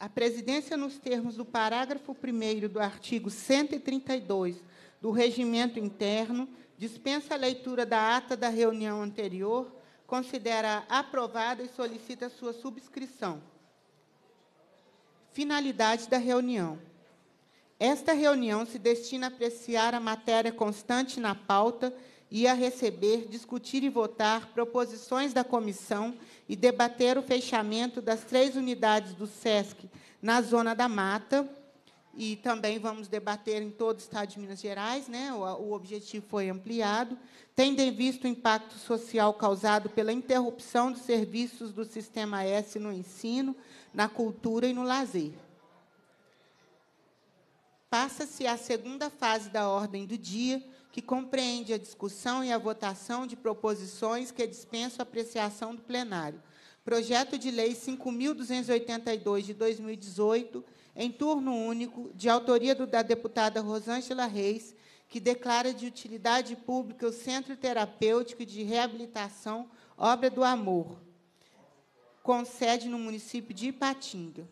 A presidência, nos termos do parágrafo 1 do artigo 132 do Regimento Interno, dispensa a leitura da ata da reunião anterior, considera aprovada e solicita sua subscrição. Finalidade da reunião. Esta reunião se destina a apreciar a matéria constante na pauta e a receber, discutir e votar proposições da comissão e debater o fechamento das três unidades do SESC na Zona da Mata. E também vamos debater em todo o Estado de Minas Gerais, né? o, o objetivo foi ampliado, tendo em vista o impacto social causado pela interrupção dos serviços do Sistema S no ensino, na cultura e no lazer. Passa-se a segunda fase da ordem do dia, que compreende a discussão e a votação de proposições que dispensam apreciação do plenário. Projeto de Lei 5.282 de 2018, em turno único, de autoria do, da deputada Rosângela Reis, que declara de utilidade pública o Centro Terapêutico de Reabilitação Obra do Amor, com sede no município de Ipatinga.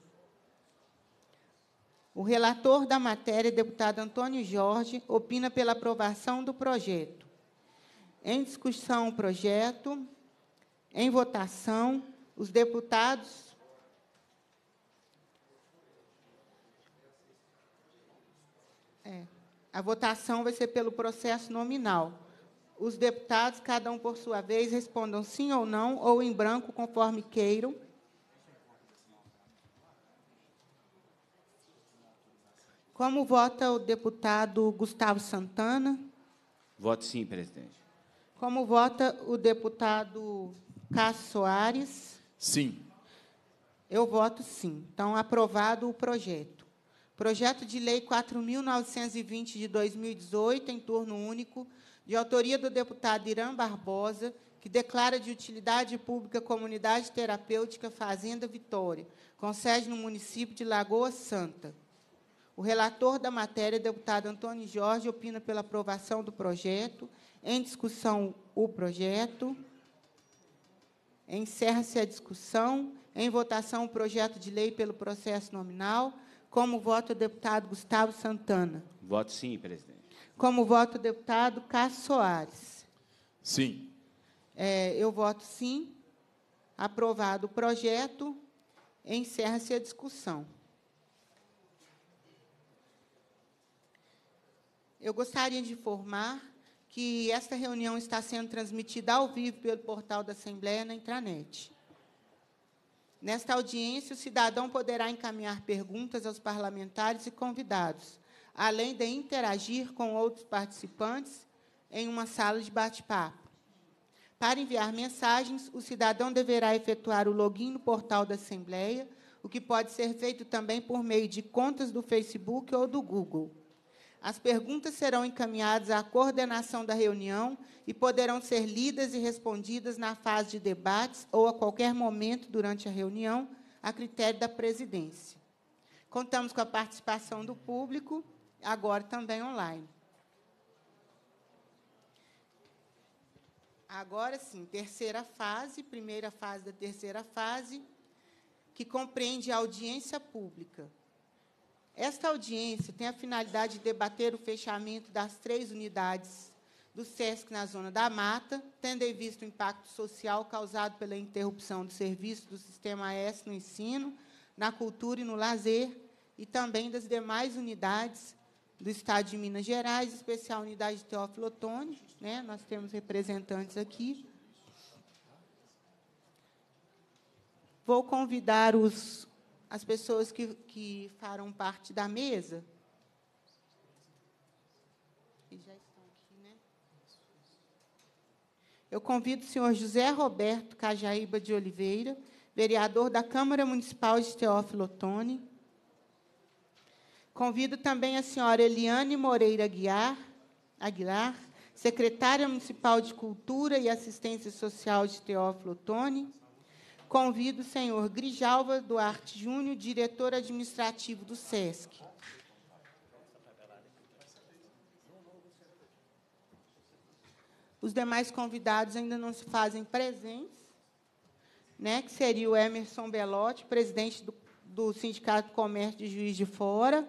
O relator da matéria, deputado Antônio Jorge, opina pela aprovação do projeto. Em discussão o projeto, em votação, os deputados É, a votação vai ser pelo processo nominal. Os deputados, cada um por sua vez, respondam sim ou não, ou em branco, conforme queiram. Como vota o deputado Gustavo Santana? Voto sim, presidente. Como vota o deputado Cássio Soares? Sim. Eu voto sim. Então, aprovado o projeto. Projeto de Lei 4.920 de 2018, em turno único, de autoria do deputado Irã Barbosa, que declara de utilidade pública a comunidade terapêutica Fazenda Vitória, com sede no município de Lagoa Santa. O relator da matéria, deputado Antônio Jorge, opina pela aprovação do projeto. Em discussão, o projeto. Encerra-se a discussão. Em votação, o projeto de lei pelo processo nominal. Como voto o deputado Gustavo Santana? Voto sim, presidente. Como voto o deputado Cássio Soares? Sim. É, eu voto sim. Aprovado o projeto. Encerra-se a discussão. Eu gostaria de informar que esta reunião está sendo transmitida ao vivo pelo portal da Assembleia na intranet. Nesta audiência, o cidadão poderá encaminhar perguntas aos parlamentares e convidados, além de interagir com outros participantes em uma sala de bate-papo. Para enviar mensagens, o cidadão deverá efetuar o login no portal da Assembleia, o que pode ser feito também por meio de contas do Facebook ou do Google. As perguntas serão encaminhadas à coordenação da reunião e poderão ser lidas e respondidas na fase de debates ou a qualquer momento durante a reunião, a critério da presidência. Contamos com a participação do público, agora também online. Agora sim, terceira fase, primeira fase da terceira fase, que compreende a audiência pública. Esta audiência tem a finalidade de debater o fechamento das três unidades do SESC na Zona da Mata, tendo em vista o impacto social causado pela interrupção do serviço do Sistema S no ensino, na cultura e no lazer, e também das demais unidades do Estado de Minas Gerais, especial a unidade de Teófilo Otoni, né? nós temos representantes aqui. Vou convidar os, as pessoas que, que farão parte da mesa. E já estão aqui, né? Eu convido o senhor José Roberto Cajaíba de Oliveira, vereador da Câmara Municipal de Teófilo Otoni. Convido também a senhora Eliane Moreira Aguiar, Aguilar, secretária municipal de Cultura e Assistência Social de Teófilo Otoni. Convido o senhor Grijalva Duarte Júnior, diretor administrativo do SESC. Os demais convidados ainda não se fazem presentes, né, que seria o Emerson Belotti, presidente do, do Sindicato do Comércio de Juiz de Fora,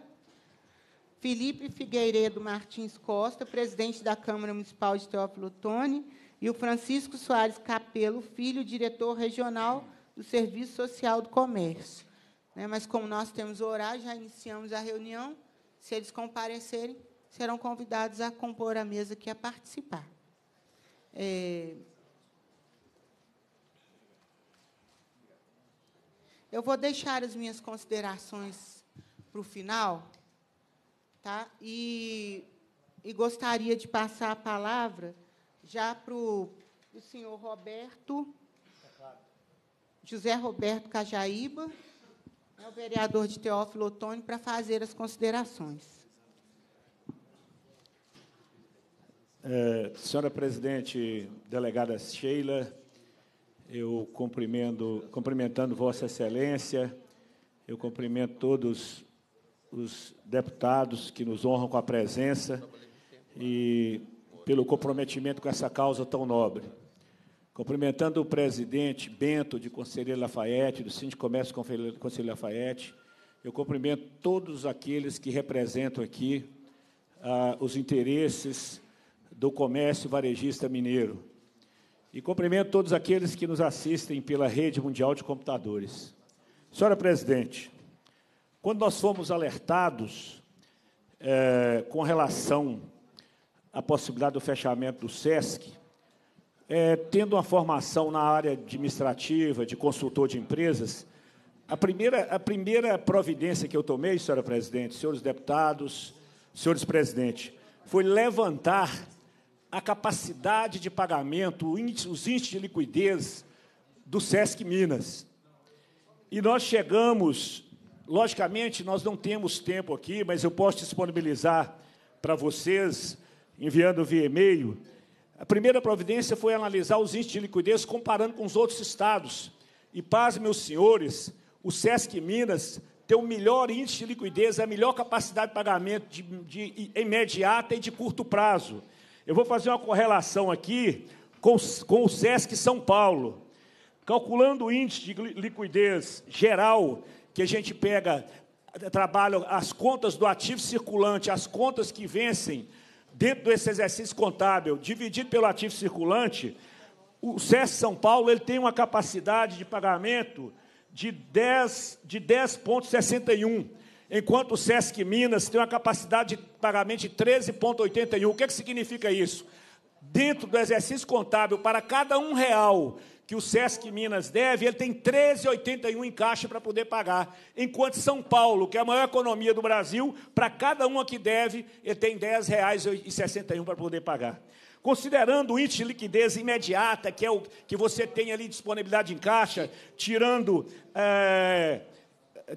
Felipe Figueiredo Martins Costa, presidente da Câmara Municipal de Teófilo Otoni, e o Francisco Soares Capelo, filho, diretor regional do Serviço Social do Comércio. Né, mas, como nós temos horário, já iniciamos a reunião. Se eles comparecerem, serão convidados a compor a mesa aqui, a participar. É... Eu vou deixar as minhas considerações para o final, tá? E, e gostaria de passar a palavra já para o senhor Roberto, José Roberto Cajaíba, é o vereador de Teófilo Otoni, para fazer as considerações. É, senhora presidente, delegada Sheila, eu cumprimento, cumprimentando Vossa Excelência, eu cumprimento todos os deputados que nos honram com a presença e pelo comprometimento com essa causa tão nobre. Cumprimentando o presidente Bento, de Conselheiro Lafayette, do Sindicato de Comércio Conselheiro Lafayette, eu cumprimento todos aqueles que representam aqui ah, os interesses do comércio varejista mineiro. E cumprimento todos aqueles que nos assistem pela rede mundial de computadores. Senhora presidente, quando nós fomos alertados é, com relação à possibilidade do fechamento do SESC, é, tendo uma formação na área administrativa, de consultor de empresas, a primeira, a primeira providência que eu tomei, senhora presidente, senhores deputados, senhores presidente, foi levantar a capacidade de pagamento, os índices de liquidez do SESC Minas. E nós chegamos, logicamente, nós não temos tempo aqui, mas eu posso disponibilizar para vocês, enviando via e-mail. A primeira providência foi analisar os índices de liquidez comparando com os outros estados. E, paz, meus senhores, o SESC Minas tem o melhor índice de liquidez, a melhor capacidade de pagamento de, de imediata e de curto prazo. Eu vou fazer uma correlação aqui com, com o SESC São Paulo. Calculando o índice de liquidez geral, que a gente pega, trabalha as contas do ativo circulante, as contas que vencem dentro desse exercício contábil, dividido pelo ativo circulante, o SESC São Paulo ele tem uma capacidade de pagamento de 10,61. De 10 enquanto o Sesc Minas tem uma capacidade de pagamento de 13,81. O que, é que significa isso? Dentro do exercício contábil, para cada um real que o Sesc Minas deve, ele tem 13,81 em caixa para poder pagar. Enquanto São Paulo, que é a maior economia do Brasil, para cada um que deve, ele tem R$ 10,61 para poder pagar. Considerando o índice de liquidez imediata, que é o que você tem ali disponibilidade em caixa, tirando. É,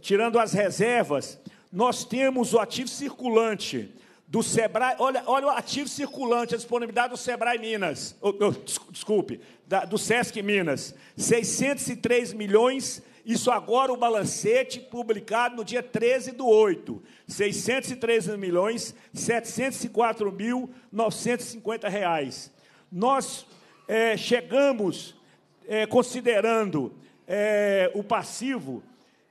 tirando as reservas, nós temos o ativo circulante do Sebrae. Olha, olha o ativo circulante, a disponibilidade do Sebrae Minas. Oh, oh, desculpe, da, do Sesc Minas. 603 milhões. Isso agora o balancete publicado no dia 13 do 8. 613 milhões 704 mil 950 reais. Nós é, chegamos, é, considerando é, o passivo,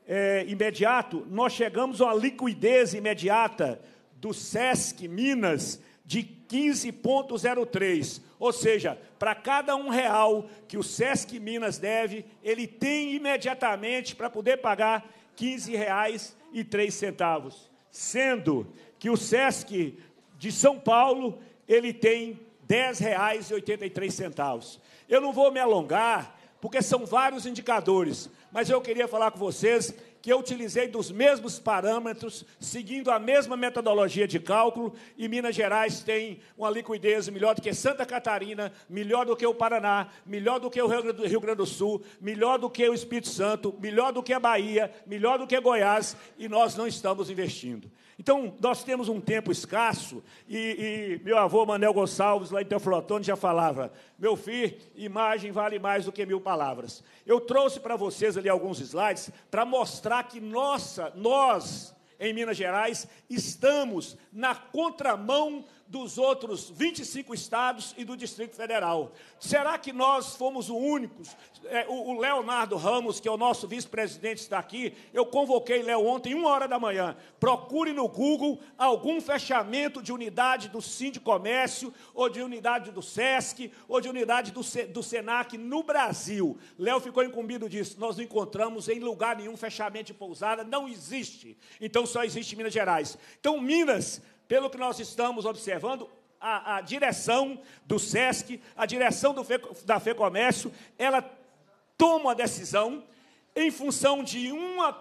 é, imediato, nós chegamos a uma liquidez imediata do SESC Minas de 15,03. Ou seja, para cada um real que o SESC Minas deve, ele tem imediatamente para poder pagar R$ 15,03. Sendo que o SESC de São Paulo, ele tem R$ 10,83. Eu não vou me alongar, porque são vários indicadores, mas eu queria falar com vocês que eu utilizei dos mesmos parâmetros, seguindo a mesma metodologia de cálculo, e Minas Gerais tem uma liquidez melhor do que Santa Catarina, melhor do que o Paraná, melhor do que o Rio Grande do Sul, melhor do que o Espírito Santo, melhor do que a Bahia, melhor do que Goiás, e nós não estamos investindo. Então, nós temos um tempo escasso, e, e meu avô Manel Gonçalves, lá em Teoflotone, já falava: meu filho, imagem vale mais do que mil palavras. Eu trouxe para vocês ali alguns slides para mostrar que nossa, nós, em Minas Gerais, estamos na contramão dos outros 25 estados e do Distrito Federal. Será que nós fomos os únicos? É, o, Leonardo Ramos, que é o nosso vice-presidente, está aqui. Eu convoquei Léo ontem, uma hora da manhã. Procure no Google algum fechamento de unidade do Comércio, ou de unidade do SESC, ou de unidade do, do SENAC no Brasil. Léo ficou incumbido disso. Nós não encontramos em lugar nenhum fechamento de pousada, não existe. Então só existe Minas Gerais. Então, Minas pelo que nós estamos observando, a, a direção do SESC, a direção do Fe, da FEComércio, ela toma a decisão em função de uma,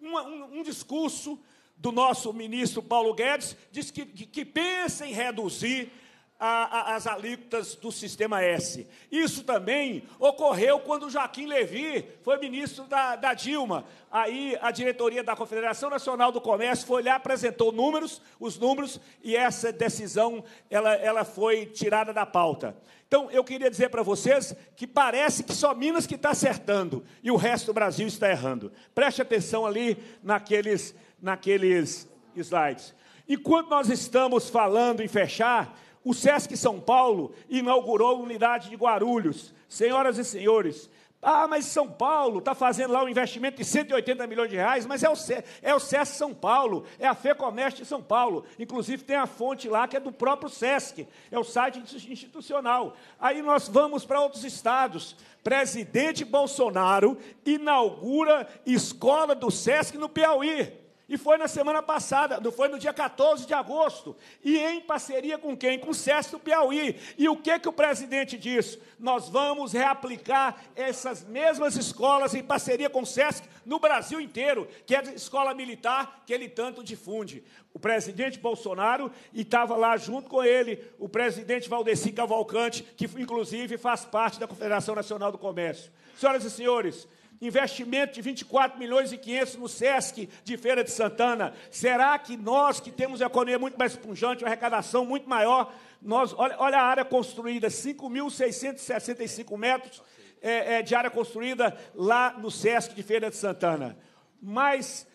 uma, um, um, discurso do nosso ministro Paulo Guedes, diz que, que, que pensa em reduzir a, a, as alíquotas do Sistema S. Isso também ocorreu quando Joaquim Levi foi ministro da, da Dilma. Aí a diretoria da Confederação Nacional do Comércio foi lá, apresentou números, os números, e essa decisão ela, ela foi tirada da pauta. Então, eu queria dizer para vocês que parece que só Minas que está acertando e o resto do Brasil está errando. Preste atenção ali naqueles, naqueles slides. Enquanto nós estamos falando em fechar, o SESC São Paulo inaugurou unidade de Guarulhos. Senhoras e senhores, ah, mas São Paulo está fazendo lá um investimento de 180 milhões de reais, mas é o, é o SESC São Paulo, é a FEComércio de São Paulo. Inclusive tem a fonte lá que é do próprio SESC, é o site institucional. Aí nós vamos para outros estados. Presidente Bolsonaro inaugura escola do SESC no Piauí. E foi na semana passada, foi no dia 14 de agosto. E em parceria com quem? Com o SESC do Piauí. E o que, que o presidente disse? Nós vamos reaplicar essas mesmas escolas em parceria com o SESC no Brasil inteiro, que é a escola militar que ele tanto difunde. O presidente Bolsonaro, e estava lá junto com ele o presidente Valdeci Cavalcante, que inclusive faz parte da Confederação Nacional do Comércio. Senhoras e senhores, investimento de 24 milhões e 500 no SESC de Feira de Santana. Será que nós, que temos uma economia muito mais punjante, uma arrecadação muito maior, nós, olha, olha a área construída, 5.665 metros é, é, de área construída lá no SESC de Feira de Santana. Mas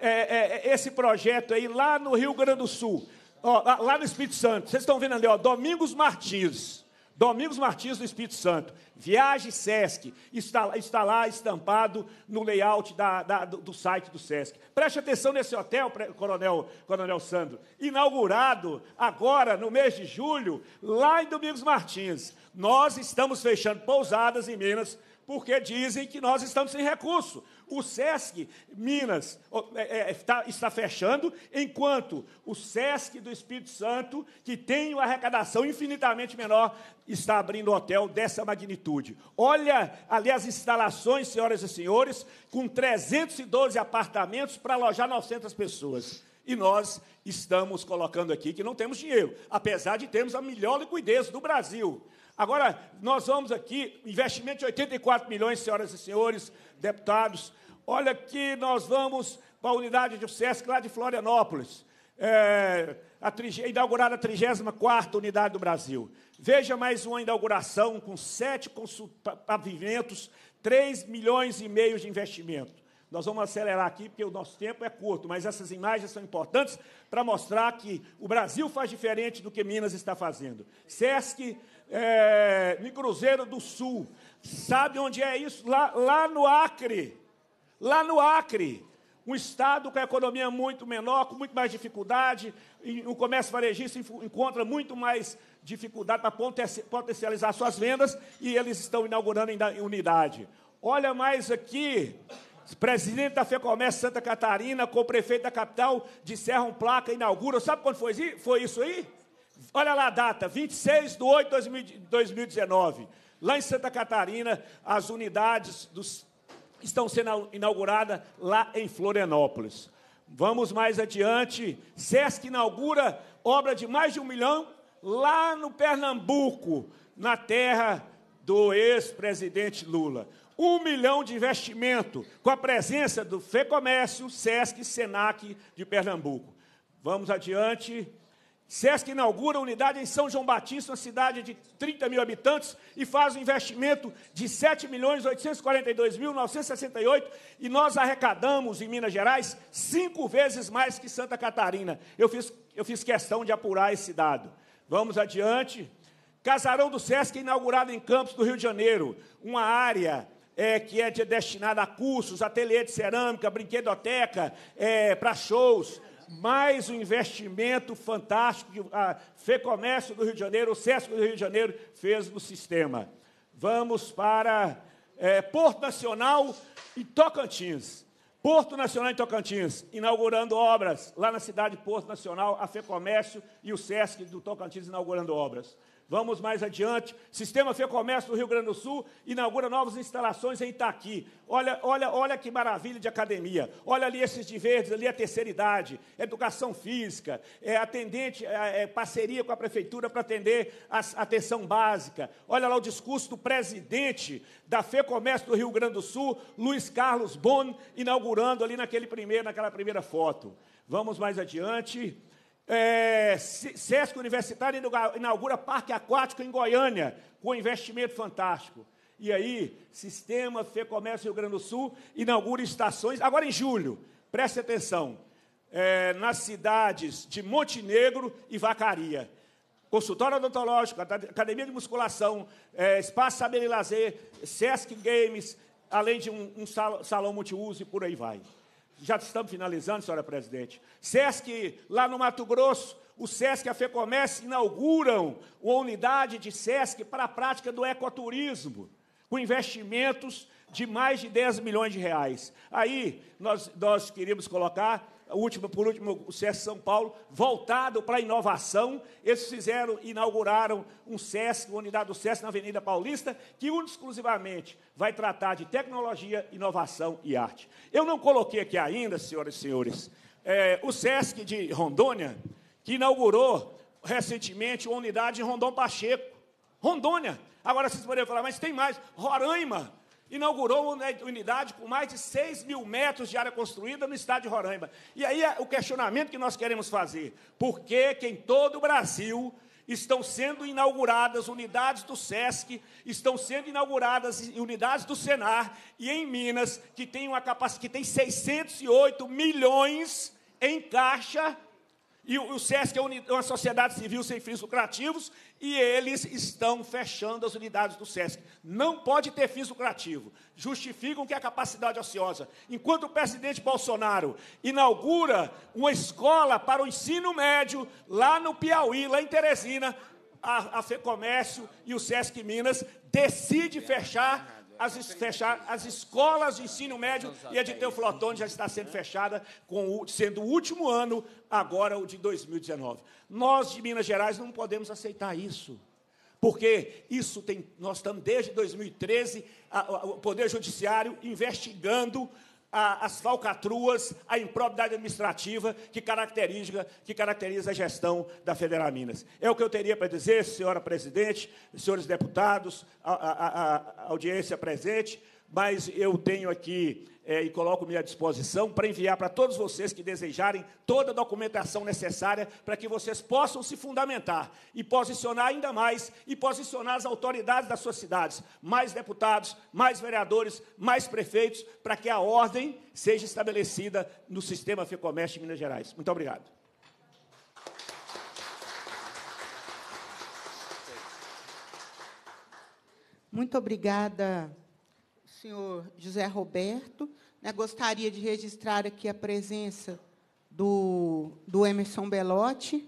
é, é esse projeto aí, lá no Rio Grande do Sul, ó, lá no Espírito Santo, vocês estão vendo ali, ó, Domingos Martins. Domingos Martins do Espírito Santo, Viagem Sesc, está, está lá estampado no layout da, da, do site do Sesc. Preste atenção nesse hotel, Coronel, Coronel Sandro, inaugurado agora no mês de julho, lá em Domingos Martins. Nós estamos fechando pousadas em Minas porque dizem que nós estamos sem recurso. O SESC Minas é, é, está, fechando, enquanto o SESC do Espírito Santo, que tem uma arrecadação infinitamente menor, está abrindo hotel dessa magnitude. Olha ali as instalações, senhoras e senhores, com 312 apartamentos para alojar 900 pessoas. E nós estamos colocando aqui que não temos dinheiro, apesar de termos a melhor liquidez do Brasil. Agora, nós vamos aqui, investimento de 84 milhões, senhoras e senhores, deputados. Olha que nós vamos para a unidade do SESC lá de Florianópolis. É, a, inaugurada a 34 unidade do Brasil. Veja mais uma inauguração com sete pavimentos, 3 milhões e meio de investimento. Nós vamos acelerar aqui, porque o nosso tempo é curto, mas essas imagens são importantes para mostrar que o Brasil faz diferente do que Minas está fazendo. SESC é, em Cruzeiro do Sul. Sabe onde é isso? Lá, lá no Acre. Lá no Acre. Um estado com a economia muito menor, com muito mais dificuldade, o comércio varejista encontra muito mais dificuldade para potencializar suas vendas e eles estão inaugurando em unidade. Olha mais aqui, presidente da FEComércio Santa Catarina com o prefeito da capital disseram placa, inaugura. Sabe quando foi isso aí? Olha lá a data, 26 de 8 de 2019. Lá em Santa Catarina, as unidades dos, estão sendo inauguradas lá em Florianópolis. Vamos mais adiante. SESC inaugura obra de mais de um milhão lá no Pernambuco, na terra do ex-presidente Lula. Um milhão de investimento, com a presença do FEComércio, SESC e SENAC de Pernambuco. Vamos adiante. SESC inaugura a unidade em São João Batista, uma cidade de 30 mil habitantes, e faz um investimento de 7 milhões 842 mil 968, e nós arrecadamos em Minas Gerais cinco vezes mais que Santa Catarina. Eu fiz, eu fiz questão de apurar esse dado. Vamos adiante. Casarão do SESC inaugurado em Campos do Rio de Janeiro, uma área é, que é destinada a cursos, ateliê de cerâmica, brinquedoteca, é, para shows mais um investimento fantástico que a FEComércio do Rio de Janeiro, o SESC do Rio de Janeiro fez no sistema. Vamos para é, Porto Nacional e Tocantins. Porto Nacional em Tocantins, inaugurando obras lá na cidade de Porto Nacional, a FEComércio e o SESC do Tocantins inaugurando obras. Vamos mais adiante. Sistema Fê Comércio do Rio Grande do Sul inaugura novas instalações em Itaqui. Olha, olha, olha que maravilha de academia. Olha ali esses de verdes, ali a terceira idade, educação física, é, atendente, é, é, parceria com a prefeitura para atender a, atenção básica. Olha lá o discurso do presidente da Fê Comércio do Rio Grande do Sul, Luiz Carlos Bon, inaugurando ali naquele primeiro, naquela primeira foto. Vamos mais adiante. É, Sesc Universitário inaugura parque aquático em Goiânia, com investimento fantástico. E aí, Sistema Fê Comércio Rio Grande do Sul inaugura estações, agora em julho, preste atenção, é, nas cidades de Montenegro e Vacaria. Consultório odontológico, academia de musculação, é, espaço saber e lazer, Sesc Games, além de um, um salão multiuso e por aí vai já estamos finalizando, senhora presidente. SESC, lá no Mato Grosso, o SESC e a FEComércio inauguram uma unidade de SESC para a prática do ecoturismo, com investimentos de mais de 10 milhões de reais. Aí, nós, nós queríamos colocar último, por último, o SESC São Paulo, voltado para a inovação. Eles fizeram, inauguraram um SESC, uma unidade do SESC na Avenida Paulista, que exclusivamente vai tratar de tecnologia, inovação e arte. Eu não coloquei aqui ainda, senhoras e senhores, é, o SESC de Rondônia, que inaugurou recentemente uma unidade em Rondon Pacheco. Rondônia. Agora vocês poderiam falar, mas tem mais. Roraima inaugurou uma unidade com mais de 6 mil metros de área construída no estado de Roraima. E aí é o questionamento que nós queremos fazer: por que, que em todo o Brasil estão sendo inauguradas unidades do SESC, estão sendo inauguradas unidades do Senar, e em Minas, que tem uma capacidade, que tem 608 milhões em caixa e o, SESC é uma sociedade civil sem fins lucrativos e eles estão fechando as unidades do SESC. Não pode ter fins lucrativos. Justificam que é a capacidade ociosa. Enquanto o presidente Bolsonaro inaugura uma escola para o ensino médio lá no Piauí, lá em Teresina, a, a FEComércio e o SESC Minas decide fechar as, fechar, as escolas de ensino médio e a de Teoflotone já está sendo fechada, com sendo o último ano, agora o de 2019. Nós, de Minas Gerais, não podemos aceitar isso. Porque isso tem, nós estamos desde 2013, a, a, o Poder Judiciário investigando a, as falcatruas, a improbidade administrativa que caracteriza, que caracteriza a gestão da Federal Minas. É o que eu teria para dizer, senhora presidente, senhores deputados, a, a, a audiência presente, mas eu tenho aqui é, e coloco-me à disposição para enviar para todos vocês que desejarem toda a documentação necessária para que vocês possam se fundamentar e posicionar ainda mais e posicionar as autoridades das suas cidades, mais deputados, mais vereadores, mais prefeitos, para que a ordem seja estabelecida no sistema FEComércio de Minas Gerais. Muito obrigado. Muito obrigada, senhor José Roberto. Né, gostaria de registrar aqui a presença do, do Emerson Belotti,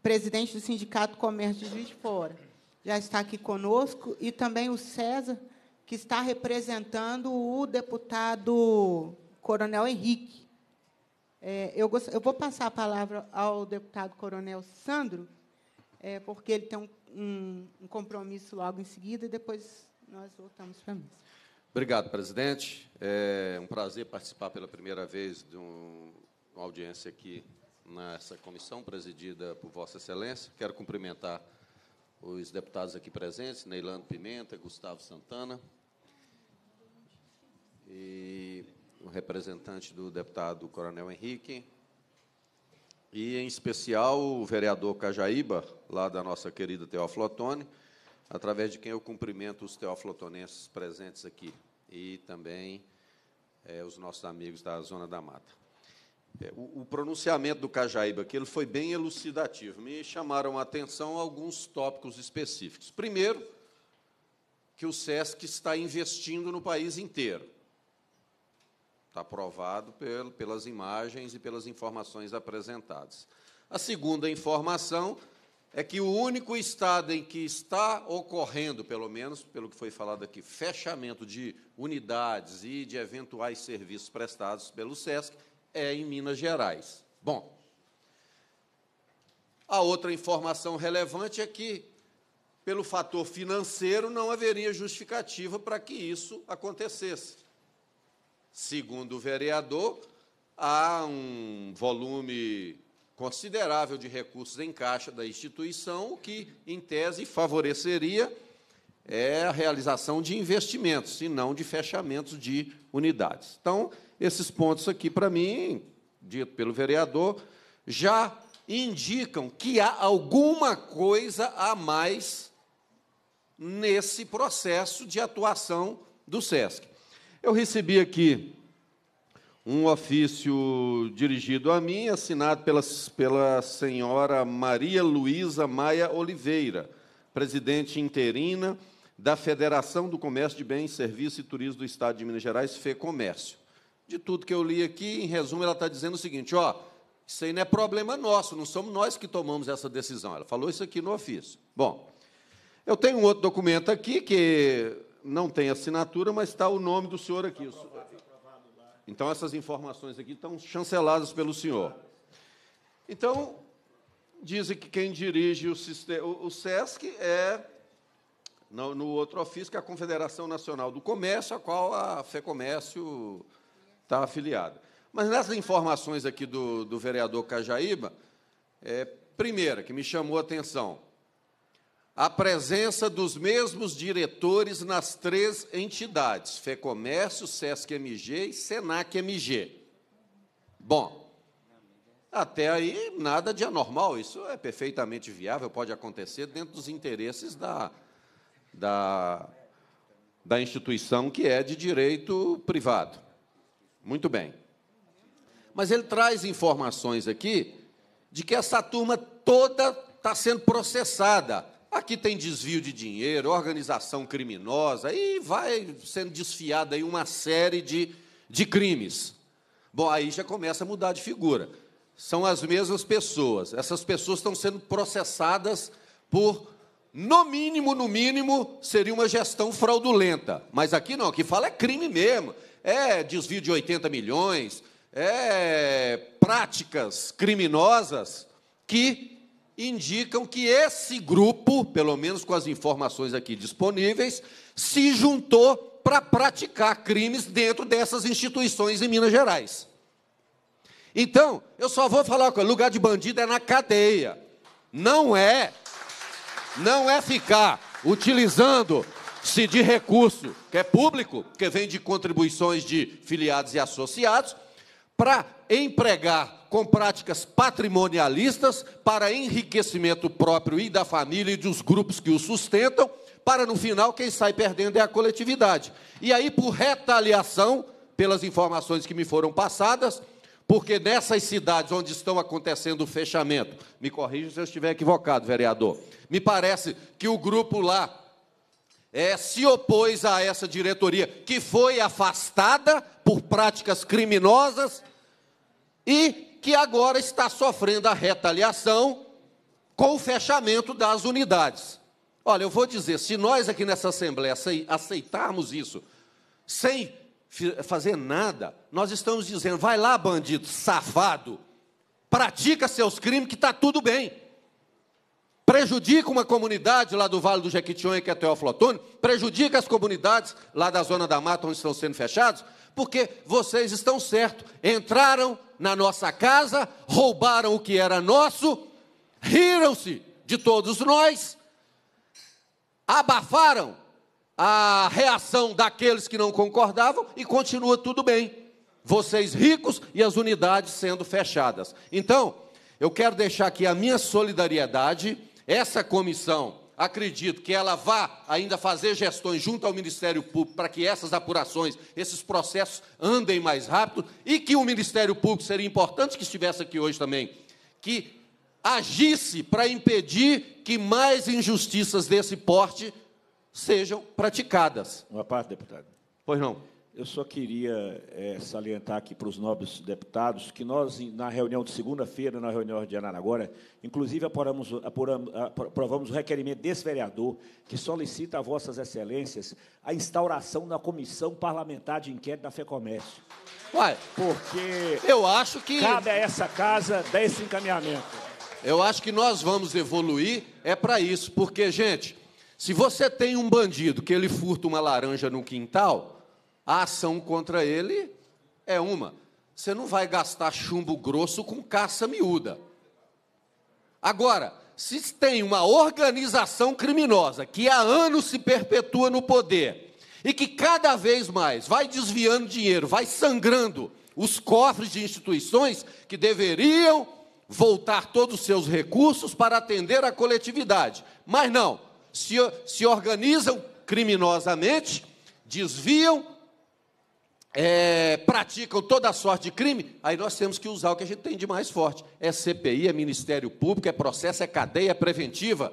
presidente do Sindicato Comércio de Juiz de Fora. Já está aqui conosco, e também o César, que está representando o deputado Coronel Henrique. É, eu, gost, eu, vou passar a palavra ao deputado Coronel Sandro, é, porque ele tem um, um, um compromisso logo em seguida, e depois nós voltamos para a mesa. Obrigado, presidente. É um prazer participar pela primeira vez de um, uma audiência aqui nessa comissão presidida por Vossa Excelência. Quero cumprimentar os deputados aqui presentes, Neilando Pimenta, Gustavo Santana, e o representante do deputado Coronel Henrique, e, em especial, o vereador Cajaíba, lá da nossa querida Teófilo através de quem eu cumprimento os teoflotonenses presentes aqui e também é, os nossos amigos da Zona da Mata. É, o, o, pronunciamento do Cajaíba aqui ele foi bem elucidativo. Me chamaram a atenção alguns tópicos específicos. Primeiro, que o SESC está investindo no país inteiro. Está provado pelas imagens e pelas informações apresentadas. A segunda informação é que o único estado em que está ocorrendo, pelo menos pelo que foi falado aqui, fechamento de unidades e de eventuais serviços prestados pelo SESC é em Minas Gerais. Bom, a outra informação relevante é que, pelo fator financeiro, não haveria justificativa para que isso acontecesse. Segundo o vereador, há um volume considerável de recursos em caixa da instituição, o que, em tese, favoreceria é a realização de investimentos, e não de fechamentos de unidades. Então, esses pontos aqui, para mim, dito pelo vereador, já indicam que há alguma coisa a mais nesse processo de atuação do SESC. Eu recebi aqui um ofício dirigido a mim, assinado pela, pela senhora Maria Luísa Maia Oliveira, presidente interina da Federação do Comércio de Bens, Serviços e Turismo do Estado de Minas Gerais, FEComércio. De tudo que eu li aqui, em resumo, ela está dizendo o seguinte: ó, isso aí não é problema nosso, não somos nós que tomamos essa decisão. Ela falou isso aqui no ofício. Bom, eu tenho um outro documento aqui que não tem assinatura, mas está o nome do senhor aqui. Então, essas informações aqui estão chanceladas pelo senhor. Então, dizem que quem dirige o, sistema, o SESC é, no, no, outro ofício, que é a Confederação Nacional do Comércio, a qual a FEComércio está afiliada. Mas nessas informações aqui do, do vereador Cajaíba, é, primeira, que me chamou a atenção, a presença dos mesmos diretores nas três entidades, FEComércio, SESC-MG e SENAC-MG. Bom, até aí nada de anormal, isso é perfeitamente viável, pode acontecer dentro dos interesses da, da, da instituição que é de direito privado. Muito bem. Mas ele traz informações aqui de que essa turma toda está sendo processada Aqui tem desvio de dinheiro, organização criminosa, e vai sendo desfiada aí uma série de, de crimes. Bom, aí já começa a mudar de figura. São as mesmas pessoas. Essas pessoas estão sendo processadas por, no mínimo, no mínimo, seria uma gestão fraudulenta. Mas aqui não, aqui fala é crime mesmo. É desvio de 80 milhões, é práticas criminosas que indicam que esse grupo, pelo menos com as informações aqui disponíveis, se juntou para praticar crimes dentro dessas instituições em Minas Gerais. Então, eu só vou falar que lugar de bandido é na cadeia. Não é, não é ficar utilizando-se de recurso que é público, que vem de contribuições de filiados e associados, para empregar com práticas patrimonialistas para enriquecimento próprio e da família e dos grupos que o sustentam, para no final quem sai perdendo é a coletividade. E aí, por retaliação, pelas informações que me foram passadas, porque nessas cidades onde estão acontecendo o fechamento, me corrija se eu estiver equivocado, vereador, me parece que o grupo lá é, se opôs a essa diretoria, que foi afastada por práticas criminosas e que agora está sofrendo a retaliação com o fechamento das unidades. Olha, eu vou dizer, se nós aqui nessa Assembleia aceitarmos isso, sem fazer nada, nós estamos dizendo: vai lá, bandido, safado, pratica seus crimes que está tudo bem. Prejudica uma comunidade lá do Vale do Jequitinhonha, que é Teoflotone, prejudica as comunidades lá da Zona da Mata, onde estão sendo fechados, porque vocês estão certos, entraram na nossa casa, roubaram o que era nosso, riram-se de todos nós, abafaram a reação daqueles que não concordavam e continua tudo bem. Vocês ricos e as unidades sendo fechadas. Então, Eu quero deixar aqui a minha solidariedade. Essa comissão, acredito que ela vá ainda fazer gestões junto ao Ministério Público para que essas apurações, esses processos andem mais rápido e que o Ministério Público seria importante que estivesse aqui hoje também, que agisse para impedir que mais injustiças desse porte sejam praticadas. Uma parte, deputado. Pois não. Eu só queria é, salientar aqui para os nobres deputados que nós, na reunião de segunda-feira, na reunião de agora, inclusive apuramos, apuramos, aprovamos o requerimento desse vereador que solicita a vossas excelências a instauração da comissão parlamentar de inquérito da FEComércio. Uai, porque eu acho que cabe a essa casa dar esse encaminhamento. Eu acho que nós vamos evoluir é para isso, porque gente, se você tem um bandido que ele furta uma laranja no quintal, a ação contra ele é uma. Você não vai gastar chumbo grosso com caça miúda. Agora, se tem uma organização criminosa que há anos se perpetua no poder e que cada vez mais vai desviando dinheiro, vai sangrando os cofres de instituições que deveriam voltar todos os seus recursos para atender a coletividade. Mas não, se, se organizam criminosamente, desviam é, praticam toda sorte de crime, aí nós temos que usar o que a gente tem de mais forte. É CPI, é Ministério Público, é processo, é cadeia preventiva.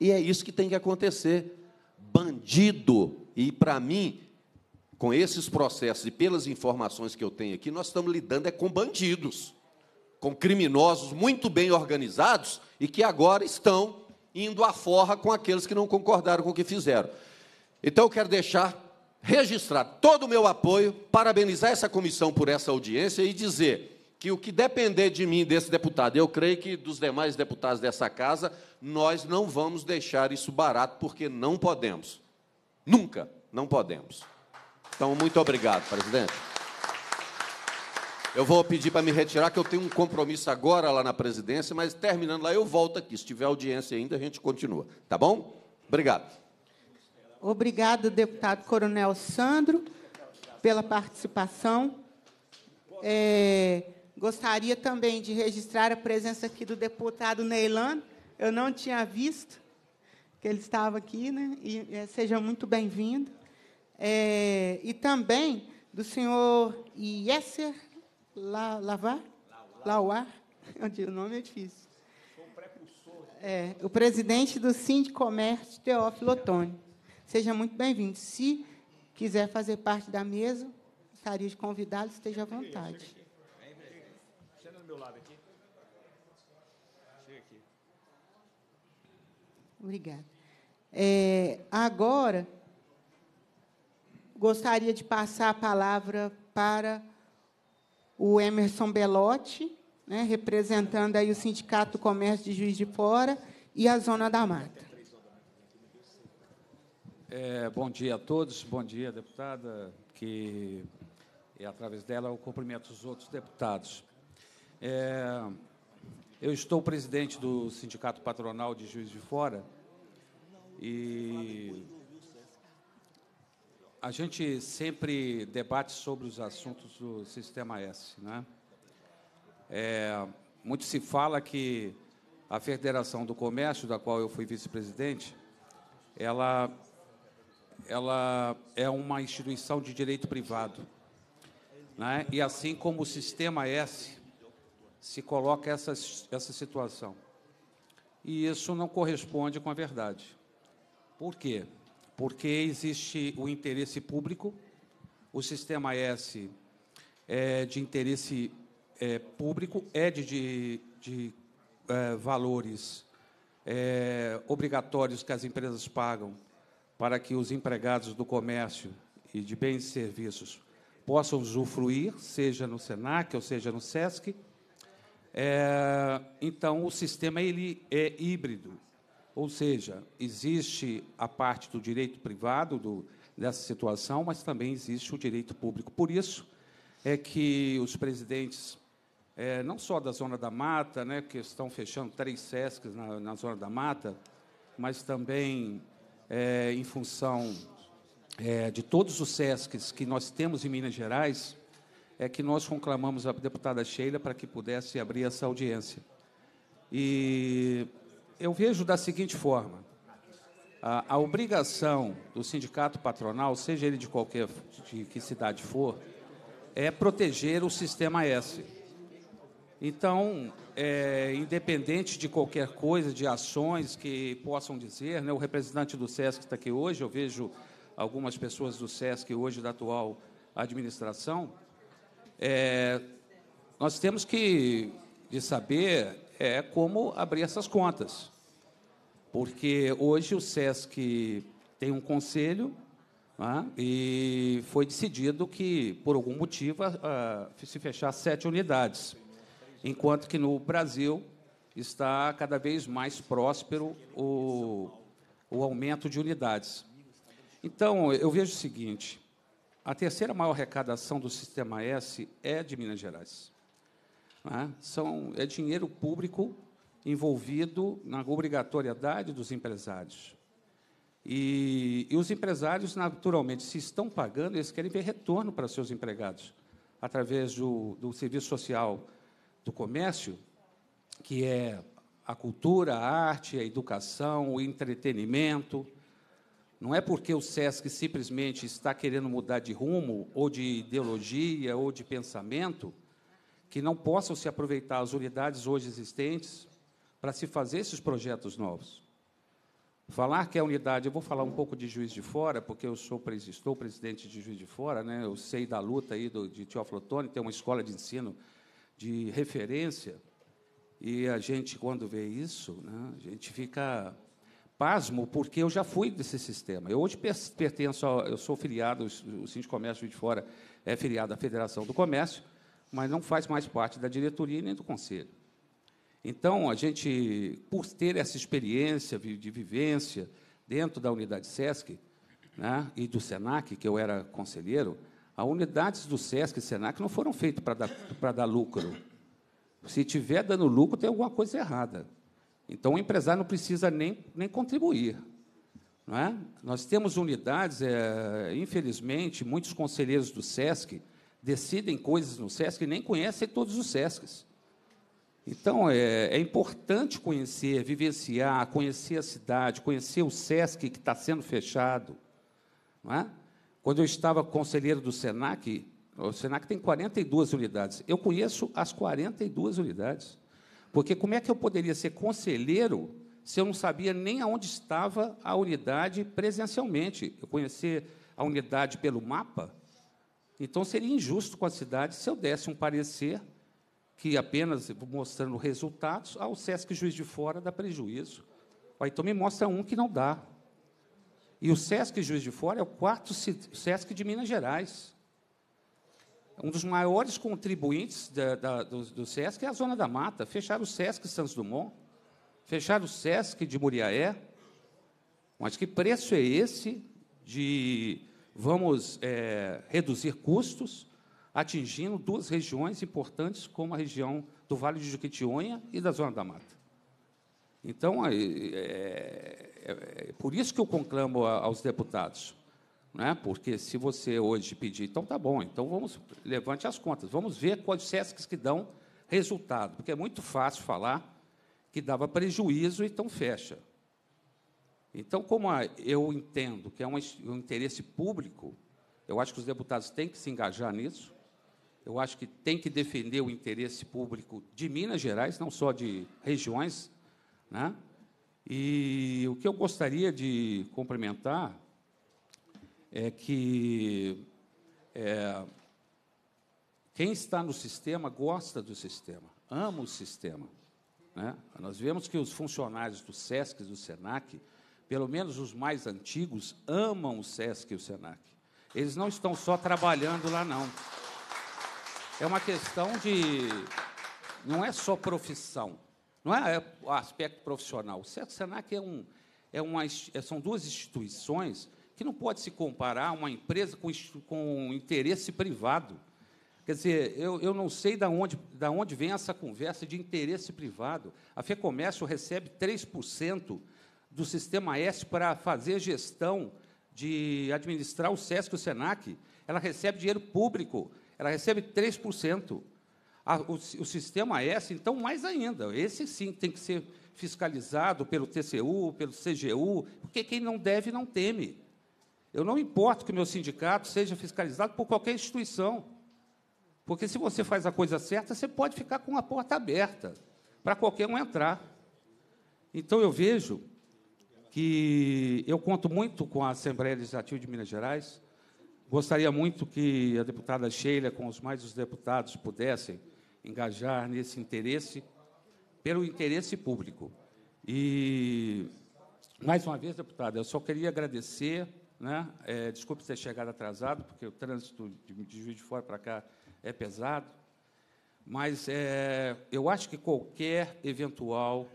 E é isso que tem que acontecer. Bandido. E para mim, com esses processos e pelas informações que eu tenho aqui, nós estamos lidando é com bandidos, com criminosos muito bem organizados e que agora estão indo à forra com aqueles que não concordaram com o que fizeram. Então eu quero deixar registrar todo o meu apoio, parabenizar essa comissão por essa audiência e dizer que o que depender de mim, desse deputado, eu creio que dos demais deputados dessa casa, nós não vamos deixar isso barato, porque não podemos. Nunca não podemos. Então, muito obrigado, presidente. Eu vou pedir para me retirar, que eu tenho um compromisso agora lá na presidência, mas terminando lá eu volto aqui. Se tiver audiência ainda, a gente continua. Tá bom? Obrigado. Obrigado, deputado Coronel Sandro, pela participação. É, gostaria também de registrar a presença aqui do deputado Neilano. Eu não tinha visto que ele estava aqui, né? E é, seja muito bem-vindo. É, e também do senhor Iesser Lavar, Lauar, o nome é difícil. É, o presidente do Sindicomércio, Teófilo Otônio. Seja muito bem-vindo. Se quiser fazer parte da mesa, gostaria de convidá-lo, esteja à vontade. Senta do meu lado aqui. Chega aqui. Obrigada. É, agora, gostaria de passar a palavra para o Emerson Belotti, né, representando aí o Sindicato do Comércio de Juiz de Fora e a Zona da Mata. É, bom dia a todos, bom dia, deputada, que e através dela eu cumprimento os outros deputados. É, eu estou presidente do Sindicato Patronal de Juiz de Fora e a gente sempre debate sobre os assuntos do Sistema S. Né? É, muito se fala que a Federação do Comércio, da qual eu fui vice-presidente, ela ela é uma instituição de direito privado. Né? E assim como o Sistema S se coloca essa, essa situação. E isso não corresponde com a verdade. Por quê? Porque existe o interesse público, o Sistema S é de interesse é, público, é de, de, de é, valores é, obrigatórios que as empresas pagam para que os empregados do comércio e de bens e serviços possam usufruir, seja no Senac ou seja no SESC. É, então, o sistema ele é híbrido, ou seja, existe a parte do direito privado do, dessa situação, mas também existe o direito público. Por isso é que os presidentes, é, não só da Zona da Mata, né, que estão fechando três SESCs na, na Zona da Mata, mas também é, em função é, de todos os SESCs que nós temos em Minas Gerais, é que nós conclamamos a deputada Sheila para que pudesse abrir essa audiência. E eu vejo da seguinte forma: a, a obrigação do sindicato patronal, seja ele de qualquer de que cidade for, é proteger o sistema S. Então, é, independente de qualquer coisa, de ações que possam dizer, né, o representante do SESC está aqui hoje, eu vejo algumas pessoas do SESC hoje da atual administração, é, nós temos que de saber é, como abrir essas contas. Porque hoje o SESC tem um conselho né, e foi decidido que, por algum motivo, a, a, se fechar sete unidades, enquanto que no Brasil está cada vez mais próspero o, o aumento de unidades. Então, eu vejo o seguinte: a terceira maior arrecadação do Sistema S é de Minas Gerais. Né? São, é dinheiro público envolvido na obrigatoriedade dos empresários. E, e, os empresários, naturalmente, se estão pagando, eles querem ver retorno para seus empregados, através do, do serviço social do comércio, que é a cultura, a arte, a educação, o entretenimento. Não é porque o SESC simplesmente está querendo mudar de rumo, ou de ideologia, ou de pensamento, que não possam se aproveitar as unidades hoje existentes para se fazer esses projetos novos. Falar que a unidade, eu vou falar um pouco de Juiz de Fora, porque eu sou estou presidente de Juiz de Fora, né? Eu sei da luta aí do, de Teófilo Otoni, tem uma escola de ensino de referência, e a gente quando vê isso, né, a gente fica pasmo, porque eu já fui desse sistema. Eu hoje pertenço, ao, eu sou filiado, o Sindicato de Comércio de Fora é filiado à Federação do Comércio, mas não faz mais parte da diretoria nem do conselho. Então, a gente, por ter essa experiência de vivência dentro da unidade SESC né, e do SENAC, que eu era conselheiro, as unidades do SESC e SENAC não foram feitas para dar, dar lucro. Se tiver dando lucro, tem alguma coisa errada. Então, o empresário não precisa nem, nem contribuir. Não é? Nós temos unidades, é, infelizmente, muitos conselheiros do SESC decidem coisas no SESC e nem conhecem todos os SESCs. Então, é, é, importante conhecer, vivenciar, conhecer a cidade, conhecer o SESC que está sendo fechado. Não é? Quando eu estava conselheiro do SENAC, o SENAC tem 42 unidades. Eu conheço as 42 unidades. Porque como é que eu poderia ser conselheiro se eu não sabia nem aonde estava a unidade presencialmente? Eu conhecer a unidade pelo mapa, então seria injusto com a cidade se eu desse um parecer que apenas mostrando resultados, ao SESC Juiz de Fora dá prejuízo. Então me mostra um que não dá. E o SESC Juiz de Fora é o quarto SESC de Minas Gerais. Um dos maiores contribuintes da, da, do, do, SESC é a Zona da Mata. Fecharam o SESC Santos Dumont, fecharam o SESC de Muriaé. Mas que preço é esse de vamos é, reduzir custos, atingindo duas regiões importantes, como a região do Vale de Juquitionha e da Zona da Mata. Então, é, é, é por isso que eu conclamo aos deputados, né? porque se você hoje pedir, então tá bom, então vamos, levante as contas, vamos ver quais SESCs que dão resultado, porque é muito fácil falar que dava prejuízo, então fecha. Então, como eu entendo que é um, interesse público, eu acho que os deputados têm que se engajar nisso. Eu acho que tem que defender o interesse público de Minas Gerais, não só de regiões. Né? E o que eu gostaria de complementar é que é, quem está no sistema gosta do sistema, ama o sistema. Né? Nós vemos que os funcionários do SESC e do SENAC pelo menos os mais antigos, amam o SESC e o SENAC. Eles não estão só trabalhando lá, não. É uma questão de. Não é só profissão, não é o aspecto profissional. O SESC e o SENAC é um, é uma, é, são duas instituições que não pode se comparar uma empresa com, com interesse privado. Quer dizer, eu, eu não sei de onde, da onde vem essa conversa de interesse privado. A FEComércio recebe 3% do Sistema S para fazer gestão de administrar o SESC e o SENAC, ela recebe dinheiro público, ela recebe 3%. A, o, o sistema S, então, mais ainda. Esse sim tem que ser fiscalizado pelo TCU, pelo CGU, porque quem não deve não teme. Eu não importo que o meu sindicato seja fiscalizado por qualquer instituição. Porque se você faz a coisa certa, você pode ficar com a porta aberta para qualquer um entrar. Então eu vejo que eu conto muito com a Assembleia Legislativa de Minas Gerais. Gostaria muito que a deputada Sheila, com os mais os deputados, pudessem engajar nesse interesse, pelo interesse público. E, mais uma vez, deputada, eu só queria agradecer né? É, desculpe ter chegado atrasado, porque o trânsito de, de Juiz de Fora para cá é pesado. Mas é, eu acho que qualquer eventual,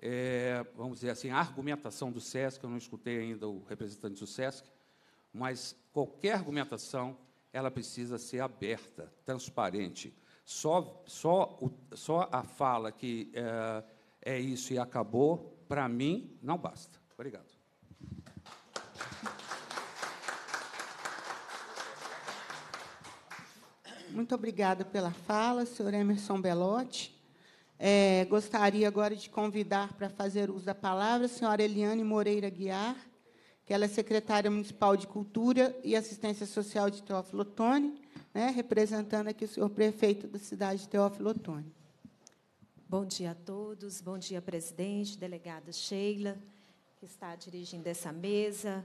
é, vamos dizer assim, argumentação do SESC, eu não escutei ainda o representante do SESC, mas qualquer argumentação, ela precisa ser aberta, transparente. Só, só, o, só a fala que é, é isso e acabou, para mim, não basta. Obrigado. Muito obrigada pela fala, senhor Emerson Belotti. É, gostaria agora de convidar para fazer uso da palavra a senhora Eliane Moreira Guiar, que ela é secretária municipal de Cultura e Assistência Social de Teófilo Otoni, né, representando aqui o senhor prefeito da cidade de Teófilo Otoni. Bom dia a todos, bom dia, presidente, delegada Sheila, que está dirigindo essa mesa,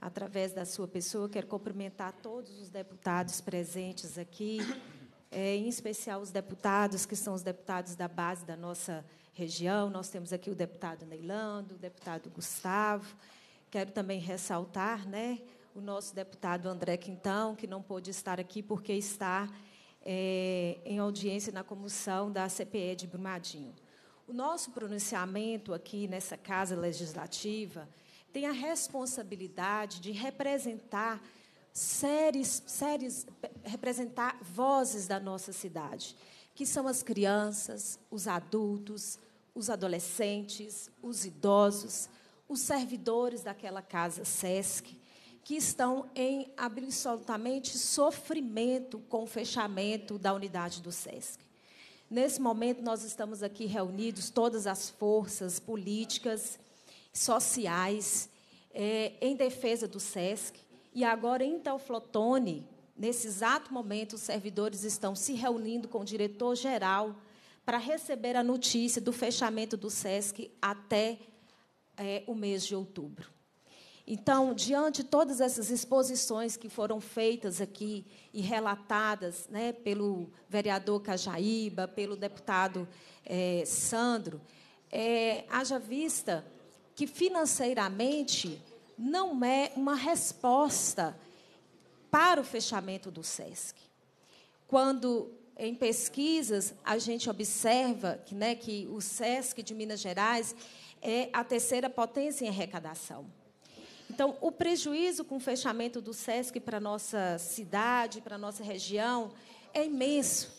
através da sua pessoa, quero cumprimentar todos os deputados presentes aqui, é, em especial os deputados que são os deputados da base da nossa região. Nós temos aqui o deputado Neilando, o deputado Gustavo. Quero também ressaltar né, o nosso deputado André Quintão, que não pôde estar aqui porque está é, em audiência na comissão da CPE de Brumadinho. O nosso pronunciamento aqui nessa Casa Legislativa tem a responsabilidade de representar séries, séries, representar vozes da nossa cidade, que são as crianças, os adultos, os adolescentes, os idosos, os servidores daquela casa SESC, que estão em absolutamente sofrimento com o fechamento da unidade do SESC. Nesse momento, nós estamos aqui reunidos, todas as forças políticas, sociais é, em defesa do SESC. E agora, em Teoflotone, nesse exato momento, os servidores estão se reunindo com o diretor-geral para receber a notícia do fechamento do SESC até é, o mês de outubro. Então, diante de todas essas exposições que foram feitas aqui e relatadas né, pelo vereador Cajaíba, pelo deputado é, Sandro, é, haja vista que financeiramente não é uma resposta para o fechamento do SESC. Quando em pesquisas a gente observa que, né, que o SESC de Minas Gerais é a terceira potência em arrecadação. Então, o prejuízo com o fechamento do SESC para a nossa cidade, para a nossa região, é imenso.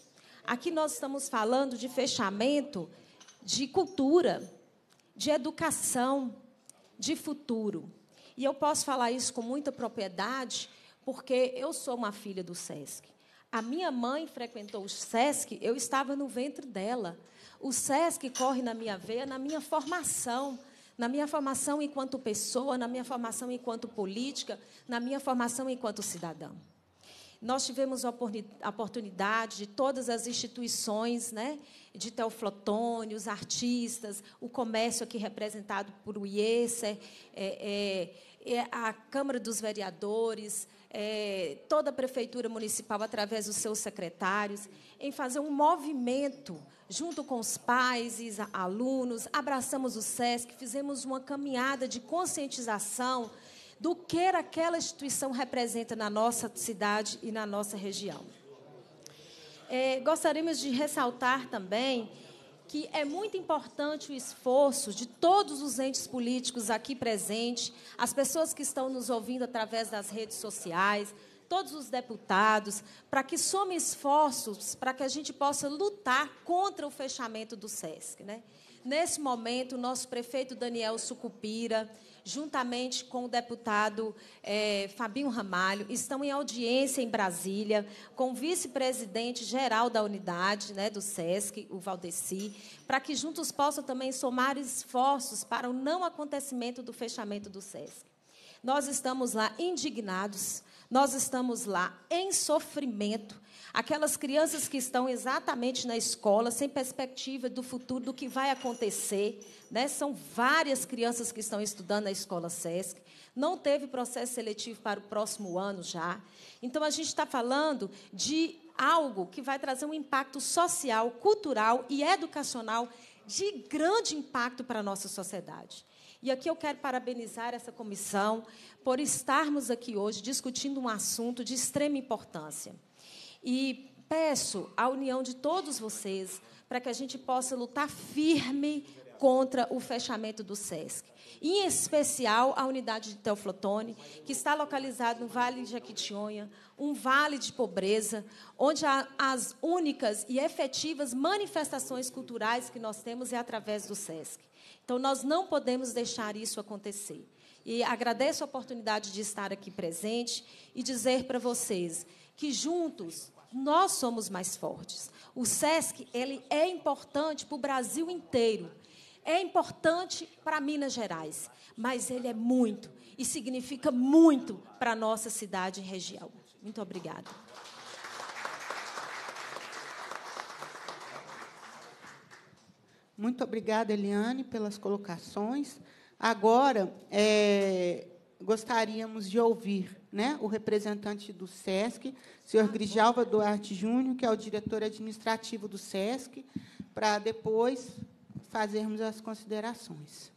Aqui nós estamos falando de fechamento de cultura, de educação, de futuro. E eu posso falar isso com muita propriedade, porque eu sou uma filha do SESC. A minha mãe frequentou o SESC, eu estava no ventre dela. O SESC corre na minha veia, na minha formação, na minha formação enquanto pessoa, na minha formação enquanto política, na minha formação enquanto cidadão. Nós tivemos a oportunidade de todas as instituições, né, de Teoflotone, os artistas, o comércio aqui representado por o IESER, é, é, é, a Câmara dos Vereadores, é, toda a Prefeitura Municipal, através dos seus secretários, em fazer um movimento junto com os pais e alunos, abraçamos o SESC, fizemos uma caminhada de conscientização do que aquela instituição representa na nossa cidade e na nossa região. É, gostaríamos de ressaltar também que é muito importante o esforço de todos os entes políticos aqui presentes, as pessoas que estão nos ouvindo através das redes sociais, todos os deputados, para que somem esforços para que a gente possa lutar contra o fechamento do SESC. Né? Nesse momento, o nosso prefeito Daniel Sucupira, juntamente com o deputado é, Fabinho Ramalho, estão em audiência em Brasília com o vice-presidente geral da unidade né, do SESC, o Valdeci, para que juntos possam também somar esforços para o não acontecimento do fechamento do SESC. Nós estamos lá indignados, nós estamos lá em sofrimento, Aquelas crianças que estão exatamente na escola, sem perspectiva do futuro, do que vai acontecer. Né? São várias crianças que estão estudando na escola SESC. Não teve processo seletivo para o próximo ano já. Então, a gente está falando de algo que vai trazer um impacto social, cultural e educacional de grande impacto para a nossa sociedade. E aqui eu quero parabenizar essa comissão por estarmos aqui hoje discutindo um assunto de extrema importância. E peço a união de todos vocês para que a gente possa lutar firme contra o fechamento do SESC. Em especial, a unidade de Teoflotone, que está localizada no Vale de Jequitinhonha, um vale de pobreza, onde as únicas e efetivas manifestações culturais que nós temos é através do SESC. Então, nós não podemos deixar isso acontecer. E agradeço a oportunidade de estar aqui presente e dizer para vocês que juntos nós somos mais fortes. O SESC ele é importante para o Brasil inteiro. É importante para Minas Gerais, mas ele é muito e significa muito para a nossa cidade e região. Muito obrigada. Muito obrigada, Eliane, pelas colocações. Agora, é, gostaríamos de ouvir né, o representante do SESC, senhor Grijalva Duarte Júnior, que é o diretor administrativo do SESC, para depois fazermos as considerações.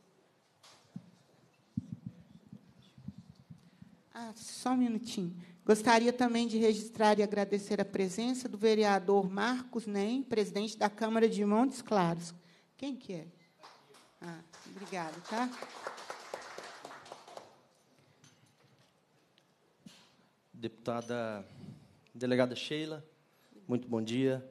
Ah, só um minutinho. Gostaria também de registrar e agradecer a presença do vereador Marcos Nem, presidente da Câmara de Montes Claros. Quem que é? Ah, obrigada, tá? Deputada delegada Sheila, muito bom dia.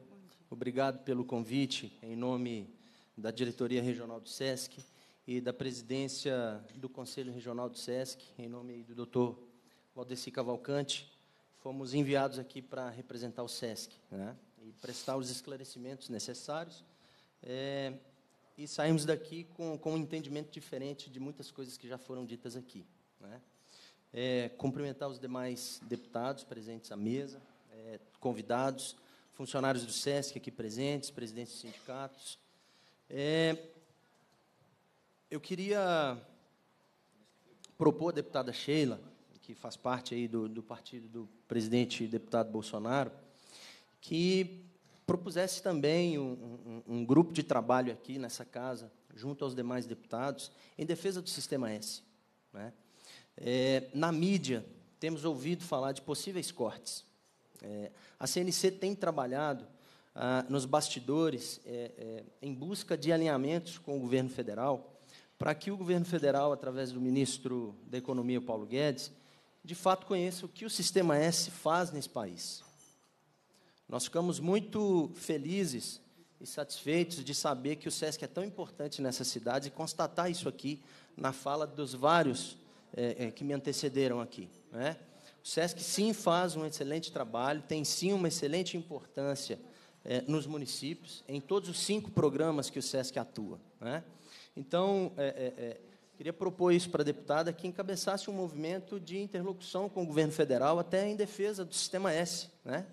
Obrigado pelo convite em nome da Diretoria Regional do SESC e da presidência do Conselho Regional do SESC, em nome do doutor Valdeci Cavalcante. Fomos enviados aqui para representar o SESC né, e prestar os esclarecimentos necessários. É, e saímos daqui com, com um entendimento diferente de muitas coisas que já foram ditas aqui. Né? É, cumprimentar os demais deputados presentes à mesa, é, convidados, funcionários do SESC aqui presentes, presidentes de sindicatos. É, eu queria propor à deputada Sheila, que faz parte aí do, do partido do presidente deputado Bolsonaro, que propusesse também um, um, um, grupo de trabalho aqui nessa casa, junto aos demais deputados, em defesa do Sistema S. Né? É, na mídia, temos ouvido falar de possíveis cortes. É, a CNC tem trabalhado ah, nos bastidores é, é, em busca de alinhamentos com o governo federal, para que o governo federal, através do ministro da Economia, Paulo Guedes, de fato conheça o que o Sistema S faz nesse país. Nós ficamos muito felizes e satisfeitos de saber que o SESC é tão importante nessa cidade e constatar isso aqui na fala dos vários é, é, que me antecederam aqui. Né? O SESC, sim, faz um excelente trabalho, tem, sim, uma excelente importância é, nos municípios, em todos os cinco programas que o SESC atua. Né? Então, queria propor isso para a deputada, que encabeçasse um movimento de interlocução com o governo federal, até em defesa do Sistema S, né?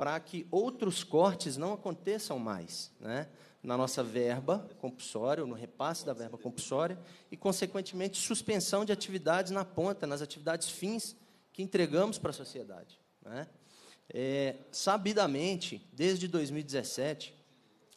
Para que outros cortes não aconteçam mais. Né? na nossa verba compulsória, ou no repasse da verba compulsória, e, consequentemente, suspensão de atividades na ponta, nas atividades fins que entregamos para a sociedade. Né? É, sabidamente, desde 2017,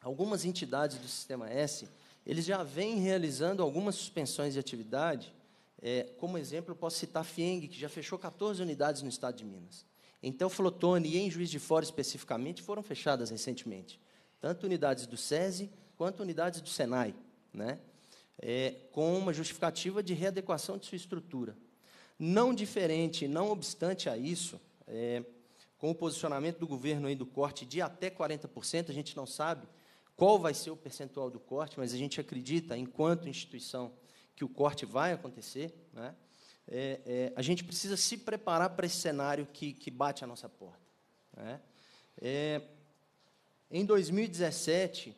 algumas entidades do Sistema S eles já vêm realizando algumas suspensões de atividade. É, como exemplo, posso citar a FIENG, que já fechou 14 unidades no estado de Minas. Então, Flotone e em Juiz de Fora, especificamente, foram fechadas recentemente tanto unidades do SESI quanto unidades do SENAI, né? É, com uma justificativa de readequação de sua estrutura. Não diferente, não obstante a isso, é, com o posicionamento do governo aí do corte de até 40%, a gente não sabe qual vai ser o percentual do corte, mas a gente acredita, enquanto instituição, que o corte vai acontecer. Né? É, é, a gente precisa se preparar para esse cenário que, que bate a nossa porta. Né? É, em 2017,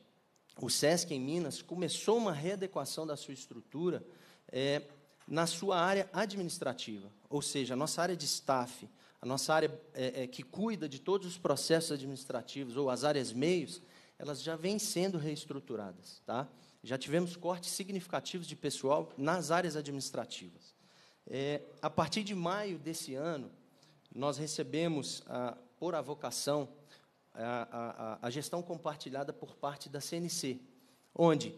o SESC em Minas começou uma readequação da sua estrutura é, na sua área administrativa, ou seja, a nossa área de staff, a nossa área é, é, que cuida de todos os processos administrativos, ou as áreas meios, elas já vêm sendo reestruturadas. Tá? Já tivemos cortes significativos de pessoal nas áreas administrativas. É, a partir de maio desse ano, nós recebemos, a, por avocação, a, a, a gestão compartilhada por parte da CNC, onde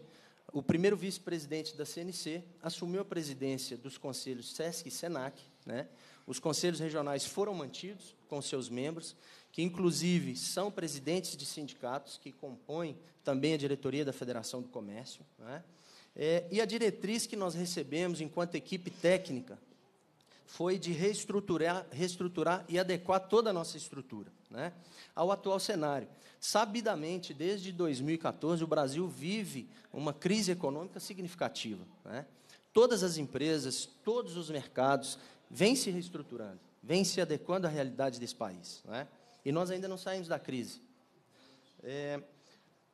o primeiro vice-presidente da CNC assumiu a presidência dos conselhos SESC e SENAC. Né? Os conselhos regionais foram mantidos com seus membros, que inclusive são presidentes de sindicatos que compõem também a diretoria da Federação do Comércio. Né? É, e a diretriz que nós recebemos enquanto equipe técnica foi de reestruturar, reestruturar e adequar toda a nossa estrutura né, ao atual cenário. Sabidamente, desde 2014, o Brasil vive uma crise econômica significativa. Né? Todas as empresas, todos os mercados vêm se reestruturando, vêm se adequando à realidade desse país. Né? E nós ainda não saímos da crise. É,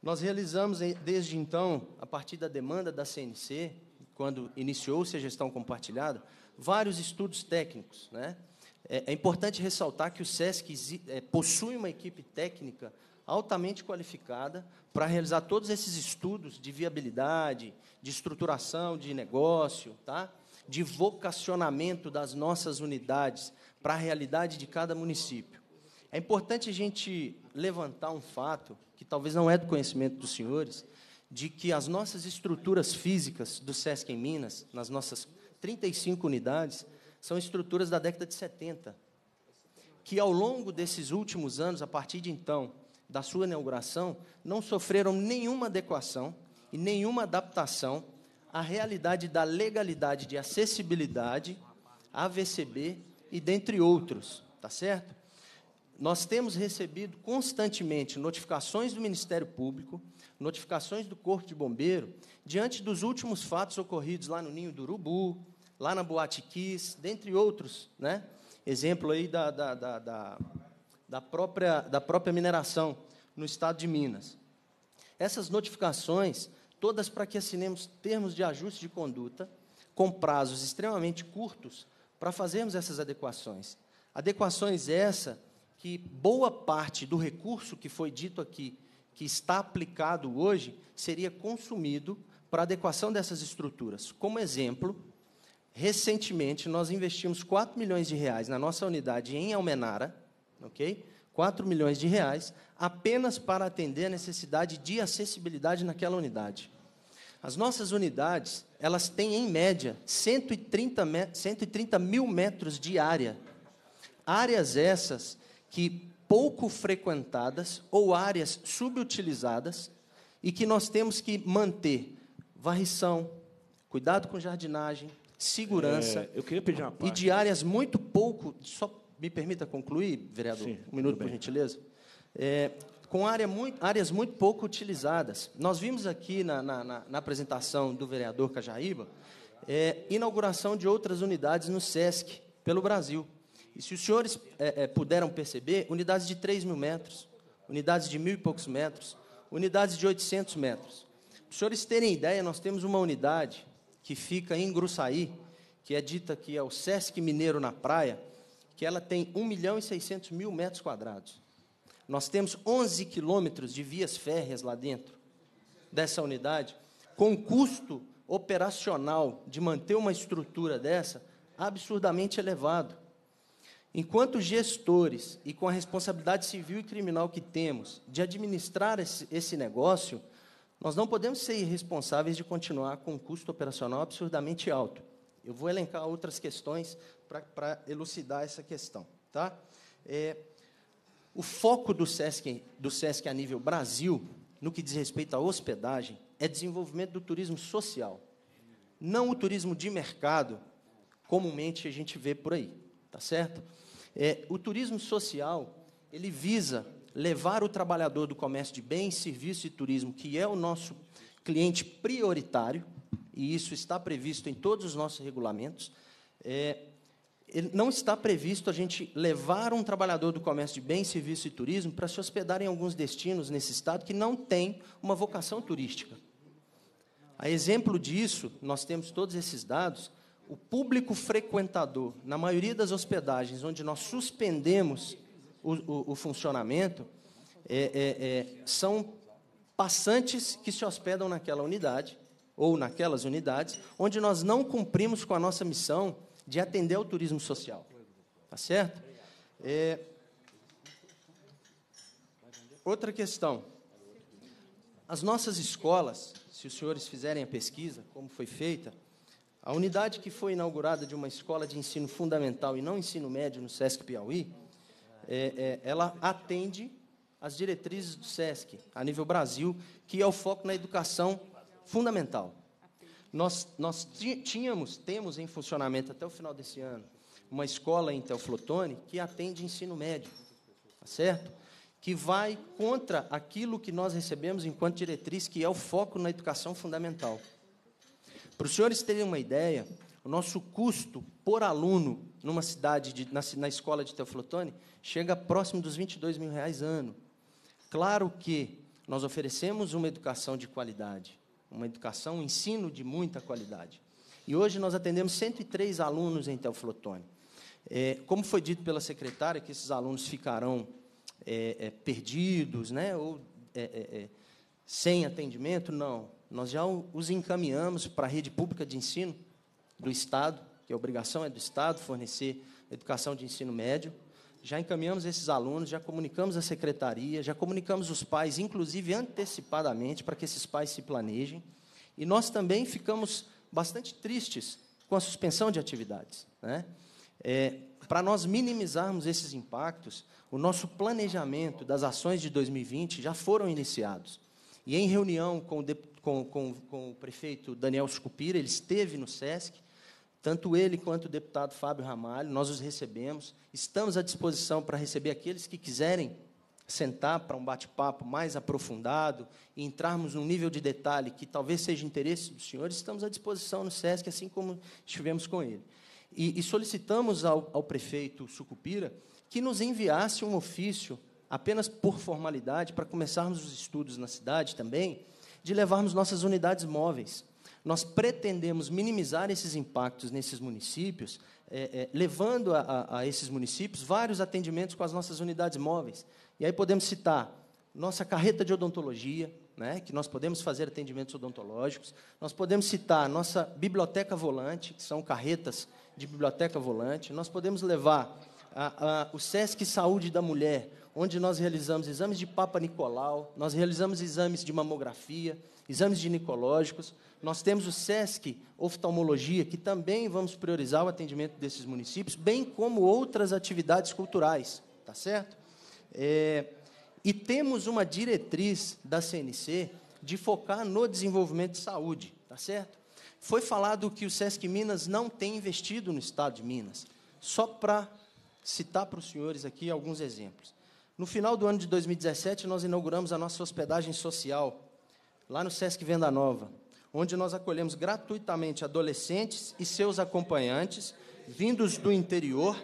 nós realizamos, desde então, a partir da demanda da CNC, quando iniciou-se a gestão compartilhada, vários estudos técnicos. Né? É, é importante ressaltar que o SESC é, possui uma equipe técnica altamente qualificada para realizar todos esses estudos de viabilidade, de estruturação de negócio, tá? de vocacionamento das nossas unidades para a realidade de cada município. É importante a gente levantar um fato, que talvez não é do conhecimento dos senhores, de que as nossas estruturas físicas do SESC em Minas, nas nossas 35 unidades, são estruturas da década de 70, que ao longo desses últimos anos, a partir de então, da sua inauguração, não sofreram nenhuma adequação e nenhuma adaptação à realidade da legalidade de acessibilidade, AVCB e dentre outros, tá certo? Nós temos recebido constantemente notificações do Ministério Público, notificações do Corpo de Bombeiro, diante dos últimos fatos ocorridos lá no Ninho do Urubu, lá na Boate Kiss, dentre outros, né? Exemplo aí da, da, da, da, da própria, da própria mineração no estado de Minas. Essas notificações, todas para que assinemos termos de ajuste de conduta, com prazos extremamente curtos, para fazermos essas adequações. Adequações essa que boa parte do recurso que foi dito aqui, que está aplicado hoje, seria consumido para adequação dessas estruturas. Como exemplo, recentemente nós investimos 4 milhões de reais na nossa unidade em Almenara, ok? 4 milhões de reais, apenas para atender a necessidade de acessibilidade naquela unidade. As nossas unidades, elas têm, em média, 130, 130 mil metros de área. Áreas essas que pouco frequentadas ou áreas subutilizadas e que nós temos que manter varrição, cuidado com jardinagem, segurança. É, eu queria pedir uma parte. E de áreas muito pouco. Só me permita concluir, vereador, Sim, um minuto, por gentileza. É, com área muito, áreas muito pouco utilizadas. Nós vimos aqui na, na, na apresentação do vereador Cajaíba é, inauguração de outras unidades no SESC pelo Brasil. E se os senhores é, é puderam perceber, unidades de 3 mil metros, unidades de mil e poucos metros, unidades de 800 metros. Para os senhores terem ideia, nós temos uma unidade que fica em Gruçaí, que é dita que é o Sesc Mineiro na praia, que ela tem 1 milhão e 600 mil metros quadrados. Nós temos 11 quilômetros de vias férreas lá dentro dessa unidade, com custo operacional de manter uma estrutura dessa absurdamente elevado. Enquanto gestores e com a responsabilidade civil e criminal que temos de administrar esse, negócio, nós não podemos ser irresponsáveis de continuar com um custo operacional absurdamente alto. Eu vou elencar outras questões para elucidar essa questão. Tá? É, o foco do SESC, do SESC a nível Brasil, no que diz respeito à hospedagem, é desenvolvimento do turismo social, não o turismo de mercado, comumente a gente vê por aí. Tá certo? É, o turismo social ele visa levar o trabalhador do comércio de bens, serviços e turismo, que é o nosso cliente prioritário, e isso está previsto em todos os nossos regulamentos, é, não está previsto a gente levar um trabalhador do comércio de bens, serviços e turismo para se hospedar em alguns destinos nesse estado que não tem uma vocação turística. A exemplo disso, nós temos todos esses dados, o público frequentador, na maioria das hospedagens onde nós suspendemos o, o, o funcionamento, é, é, é, são passantes que se hospedam naquela unidade, ou naquelas unidades, onde nós não cumprimos com a nossa missão de atender ao turismo social. Tá certo? É... Outra questão. As nossas escolas, se os senhores fizerem a pesquisa, como foi feita, a unidade que foi inaugurada de uma escola de ensino fundamental e não ensino médio no SESC Piauí, é, é, ela atende as diretrizes do SESC, a nível Brasil, que é o foco na educação fundamental. Nós, nós tínhamos, temos em funcionamento até o final desse ano, uma escola em Teoflotone que atende ensino médio, tá certo? Que vai contra aquilo que nós recebemos enquanto diretriz, que é o foco na educação fundamental. Para os senhores terem uma ideia, o nosso custo por aluno numa cidade, de, na, na escola de Teoflotone, chega próximo dos 22 mil reais ano. Claro que nós oferecemos uma educação de qualidade, uma educação, um ensino de muita qualidade. E hoje nós atendemos 103 alunos em Teoflotone. É, como foi dito pela secretária, que esses alunos ficarão é, é, perdidos, né, ou é, é, é, sem atendimento, não. Nós já os encaminhamos para a rede pública de ensino do Estado, que a obrigação é do Estado fornecer educação de ensino médio. Já encaminhamos esses alunos, já comunicamos a secretaria, já comunicamos os pais, inclusive antecipadamente, para que esses pais se planejem. E nós também ficamos bastante tristes com a suspensão de atividades. Né? É, para nós minimizarmos esses impactos, o nosso planejamento das ações de 2020 já foram iniciados. E em reunião com o, com, com, com o prefeito Daniel Scupira, ele esteve no SESC, tanto ele quanto o deputado Fábio Ramalho, nós os recebemos. Estamos à disposição para receber aqueles que quiserem sentar para um bate-papo mais aprofundado e entrarmos num nível de detalhe que talvez seja interesse dos senhores. Estamos à disposição no SESC, assim como estivemos com ele. E, e solicitamos ao, ao prefeito Sucupira que nos enviasse um ofício, apenas por formalidade, para começarmos os estudos na cidade também, de levarmos nossas unidades móveis nós pretendemos minimizar esses impactos nesses municípios, é, é, levando a, a, a, esses municípios vários atendimentos com as nossas unidades móveis. E aí podemos citar nossa carreta de odontologia, né, que nós podemos fazer atendimentos odontológicos. Nós podemos citar nossa biblioteca volante, que são carretas de biblioteca volante. Nós podemos levar a, o SESC Saúde da Mulher, onde nós realizamos exames de Papa Nicolau, nós realizamos exames de mamografia, exames ginecológicos. Nós temos o SESC Oftalmologia, que também vamos priorizar o atendimento desses municípios, bem como outras atividades culturais, tá certo? É, e temos uma diretriz da CNC de focar no desenvolvimento de saúde, tá certo? Foi falado que o SESC Minas não tem investido no estado de Minas. Só para citar para os senhores aqui alguns exemplos. No final do ano de 2017, nós inauguramos a nossa hospedagem social lá no Sesc Venda Nova, onde nós acolhemos gratuitamente adolescentes e seus acompanhantes vindos do interior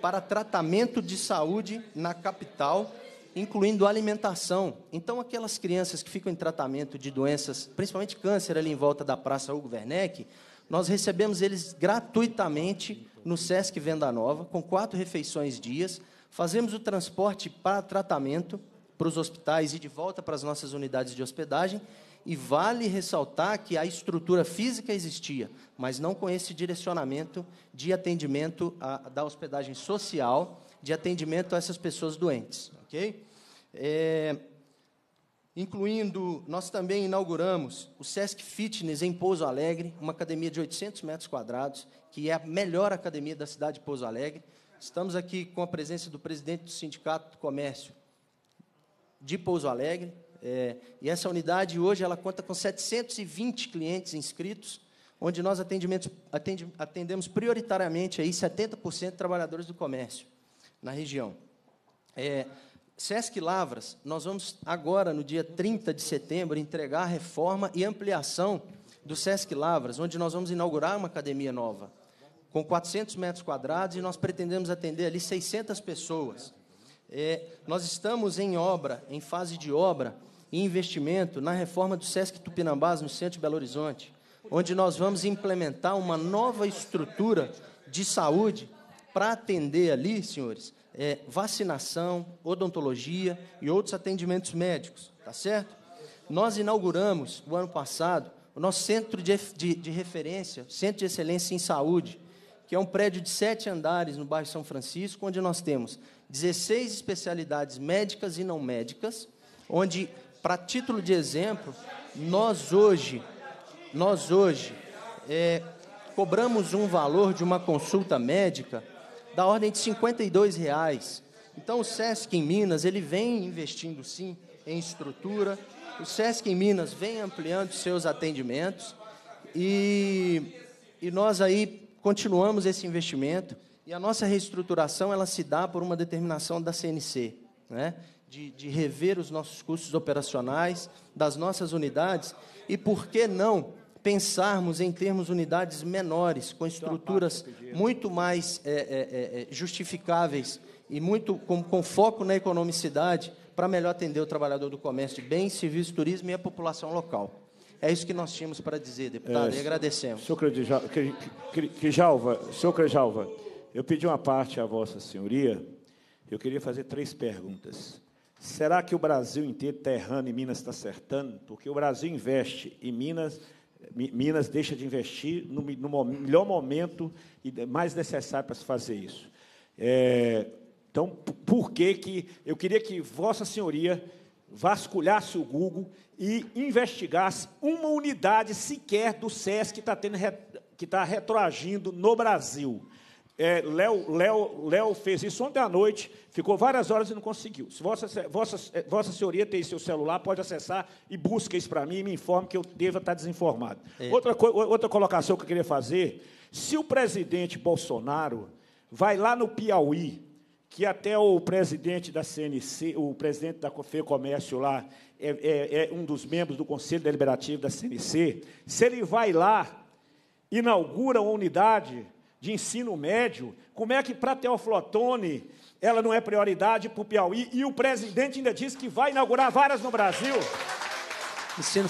para tratamento de saúde na capital, incluindo alimentação. Então, aquelas crianças que ficam em tratamento de doenças, principalmente câncer, ali em volta da Praça Hugo Werneck, nós recebemos eles gratuitamente no Sesc Venda Nova, com quatro refeições dias, fazemos o transporte para tratamento para os hospitais e de volta para as nossas unidades de hospedagem. E vale ressaltar que a estrutura física existia, mas não com esse direcionamento de atendimento a, da hospedagem social, de atendimento a essas pessoas doentes. ok? É, incluindo, nós também inauguramos o Sesc Fitness em Pouso Alegre, uma academia de 800 metros quadrados, que é a melhor academia da cidade de Pouso Alegre. Estamos aqui com a presença do presidente do Sindicato do Comércio, de Pouso Alegre. É, e essa unidade hoje ela conta com 720 clientes inscritos, onde nós atendemos, atende, atendemos prioritariamente aí 70% de trabalhadores do comércio na região. É, Sesc Lavras, nós vamos agora, no dia 30 de setembro, entregar a reforma e ampliação do Sesc Lavras, onde nós vamos inaugurar uma academia nova, com 400 metros quadrados, e nós pretendemos atender ali 600 pessoas. É, nós estamos em obra, em fase de obra e investimento na reforma do Sesc Tupinambás, no centro de Belo Horizonte, onde nós vamos implementar uma nova estrutura de saúde para atender ali, senhores, é, vacinação, odontologia e outros atendimentos médicos, tá certo? Nós inauguramos, o ano passado, o nosso centro de, de, de referência, Centro de Excelência em Saúde, que é um prédio de sete andares no bairro São Francisco, onde nós temos 16 especialidades médicas e não médicas, onde, para título de exemplo, nós hoje, nós hoje é, cobramos um valor de uma consulta médica da ordem de 52 reais. Então o Sesc em Minas ele vem investindo sim em estrutura. O Sesc em Minas vem ampliando seus atendimentos e, e nós aí continuamos esse investimento e a nossa reestruturação ela se dá por uma determinação da CNC, né? de, de rever os nossos custos operacionais das nossas unidades e por que não pensarmos em termos unidades menores, com estruturas muito mais é, é, é, é, justificáveis e muito com, com foco na economicidade para melhor atender o trabalhador do comércio de bens, serviços, turismo e a população local. É isso que nós tínhamos para dizer, deputado, é, e agradecemos. Senhor Crijalva, senhor Crijalva, eu pedi uma parte à Vossa Senhoria, eu queria fazer três perguntas. Será que o Brasil inteiro está errando e Minas está acertando? Porque o Brasil investe em Minas Minas deixa de investir no, no melhor momento e mais necessário para se fazer isso. É, então, por que que eu queria que Vossa Senhoria vasculhasse o Google e investigasse uma unidade sequer do SESC que está tendo que está retroagindo no Brasil. É, Léo, Léo, Léo fez isso ontem à noite, ficou várias horas e não conseguiu. Se vossa, vossa, é, vossa senhoria tem seu celular, pode acessar e busca isso para mim e me informe que eu deva estar desinformado. É. Outra, outra colocação que eu queria fazer: se o presidente Bolsonaro vai lá no Piauí, que até o presidente da CNC, o presidente da Fe Comércio lá, é, é, é um dos membros do Conselho Deliberativo da CNC, se ele vai lá, inaugura uma unidade de ensino médio, como é que para Teoflotone ela não é prioridade para o Piauí e o presidente ainda disse que vai inaugurar várias no Brasil?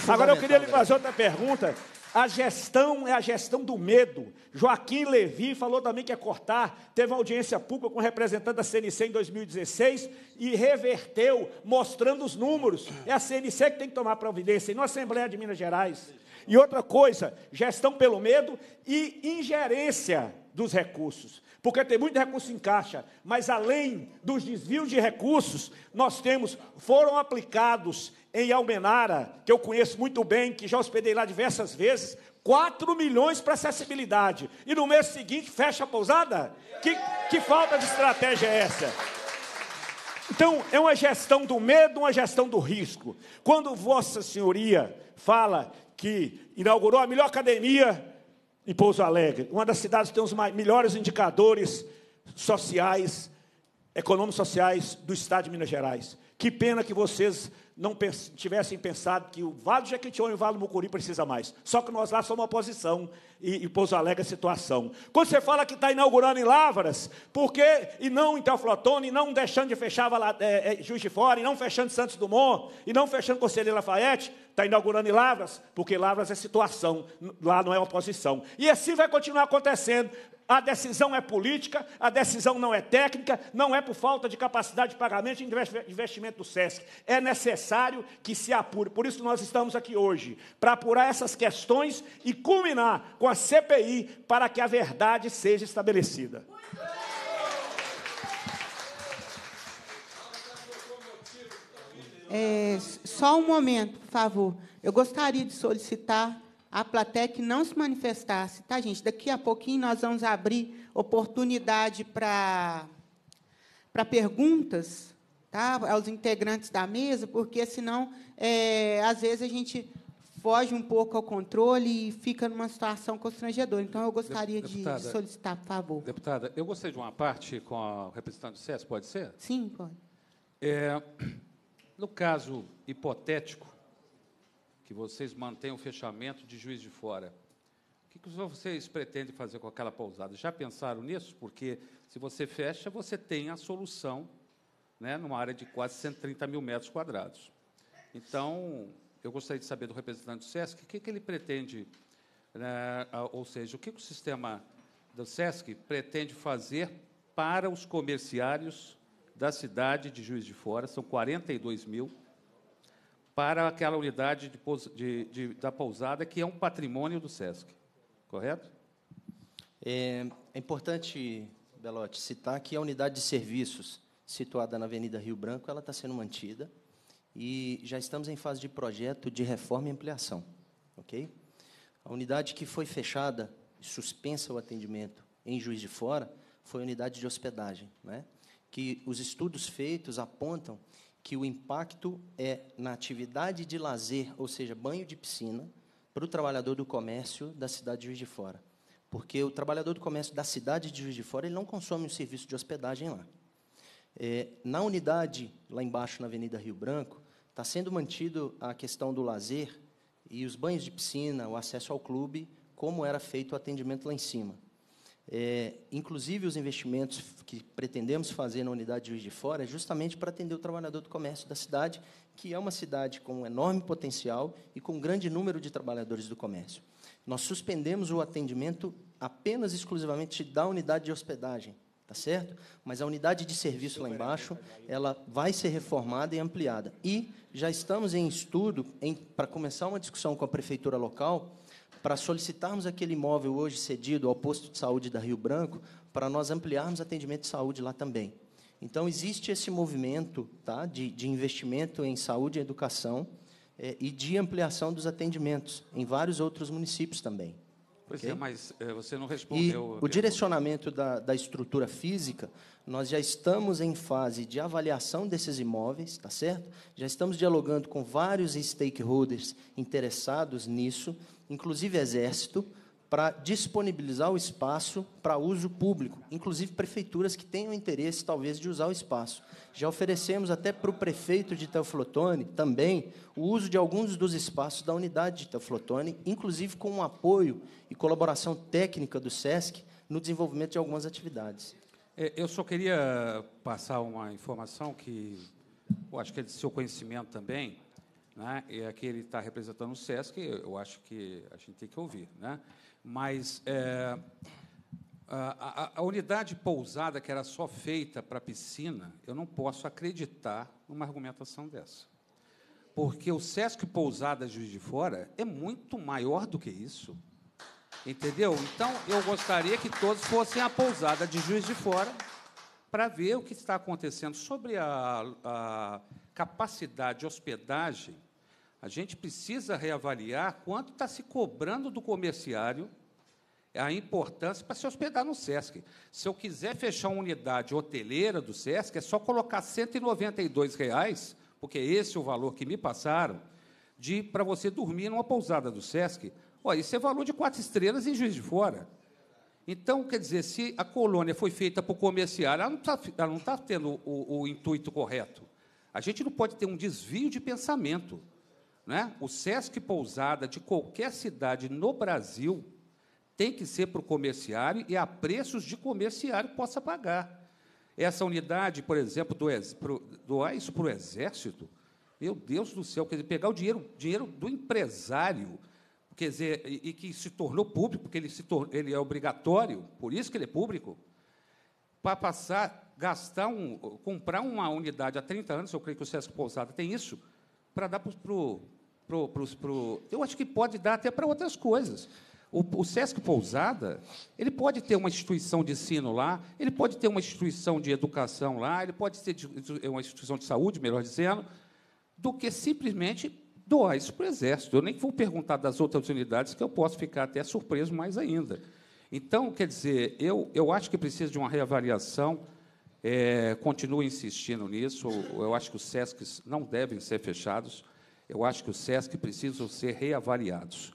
Agora eu queria lhe fazer outra pergunta. A gestão é a gestão do medo. Joaquim Levi falou também que ia cortar. Teve uma audiência pública com representante da CNC em 2016 e reverteu, mostrando os números. É a CNC que tem que tomar providência, e não a Assembleia de Minas Gerais. E outra coisa, gestão pelo medo e ingerência dos recursos. Porque tem muito recurso em caixa, mas além dos desvios de recursos, nós temos, foram aplicados em Almenara, que eu conheço muito bem, que já hospedei lá diversas vezes, 4 milhões para acessibilidade. E no mês seguinte fecha a pousada? Que, que falta de estratégia é essa? Então, é uma gestão do medo, uma gestão do risco. Quando Vossa Senhoria fala que inaugurou a melhor academia em Pouso Alegre, uma das cidades que tem os melhores indicadores sociais, econômicos sociais do estado de Minas Gerais. Que pena que vocês não pens tivessem pensado que o Vale do Jequitinhonha e o Vale do Mucuri precisa mais. Só que nós lá somos oposição e, e Pouso Alegre a situação. Quando você fala que está inaugurando em Lavras, por quê? E não em Teoflotone, e não deixando de fechar é, é, Juiz de Fora, e não fechando Santos Dumont, e não fechando Conselheiro Lafayette, está inaugurando em Lavras, porque Lavras é situação, lá não é oposição. E assim vai continuar acontecendo. A decisão é política, a decisão não é técnica, não é por falta de capacidade de pagamento e investimento do SESC. É necessário que se apure. Por isso nós estamos aqui hoje, para apurar essas questões e culminar com a CPI para que a verdade seja estabelecida. É, só um momento, por favor. Eu gostaria de solicitar a plateia que não se manifestasse, tá, gente? Daqui a pouquinho nós vamos abrir oportunidade para para perguntas, tá, aos integrantes da mesa, porque senão, é, às vezes a gente foge um pouco ao controle e fica numa situação constrangedora. Então, eu gostaria deputada, de solicitar, por favor. Deputada, eu gostaria de uma parte com a representante do SES, pode ser? Sim, pode. É, no caso hipotético, que vocês mantenham o fechamento de Juiz de Fora, o que, vocês pretendem fazer com aquela pousada? Já pensaram nisso? Porque se você fecha, você tem a solução né, numa área de quase 130 mil metros quadrados. Então, eu gostaria de saber do representante do SESC o que, que ele pretende, né, ou seja, o que, que o sistema do SESC pretende fazer para os comerciários da cidade de Juiz de Fora, são 42 mil, para aquela unidade de, de, de, da pousada, que é um patrimônio do SESC. Correto? É, é importante, Belotti, citar que a unidade de serviços situada na Avenida Rio Branco, ela está sendo mantida e já estamos em fase de projeto de reforma e ampliação, ok? A unidade que foi fechada, suspensa o atendimento em Juiz de Fora, foi a unidade de hospedagem, né? Que os estudos feitos apontam que o impacto é na atividade de lazer, ou seja, banho de piscina, para o trabalhador do comércio da cidade de Juiz de Fora. Porque o trabalhador do comércio da cidade de Juiz de Fora ele não consome o serviço de hospedagem lá. É, na unidade, lá embaixo, na Avenida Rio Branco, está sendo mantido a questão do lazer e os banhos de piscina, o acesso ao clube, como era feito o atendimento lá em cima. É, inclusive, os investimentos que pretendemos fazer na unidade de Juiz de Fora é justamente para atender o trabalhador do comércio da cidade, que é uma cidade com um enorme potencial e com um grande número de trabalhadores do comércio. Nós suspendemos o atendimento apenas exclusivamente da unidade de hospedagem, tá certo? Mas a unidade de serviço lá embaixo, ela vai ser reformada e ampliada. E já estamos em estudo para começar uma discussão com a prefeitura local para solicitarmos aquele imóvel hoje cedido ao posto de saúde da Rio Branco para nós ampliarmos atendimento de saúde lá também. Então existe esse movimento, tá, de, de investimento em saúde e educação é, e de ampliação dos atendimentos em vários outros municípios também. Pois okay? é, mas é, você não respondeu. E o direcionamento da, da estrutura física, nós já estamos em fase de avaliação desses imóveis, tá certo? Já estamos dialogando com vários stakeholders interessados nisso, inclusive Exército, para disponibilizar o espaço para uso público, inclusive prefeituras que tenham interesse, talvez, de usar o espaço. Já oferecemos até para o prefeito de Teoflotone também o uso de alguns dos espaços da unidade de Teoflotone, inclusive com o apoio e colaboração técnica do SESC no desenvolvimento de algumas atividades. É, eu só queria passar uma informação que eu acho que é de seu conhecimento também, né? e aqui ele está representando o SESC, eu acho que a gente tem que ouvir. Né? Mas é, a, a, a, unidade pousada, que era só feita para piscina, eu não posso acreditar numa argumentação dessa. Porque o Sesc Pousada Juiz de Fora é muito maior do que isso. Entendeu? Então, eu gostaria que todos fossem à pousada de Juiz de Fora para ver o que está acontecendo. Sobre a, a capacidade de hospedagem, a gente precisa reavaliar quanto está se cobrando do comerciário a importância para se hospedar no SESC. Se eu quiser fechar uma unidade hoteleira do SESC, é só colocar 192 reais, porque esse é o valor que me passaram, de para você dormir numa pousada do SESC. Olha, isso é valor de quatro estrelas em Juiz de Fora. Então, quer dizer, se a colônia foi feita para o comerciário, ela não está tá tendo o, o intuito correto. A gente não pode ter um desvio de pensamento. Né? O SESC Pousada de qualquer cidade no Brasil tem que ser para o comerciário e a preços de comerciário possa pagar. Essa unidade, por exemplo, do, pro, doar isso para o Exército, meu Deus do céu, quer dizer, pegar o dinheiro, dinheiro do empresário, quer dizer, e, e que se tornou público, porque ele, se tor ele é obrigatório, por isso que ele é público, para passar, gastar um, comprar uma unidade há 30 anos, eu creio que o Sesc Pousada tem isso, para dar para o pro, pro, pro, eu acho que pode dar até para outras coisas. O, o, Sesc Pousada, ele pode ter uma instituição de ensino lá, ele pode ter uma instituição de educação lá, ele pode ter uma instituição de saúde, melhor dizendo, do que simplesmente doar isso para o Exército. Eu nem vou perguntar das outras unidades, que eu posso ficar até surpreso mais ainda. Então, quer dizer, eu, eu acho que precisa de uma reavaliação, é, continuo insistindo nisso, eu acho que os SESCs não devem ser fechados, eu acho que os SESC precisam ser reavaliados.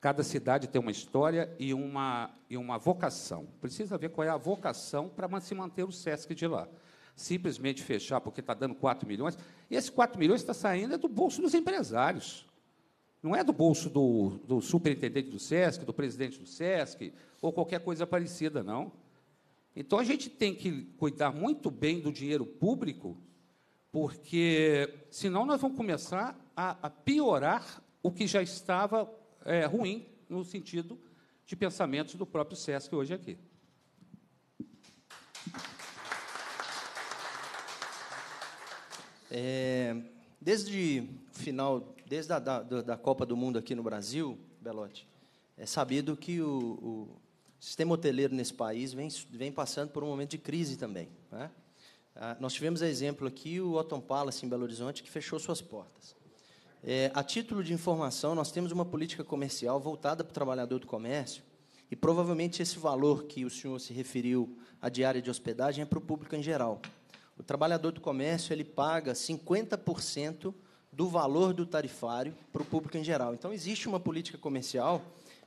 Cada cidade tem uma história e uma, e uma vocação. Precisa ver qual é a vocação para se manter o SESC de lá. simplesmente fechar porque está dando 4 milhões. E esses 4 milhões está saindo é do bolso dos empresários. Não é do bolso do, do superintendente do SESC, do presidente do SESC, ou qualquer coisa parecida, não. Então, a gente tem que cuidar muito bem do dinheiro público, porque senão nós vamos começar a, a piorar o que já estava é, ruim no sentido de pensamentos do próprio SESC hoje aqui. É, desde o final, desde a da, da, Copa do Mundo aqui no Brasil, Belotti, é sabido que o, o sistema hoteleiro nesse país vem, vem passando por um momento de crise também. Né? Ah, nós tivemos exemplo aqui o Otton Palace em Belo Horizonte que fechou suas portas. É, a título de informação, nós temos uma política comercial voltada para o trabalhador do comércio, e provavelmente esse valor que o senhor se referiu à diária de hospedagem é para o público em geral. O trabalhador do comércio ele paga 50% do valor do tarifário para o público em geral. Então, existe uma política comercial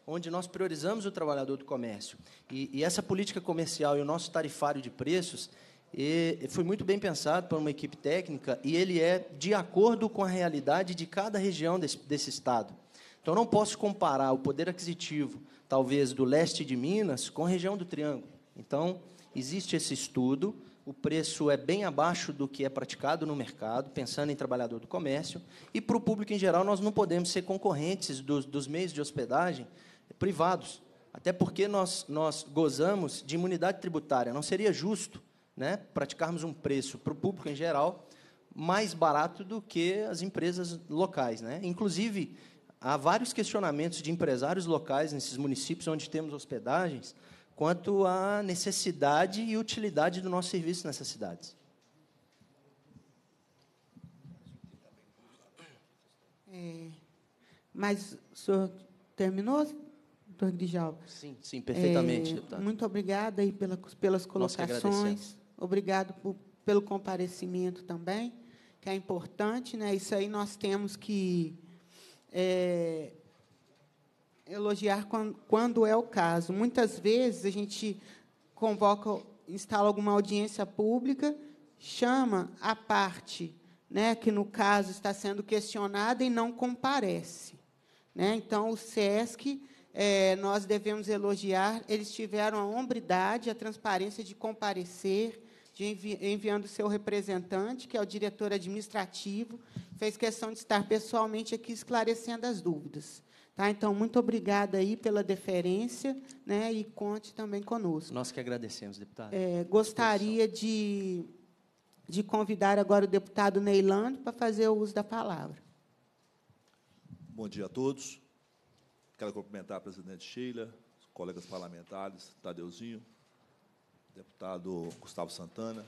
onde nós priorizamos o trabalhador do comércio. E, e essa política comercial e o nosso tarifário de preços e foi muito bem pensado por uma equipe técnica e ele é de acordo com a realidade de cada região desse, desse estado. Então, não posso comparar o poder aquisitivo, talvez, do leste de Minas com a região do Triângulo. Então, existe esse estudo, o preço é bem abaixo do que é praticado no mercado, pensando em trabalhador do comércio, e para o público em geral, nós não podemos ser concorrentes dos, dos meios de hospedagem privados, até porque nós, nós gozamos de imunidade tributária. Não seria justo né, praticarmos um preço para o público em geral mais barato do que as empresas locais. Né? Inclusive, há vários questionamentos de empresários locais nesses municípios onde temos hospedagens quanto à necessidade e utilidade do nosso serviço nessas cidades. É, mas o senhor terminou, doutor Grijalva? Sim, sim, perfeitamente, é, Muito obrigada aí pela, pelas colocações. Obrigado por, pelo comparecimento também, que é importante. Né? Isso aí nós temos que é, elogiar quando, quando é o caso. Muitas vezes a gente convoca, instala alguma audiência pública, chama a parte né, que, no caso, está sendo questionada e não comparece. Né? Então, o SESC, é, nós devemos elogiar, eles tiveram a hombridade, a transparência de comparecer, de envi enviando seu representante, que é o diretor administrativo, fez questão de estar pessoalmente aqui esclarecendo as dúvidas. Tá? Então, muito obrigada aí pela deferência né, e conte também conosco. Nós que agradecemos, deputado. É, gostaria de, de convidar agora o deputado Neilando para fazer o uso da palavra. Bom dia a todos. Quero cumprimentar a presidente Sheila, os colegas parlamentares, Tadeuzinho, deputado Gustavo Santana.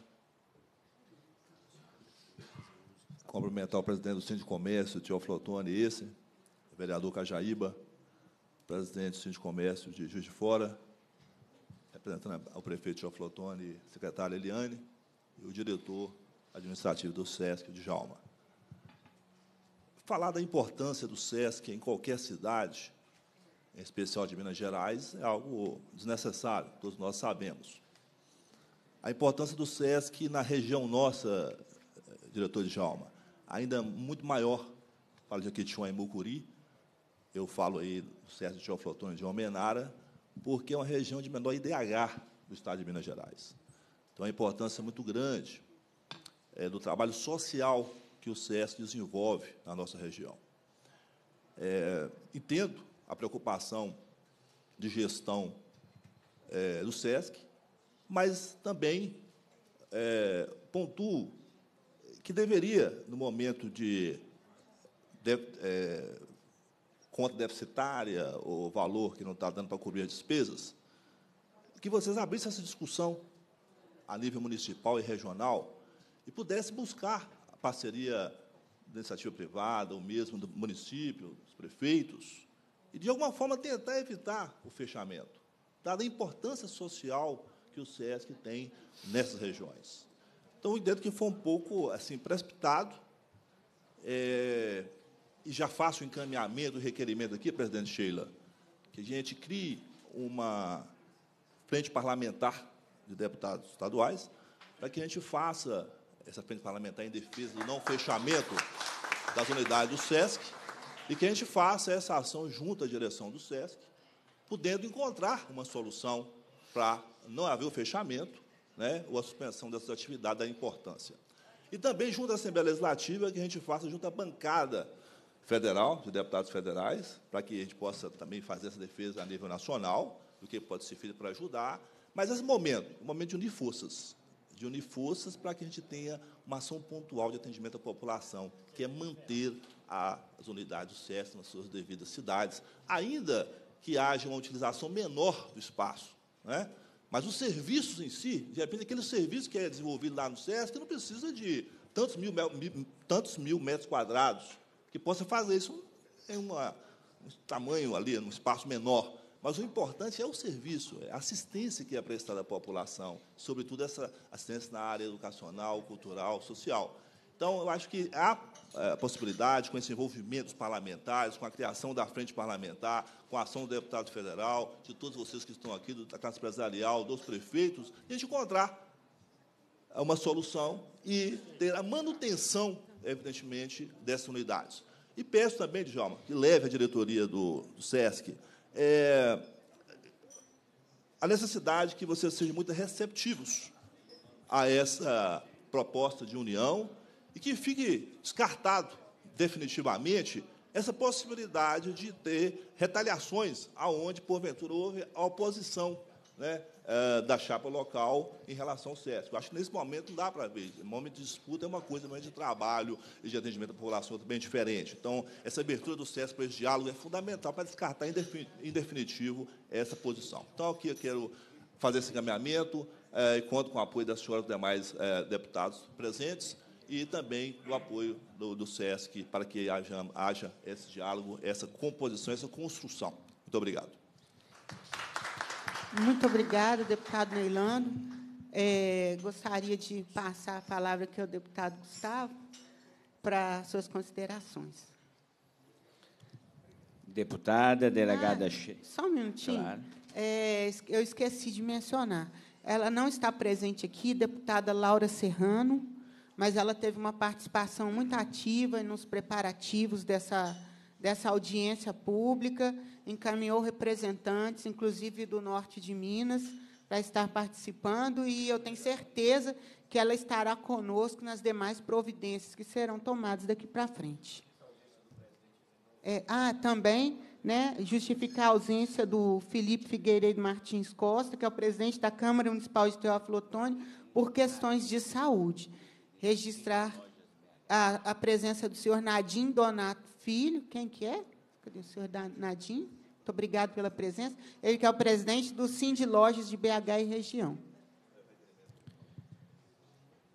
Cumprimentar o presidente do Centro de Comércio, Tio Flotone, esse, o vereador Cajaíba, presidente do Centro de Comércio de Juiz de Fora, representando o prefeito Tio Flotone, secretária Eliane, e o diretor administrativo do SESC, de Jalma. Falar da importância do SESC em qualquer cidade, em especial de Minas Gerais, é algo desnecessário, todos nós sabemos a importância do SESC na região nossa, diretor de Jalma, ainda muito maior para Jequitinhonha e Mucuri. Eu falo aí do SESC de Geoflotone de Almenara, porque é uma região de menor IDH do estado de Minas Gerais. Então, a importância é muito grande é, do trabalho social que o SESC desenvolve na nossa região. É, entendo a preocupação de gestão é, do SESC, mas também é, pontuo que deveria, no momento de, de é, conta deficitária ou valor que não está dando para cobrir as despesas, que vocês abrissem essa discussão a nível municipal e regional e pudessem buscar a parceria da iniciativa privada, ou mesmo do município, dos prefeitos, e, de alguma forma, tentar evitar o fechamento, dada a importância social que o SESC tem nessas regiões. Então, eu entendo que foi um pouco assim precipitado, é, e já faço o encaminhamento, o requerimento aqui, presidente Sheila, que a gente crie uma frente parlamentar de deputados estaduais para que a gente faça essa frente parlamentar em defesa do não fechamento das unidades do SESC e que a gente faça essa ação junto à direção do SESC, podendo encontrar uma solução para não haver o fechamento né, ou a suspensão dessas atividades da importância. E também junto à Assembleia Legislativa, que a gente faça junto à bancada federal, de deputados federais, para que a gente possa também fazer essa defesa a nível nacional, do que pode ser feito para ajudar. Mas esse momento, o momento de unir forças, de unir forças para que a gente tenha uma ação pontual de atendimento à população, que é manter as unidades do SES nas suas devidas cidades, ainda que haja uma utilização menor do espaço. Né? Mas os serviços em si, de repente, aquele serviço que é desenvolvido lá no SESC, não precisa de tantos mil, tantos mil metros quadrados, que possa fazer isso em uma, um tamanho ali, num espaço menor. Mas o importante é o serviço, é a assistência que é prestada à população, sobretudo essa assistência na área educacional, cultural, social. Então, eu acho que há é, a possibilidade, com esse envolvimento dos parlamentares, com a criação da frente parlamentar, com a ação do deputado federal, de todos vocês que estão aqui, da classe empresarial, dos prefeitos, a gente encontrar uma solução e ter a manutenção, evidentemente, dessas unidades. E peço também, Djalma, que leve a diretoria do, do SESC é, a necessidade que vocês sejam muito receptivos a essa proposta de união e que fique descartado definitivamente essa possibilidade de ter retaliações aonde, porventura, houve a oposição né, eh, da chapa local em relação ao SESC. Eu acho que nesse momento não dá para ver. O momento de disputa é uma coisa, mas de trabalho e de atendimento à população é bem diferente. Então, essa abertura do SESC para esse diálogo é fundamental para descartar em definitivo essa posição. Então, aqui eu quero fazer esse encaminhamento eh, e conto com o apoio da senhora e dos demais eh, deputados presentes e também do apoio do, do SESC para que haja, haja esse diálogo, essa composição, essa construção. Muito obrigado. Muito obrigada, deputado Neilando. É, gostaria de passar a palavra aqui ao deputado Gustavo para suas considerações. Deputada, delegada... Ah, só um minutinho. Claro. É, eu esqueci de mencionar. Ela não está presente aqui, deputada Laura Serrano, mas ela teve uma participação muito ativa nos preparativos dessa, dessa audiência pública, encaminhou representantes, inclusive do norte de Minas, para estar participando, e eu tenho certeza que ela estará conosco nas demais providências que serão tomadas daqui para frente. É, ah, também, né, justificar a ausência do Felipe Figueiredo Martins Costa, que é o presidente da Câmara Municipal de Teófilo Otoni, por questões de saúde registrar a, a presença do senhor Nadim Donato Filho. Quem que é? Cadê o senhor Nadim? Muito obrigado pela presença. Ele que é o presidente do Cindy Lojas de BH e região.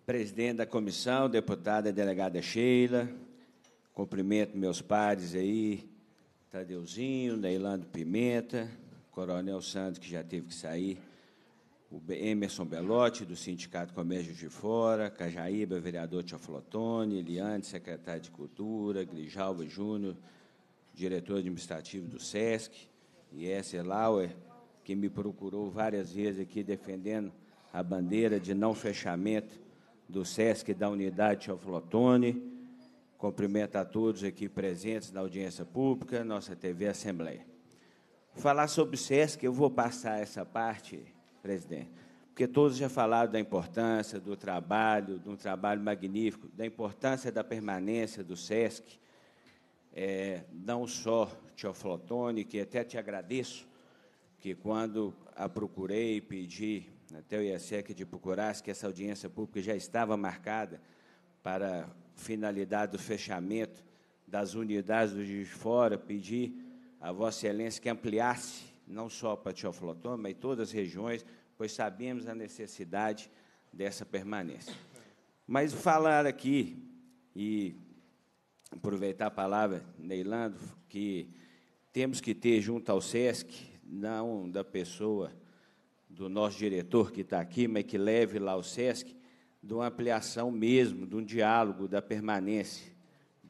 Presidente da comissão, deputada delegada Sheila, cumprimento meus pares aí, Tadeuzinho, Neilando Pimenta, Coronel Santos, que já teve que sair, o Emerson Belotti, do Sindicato Comércio de Fora, Cajaíba, vereador Tiaflotone, Eliane, secretário de Cultura, Grijalva Júnior, diretor administrativo do SESC, e Esser Lauer, que me procurou várias vezes aqui defendendo a bandeira de não fechamento do SESC da unidade Tiaflotone. Cumprimento a todos aqui presentes na audiência pública, nossa TV Assembleia. Falar sobre o SESC, eu vou passar essa parte presidente. Porque todos já falaram da importância do trabalho, de um trabalho magnífico, da importância da permanência do SESC, é, não só Teoflotone, que até te agradeço, que quando a procurei, pedi até o IESEC de procurasse que essa audiência pública já estava marcada para finalidade do fechamento das unidades do de Fora, pedi a Vossa Excelência que ampliasse não só para Teoflotone, mas em todas as regiões, pois sabemos a necessidade dessa permanência. Mas falar aqui e aproveitar a palavra, Neilando, que temos que ter junto ao SESC, não da pessoa do nosso diretor que está aqui, mas que leve lá o SESC, de uma ampliação mesmo, de um diálogo da permanência,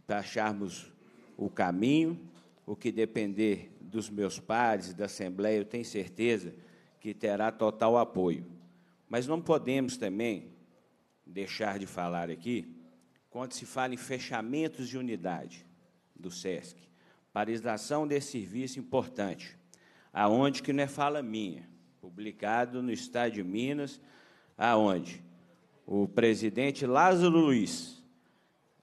para acharmos o caminho, o que depender dos meus pares da Assembleia, eu tenho certeza que terá total apoio. Mas não podemos também deixar de falar aqui quando se fala em fechamentos de unidade do SESC. Paralisação desse serviço importante, aonde que não é fala minha, publicado no Estado de Minas, aonde o presidente Lázaro Luiz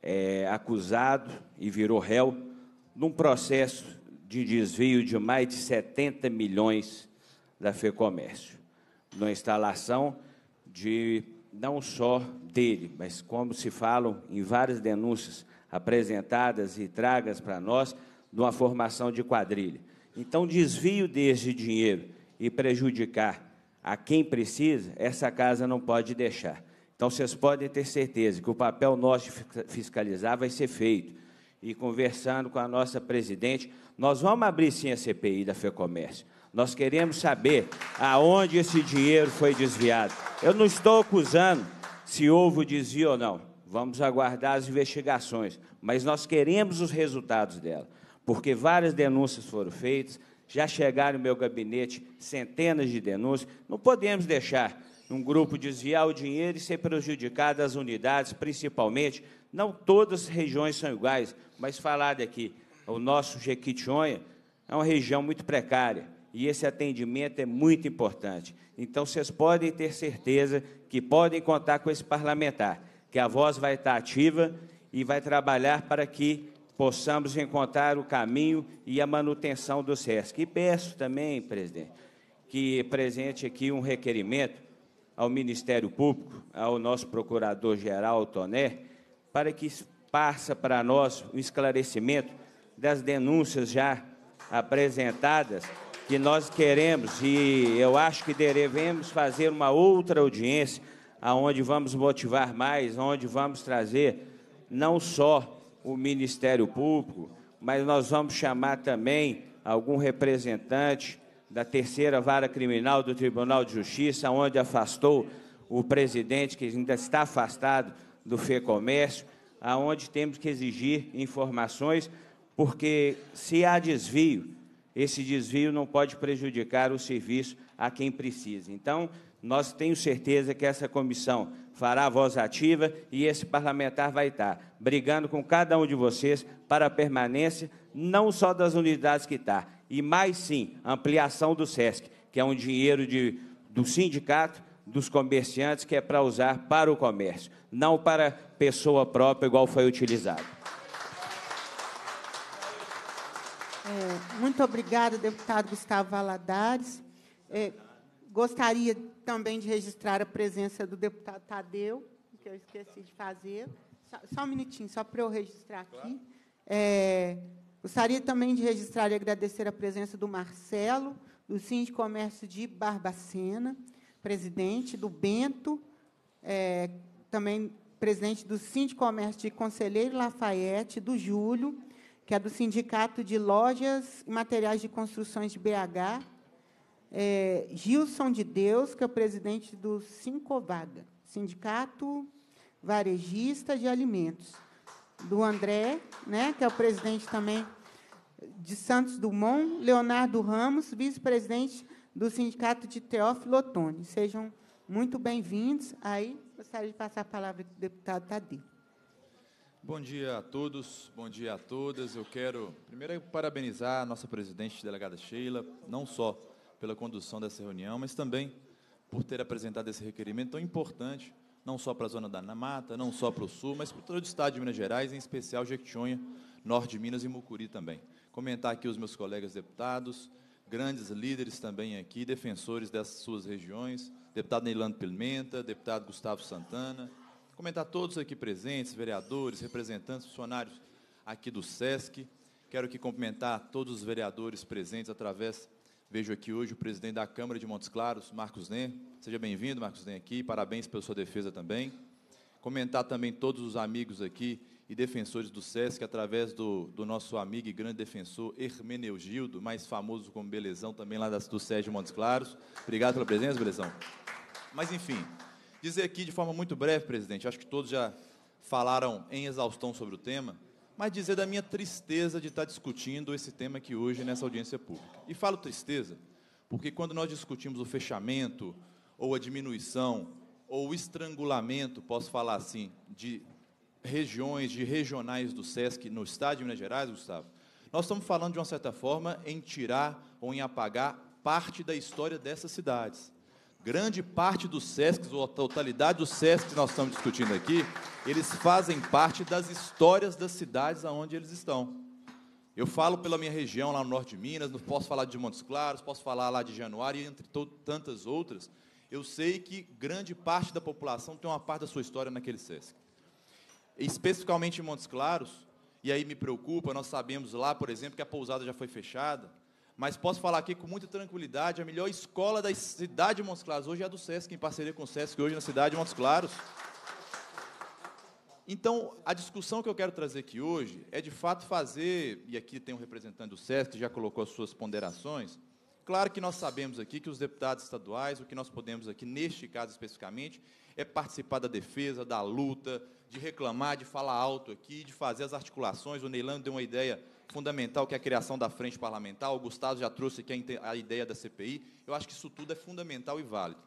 é acusado e virou réu num processo de desvio de mais de 70 milhões da FEComércio, na instalação de não só dele, mas como se falam em várias denúncias apresentadas e tragas para nós, de uma formação de quadrilha. Então, desvio desse dinheiro e prejudicar a quem precisa, essa casa não pode deixar. Então, vocês podem ter certeza que o papel nosso de fiscalizar vai ser feito. E conversando com a nossa presidente, nós vamos abrir sim a CPI da FEComércio. Nós queremos saber aonde esse dinheiro foi desviado. Eu não estou acusando se houve o desvio ou não. Vamos aguardar as investigações, mas nós queremos os resultados dela, porque várias denúncias foram feitas, já chegaram no meu gabinete centenas de denúncias. Não podemos deixar um grupo desviar o dinheiro e ser prejudicado as unidades, principalmente. Não todas as regiões são iguais, mas falar daqui, o nosso Jequitinhonha é uma região muito precária e esse atendimento é muito importante. Então, vocês podem ter certeza que podem contar com esse parlamentar, que a voz vai estar ativa e vai trabalhar para que possamos encontrar o caminho e a manutenção do SESC. E peço também, presidente, que presente aqui um requerimento ao Ministério Público, ao nosso procurador-geral, Toné, para que passe para nós o esclarecimento das denúncias já apresentadas que nós queremos e eu acho que devemos fazer uma outra audiência aonde vamos motivar mais, onde vamos trazer não só o Ministério Público, mas nós vamos chamar também algum representante da terceira vara criminal do Tribunal de Justiça, onde afastou o presidente que ainda está afastado do FEComércio, aonde temos que exigir informações, porque se há desvio esse desvio não pode prejudicar o serviço a quem precisa. Então, nós tenho certeza que essa comissão fará voz ativa e esse parlamentar vai estar brigando com cada um de vocês para a permanência não só das unidades que está, e mais sim, ampliação do SESC, que é um dinheiro de, do sindicato, dos comerciantes, que é para usar para o comércio, não para pessoa própria, igual foi utilizado. É, muito obrigada, deputado Gustavo Valadares. É, gostaria também de registrar a presença do deputado Tadeu, que eu esqueci de fazer. Só, só um minutinho, só para eu registrar aqui. É, gostaria também de registrar e agradecer a presença do Marcelo, do Síndico Comércio de Barbacena, presidente, do Bento, é, também presidente do Síndico Comércio de Conselheiro Lafayette, do Júlio, que é do Sindicato de Lojas e Materiais de Construções de BH, é, Gilson de Deus, que é o presidente do Sincovaga, Sindicato Varejista de Alimentos, do André, né, que é o presidente também de Santos Dumont, Leonardo Ramos, vice-presidente do Sindicato de Teófilo Otoni. Sejam muito bem-vindos. Aí, gostaria de passar a palavra para o deputado Tadeu. Bom dia a todos, bom dia a todas. Eu quero primeiro parabenizar a nossa presidente delegada Sheila, não só pela condução dessa reunião, mas também por ter apresentado esse requerimento tão importante, não só para a zona da Mata, não só para o Sul, mas para todo o estado de Minas Gerais, em especial Jequitinhonha, Norte de Minas e Mucuri também. Comentar aqui os meus colegas deputados, grandes líderes também aqui, defensores dessas suas regiões, deputado Neilando Pimenta, deputado Gustavo Santana, Comentar todos aqui presentes, vereadores, representantes, funcionários aqui do SESC. Quero aqui cumprimentar todos os vereadores presentes através, vejo aqui hoje o presidente da Câmara de Montes Claros, Marcos Nem. Seja bem-vindo, Marcos Nem, aqui. Parabéns pela sua defesa também. Comentar também todos os amigos aqui e defensores do SESC, através do, do nosso amigo e grande defensor Hermeneugildo, mais famoso como Belezão, também lá do SESC de Montes Claros. Obrigado pela presença, Belezão. Mas, enfim, Dizer aqui de forma muito breve, presidente, acho que todos já falaram em exaustão sobre o tema, mas dizer da minha tristeza de estar discutindo esse tema aqui hoje nessa audiência pública. E falo tristeza porque quando nós discutimos o fechamento ou a diminuição ou estrangulamento, posso falar assim, de regiões, de regionais do SESC no estado de Minas Gerais, Gustavo, nós estamos falando, de uma certa forma, em tirar ou em apagar parte da história dessas cidades. Grande parte dos SESCs, ou a totalidade dos SESCs que nós estamos discutindo aqui, eles fazem parte das histórias das cidades aonde eles estão. Eu falo pela minha região, lá no norte de Minas, posso falar de Montes Claros, posso falar lá de Januário, e entre tantas outras. Eu sei que grande parte da população tem uma parte da sua história naquele SESC. Especificamente em Montes Claros, e aí me preocupa, nós sabemos lá, por exemplo, que a pousada já foi fechada, mas posso falar aqui com muita tranquilidade, a melhor escola da cidade de Montes Claros hoje é a do SESC, em parceria com o SESC, hoje na cidade de Montes Claros. Então, a discussão que eu quero trazer aqui hoje é, de fato, fazer, e aqui tem um representante do SESC que já colocou as suas ponderações, claro que nós sabemos aqui que os deputados estaduais, o que nós podemos aqui, neste caso especificamente, é participar da defesa, da luta, de reclamar, de falar alto aqui, de fazer as articulações. O Neilano deu uma ideia fundamental, que é a criação da frente parlamentar. O Gustavo já trouxe aqui a ideia da CPI. Eu acho que isso tudo é fundamental e válido.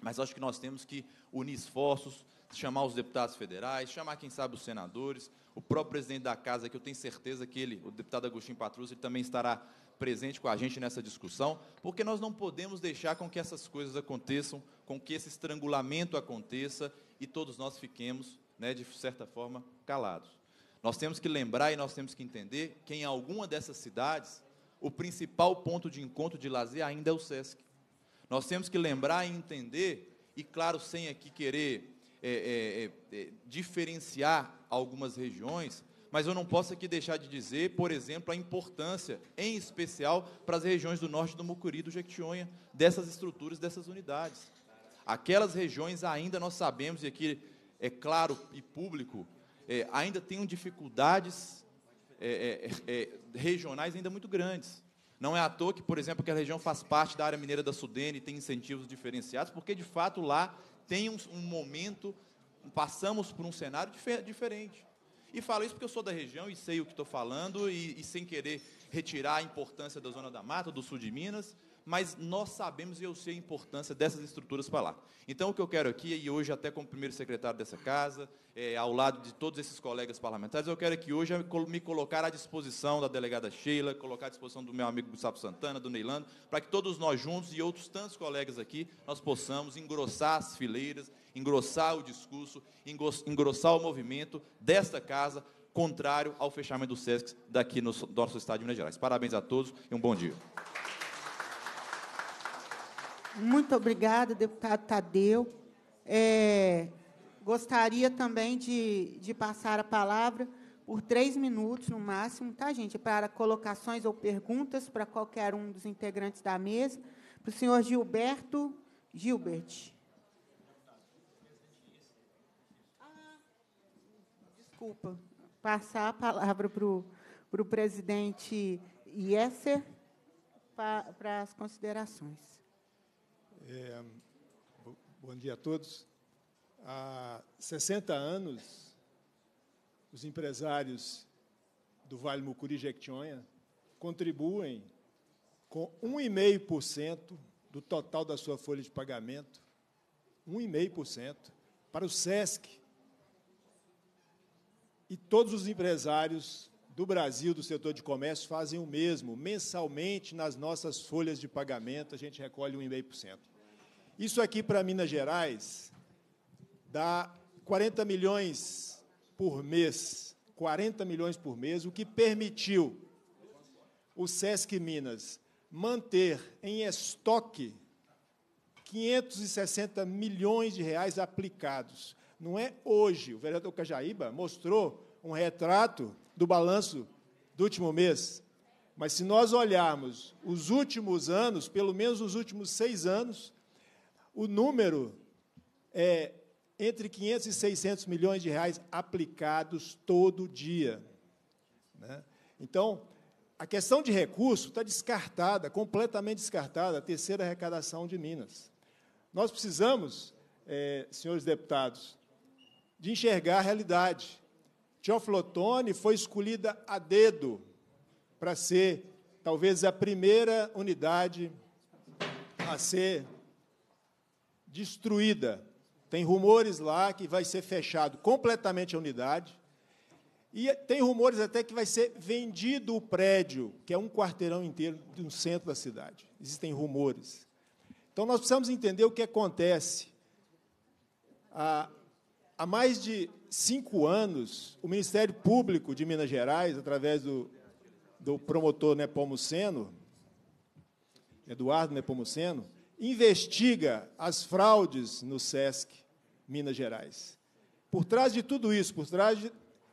Mas acho que nós temos que unir esforços, chamar os deputados federais, chamar, quem sabe, os senadores, o próprio presidente da casa, que eu tenho certeza que ele, o deputado Agostinho Patrus, ele também estará presente com a gente nessa discussão, porque nós não podemos deixar com que essas coisas aconteçam, com que esse estrangulamento aconteça e todos nós fiquemos né, de certa forma, calados. Nós temos que lembrar e nós temos que entender que em alguma dessas cidades, o principal ponto de encontro de lazer ainda é o SESC. Nós temos que lembrar e entender, e claro, sem aqui querer é, é, é, é, diferenciar algumas regiões, mas eu não posso aqui deixar de dizer, por exemplo, a importância, em especial, para as regiões do norte do Mucuri e do Jequitinhonha, dessas estruturas, dessas unidades. Aquelas regiões ainda nós sabemos, e aqui é claro e público, é, ainda tenham dificuldades é, é, é, regionais ainda muito grandes. Não é à toa que, por exemplo, que a região faz parte da área mineira da Sudene e tem incentivos diferenciados, porque de fato lá tem um, um momento, passamos por um cenário difer diferente. E falo isso porque eu sou da região e sei o que estou falando, e, e sem querer retirar a importância da Zona da Mata, do sul de Minas, mas nós sabemos e eu sei a importância dessas estruturas para lá. Então, o que eu quero aqui, e hoje até como primeiro secretário dessa casa, é, ao lado de todos esses colegas parlamentares, eu quero aqui hoje me colocar à disposição da delegada Sheila, colocar à disposição do meu amigo Gustavo Santana, do Neilando, para que todos nós juntos e outros tantos colegas aqui, nós possamos engrossar as fileiras, engrossar o discurso, engrossar o movimento desta casa, contrário ao fechamento do SESC daqui no nosso estado de Minas Gerais. Parabéns a todos e um bom dia. Muito obrigada, deputado Tadeu. É, gostaria também de, de passar a palavra por três minutos no máximo, tá, gente? Para colocações ou perguntas para qualquer um dos integrantes da mesa. Para o senhor Gilberto Gilbert. desculpa, passar a palavra para o, para o presidente Iesser para, para as considerações. É, bom dia a todos. Há 60 anos, os empresários do Vale Mucuri Jequitinhonha contribuem com 1,5% do total da sua folha de pagamento, 1,5% para o SESC. E todos os empresários do Brasil, do setor de comércio, fazem o mesmo. Mensalmente, nas nossas folhas de pagamento, a gente recolhe 1,5%. Isso aqui para Minas Gerais dá 40 milhões por mês, 40 milhões por mês, o que permitiu o SESC Minas manter em estoque 560 milhões de reais aplicados. Não é hoje. O vereador Cajaíba mostrou um retrato do balanço do último mês. Mas se nós olharmos os últimos anos, pelo menos os últimos seis anos, o número é entre 500 e 600 milhões de reais aplicados todo dia. Né? Então, a questão de recurso está descartada, completamente descartada, a terceira arrecadação de Minas. Nós precisamos, é, senhores deputados, de enxergar a realidade. Teoflotone foi escolhida a dedo para ser, talvez, a primeira unidade a ser destruída Tem rumores lá que vai ser fechado completamente a unidade. E tem rumores até que vai ser vendido o prédio, que é um quarteirão inteiro no centro da cidade. Existem rumores. Então, nós precisamos entender o que acontece. Há, há mais de cinco anos, o Ministério Público de Minas Gerais, através do, do promotor Nepomuceno, Eduardo Nepomuceno, investiga as fraudes no SESC Minas Gerais. Por trás de tudo isso, por trás de,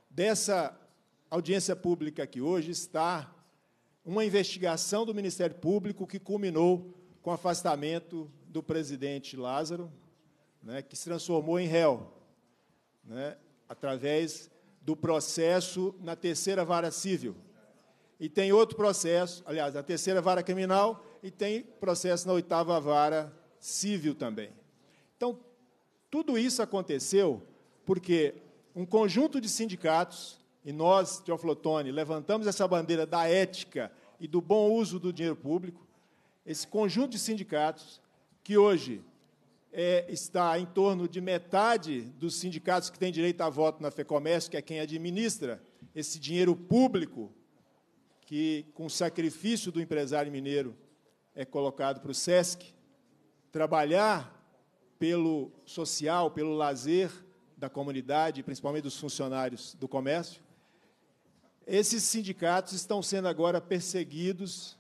dessa audiência pública aqui hoje, está uma investigação do Ministério Público que culminou com o afastamento do presidente Lázaro, né, que se transformou em réu, né, através do processo na terceira vara civil. E tem outro processo, aliás, na terceira vara criminal, e tem processo na oitava vara civil também. Então, tudo isso aconteceu porque um conjunto de sindicatos, e nós, Teoflotone, levantamos essa bandeira da ética e do bom uso do dinheiro público, esse conjunto de sindicatos, que hoje é, está em torno de metade dos sindicatos que têm direito a voto na FEComércio, que é quem administra esse dinheiro público, que, com sacrifício do empresário mineiro, é colocado para o SESC, trabalhar pelo social, pelo lazer da comunidade, principalmente dos funcionários do comércio. Esses sindicatos estão sendo agora perseguidos.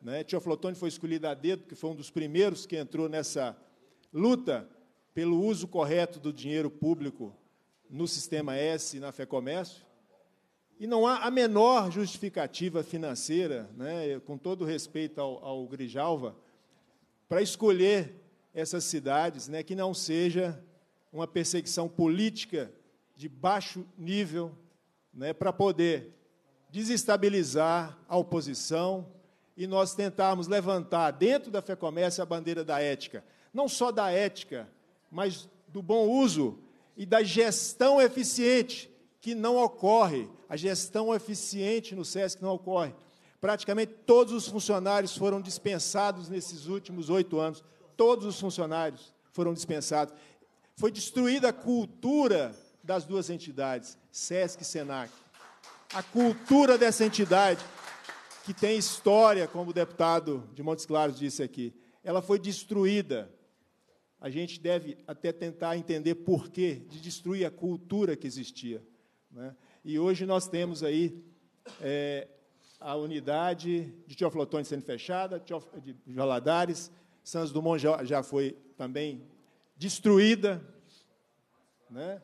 Né? Tio Flotone foi escolhido a dedo, que foi um dos primeiros que entrou nessa luta pelo uso correto do dinheiro público no sistema S e na FEComércio. E não há a menor justificativa financeira, né, com todo respeito ao, ao Grijalva, para escolher essas cidades né, que não seja uma perseguição política de baixo nível né, para poder desestabilizar a oposição e nós tentarmos levantar dentro da FEComércio a bandeira da ética. Não só da ética, mas do bom uso e da gestão eficiente que não ocorre, a gestão eficiente no SESC não ocorre. Praticamente todos os funcionários foram dispensados nesses últimos oito anos. Todos os funcionários foram dispensados. Foi destruída a cultura das duas entidades, SESC e SENAC. A cultura dessa entidade, que tem história, como o deputado de Montes Claros disse aqui, ela foi destruída. A gente deve até tentar entender por que de destruir a cultura que existia. Né? E hoje nós temos aí é, a unidade de Teoflotone sendo fechada, de Valadares, Santos Dumont já, já foi também destruída. Né?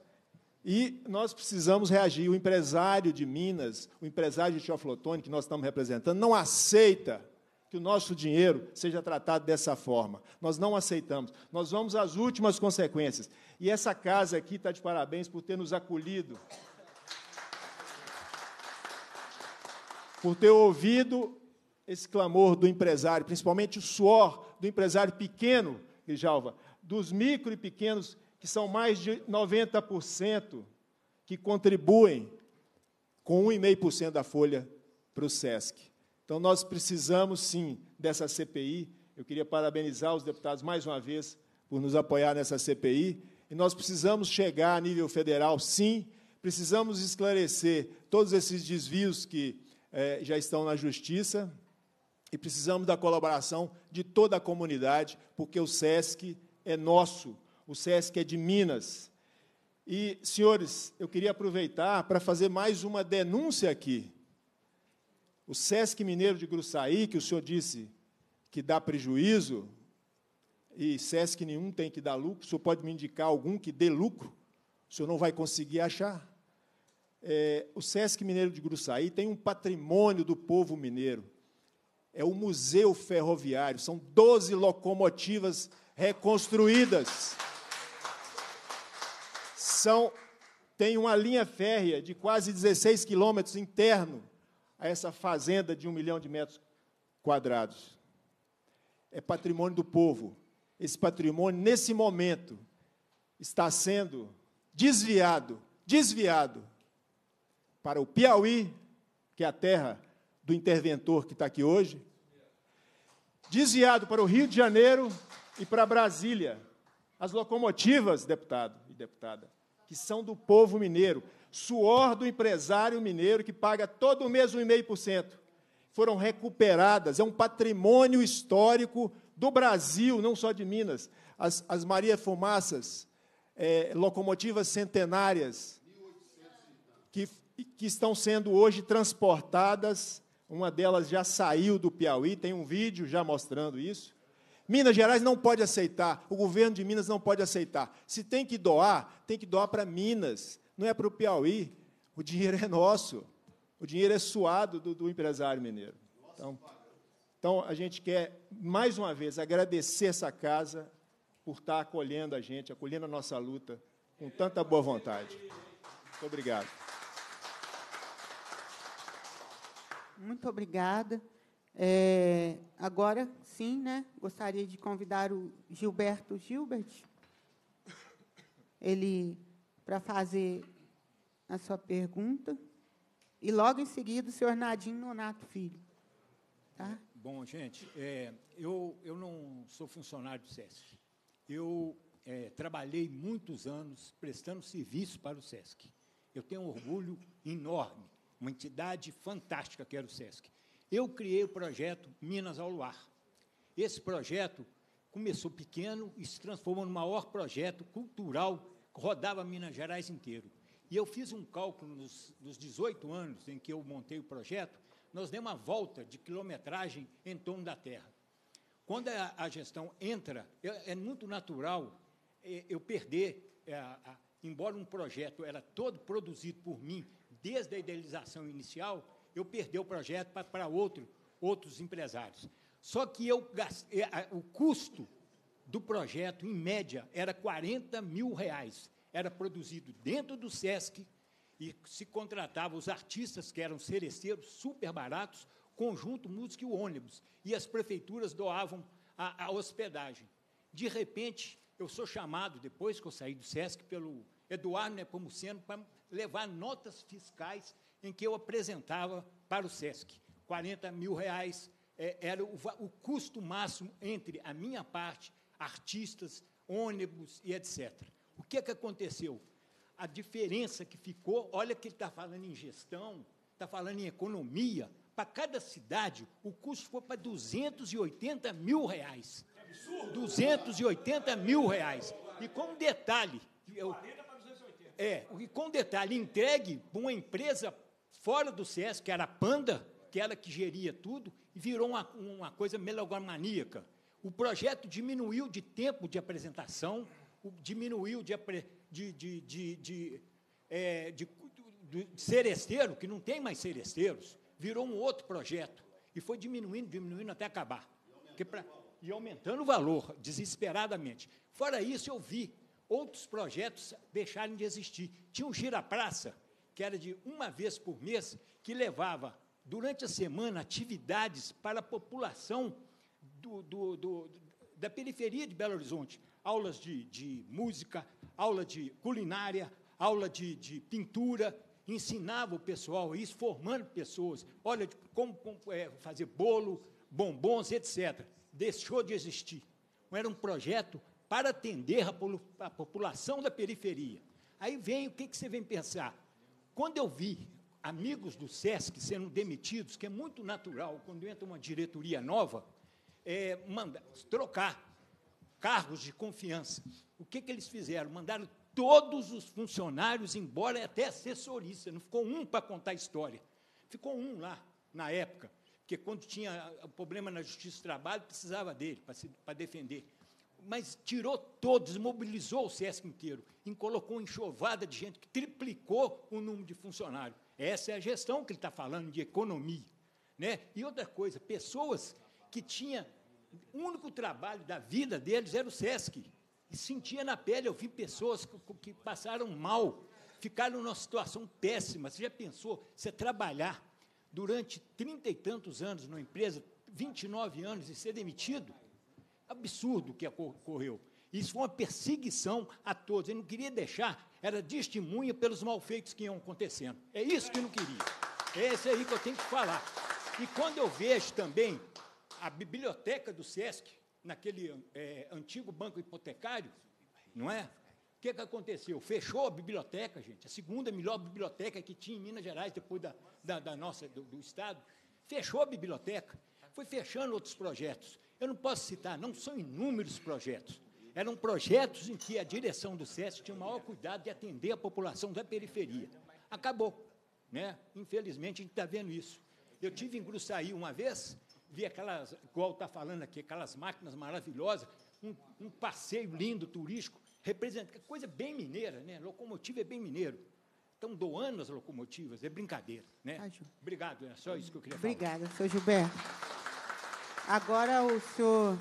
E nós precisamos reagir. O empresário de Minas, o empresário de Teoflotone, que nós estamos representando, não aceita que o nosso dinheiro seja tratado dessa forma. Nós não aceitamos. Nós vamos às últimas consequências. E essa casa aqui está de parabéns por ter nos acolhido por ter ouvido esse clamor do empresário, principalmente o suor do empresário pequeno, Grijalva, dos micro e pequenos, que são mais de 90%, que contribuem com 1,5% da folha para o SESC. Então, nós precisamos, sim, dessa CPI. Eu queria parabenizar os deputados mais uma vez por nos apoiar nessa CPI. E nós precisamos chegar a nível federal, sim, precisamos esclarecer todos esses desvios que é, já estão na justiça e precisamos da colaboração de toda a comunidade, porque o SESC é nosso, o SESC é de Minas. E, senhores, eu queria aproveitar para fazer mais uma denúncia aqui. O SESC Mineiro de Gruçaí, que o senhor disse que dá prejuízo, e SESC nenhum tem que dar lucro, o senhor pode me indicar algum que dê lucro? O senhor não vai conseguir achar é, o Sesc Mineiro de Gruçaí tem um patrimônio do povo mineiro. É o Museu Ferroviário. São 12 locomotivas reconstruídas. São, tem uma linha férrea de quase 16 quilômetros interno a essa fazenda de um milhão de metros quadrados. É patrimônio do povo. Esse patrimônio, nesse momento, está sendo desviado, desviado para o Piauí, que é a terra do interventor que está aqui hoje, desviado para o Rio de Janeiro e para Brasília. As locomotivas, deputado e deputada, que são do povo mineiro, suor do empresário mineiro que paga todo mês 1,5%, foram recuperadas. É um patrimônio histórico do Brasil, não só de Minas. As, as Maria Fumaças, é, locomotivas centenárias, que, que estão sendo hoje transportadas. Uma delas já saiu do Piauí, tem um vídeo já mostrando isso. Minas Gerais não pode aceitar, o governo de Minas não pode aceitar. Se tem que doar, tem que doar para Minas, não é para o Piauí. O dinheiro é nosso, o dinheiro é suado do, do empresário mineiro. Então, então, a gente quer, mais uma vez, agradecer essa casa por estar acolhendo a gente, acolhendo a nossa luta com tanta boa vontade. Muito obrigado. Muito obrigada. É, agora, sim, né, gostaria de convidar o Gilberto Gilbert, ele para fazer a sua pergunta, e logo em seguida o senhor Nadinho Nonato Filho. Tá? Bom, gente, é, eu, eu não sou funcionário do SESC. Eu é, trabalhei muitos anos prestando serviço para o SESC. Eu tenho um orgulho enorme, uma entidade fantástica que era o SESC. Eu criei o projeto Minas ao Luar. Esse projeto começou pequeno e se transformou no maior projeto cultural que rodava Minas Gerais inteiro. E eu fiz um cálculo nos, nos 18 anos em que eu montei o projeto, nós demos uma volta de quilometragem em torno da Terra. Quando a, a gestão entra, é, é, muito natural é, eu perder, é, a, embora um projeto era todo produzido por mim, desde a idealização inicial, eu perdi o projeto para outro, outros empresários. Só que eu gastei, é, o custo do projeto, em média, era 40 mil reais. Era produzido dentro do SESC e se contratava os artistas, que eram cereceiros, super baratos, conjunto, música e o ônibus. E as prefeituras doavam a, a hospedagem. De repente, eu sou chamado, depois que eu saí do SESC, pelo Eduardo Nepomuceno, para levar notas fiscais em que eu apresentava para o SESC. 40 mil reais é, era o, o custo máximo entre a minha parte, artistas, ônibus e etc. O que, é que aconteceu? A diferença que ficou, olha que ele está falando em gestão, está falando em economia, para cada cidade, o custo foi para 280 mil reais. 280 mil reais. E com detalhe, eu, é, e com detalhe, entregue para uma empresa fora do SESC, que era a Panda, que era que geria tudo, e virou uma, uma coisa melogomaníaca. O projeto diminuiu de tempo de apresentação, diminuiu de, de, de, de, de, é, de, de seresteiro, que não tem mais seresteiros, virou um outro projeto. E foi diminuindo, diminuindo até acabar. E, pra, e aumentando o valor, desesperadamente. Fora isso, eu vi outros projetos deixarem de existir. Tinha um Gira Praça, que era de uma vez por mês, que levava, durante a semana, atividades para a população do, do, do, da periferia de Belo Horizonte. Aulas de, de música, aula de culinária, aula de, de pintura, ensinava o pessoal isso, formando pessoas. Olha, como, como é, fazer bolo, bombons, etc. Deixou de existir. Era um projeto para atender a, população da periferia. Aí vem, o que, que você vem pensar? Quando eu vi amigos do SESC sendo demitidos, que é muito natural quando entra uma diretoria nova, é, manda, trocar cargos de confiança. O que, que eles fizeram? Mandaram todos os funcionários embora, até assessorista, não ficou um para contar a história. Ficou um lá, na época, porque quando tinha problema na Justiça do Trabalho, precisava dele para defender mas tirou todos, desmobilizou o SESC inteiro e colocou enxovada de gente que triplicou o número de funcionários. Essa é a gestão que ele está falando de economia. Né? E outra coisa, pessoas que tinham o único trabalho da vida deles era o SESC. E sentia na pele, eu vi pessoas que, que passaram mal, ficaram numa situação péssima. Você já pensou, você trabalhar durante trinta e tantos anos numa empresa, 29 anos, e ser demitido? Absurdo que ocorreu. Isso foi uma perseguição a todos. Ele não queria deixar, era testemunha pelos malfeitos que iam acontecendo. É isso que não queria. É esse aí que eu tenho que falar. E quando eu vejo também a biblioteca do SESC, naquele é, antigo banco hipotecário, não é? O que, que aconteceu? Fechou a biblioteca, gente, a segunda melhor biblioteca que tinha em Minas Gerais, depois da, da, da nossa, do, do, Estado. Fechou a biblioteca, foi fechando outros projetos. Eu não posso citar, não são inúmeros projetos. Eram projetos em que a direção do SESC tinha o maior cuidado de atender a população da periferia. Acabou. Né? Infelizmente, a gente está vendo isso. Eu tive em Gruçaí uma vez, vi aquelas, igual está falando aqui, aquelas máquinas maravilhosas, um, um passeio lindo, turístico, representa coisa bem mineira, né? Locomotiva é bem mineiro. Estão doando as locomotivas, é brincadeira, né? Obrigado, é só isso que eu queria falar. Obrigada, senhor Gilberto. Agora o senhor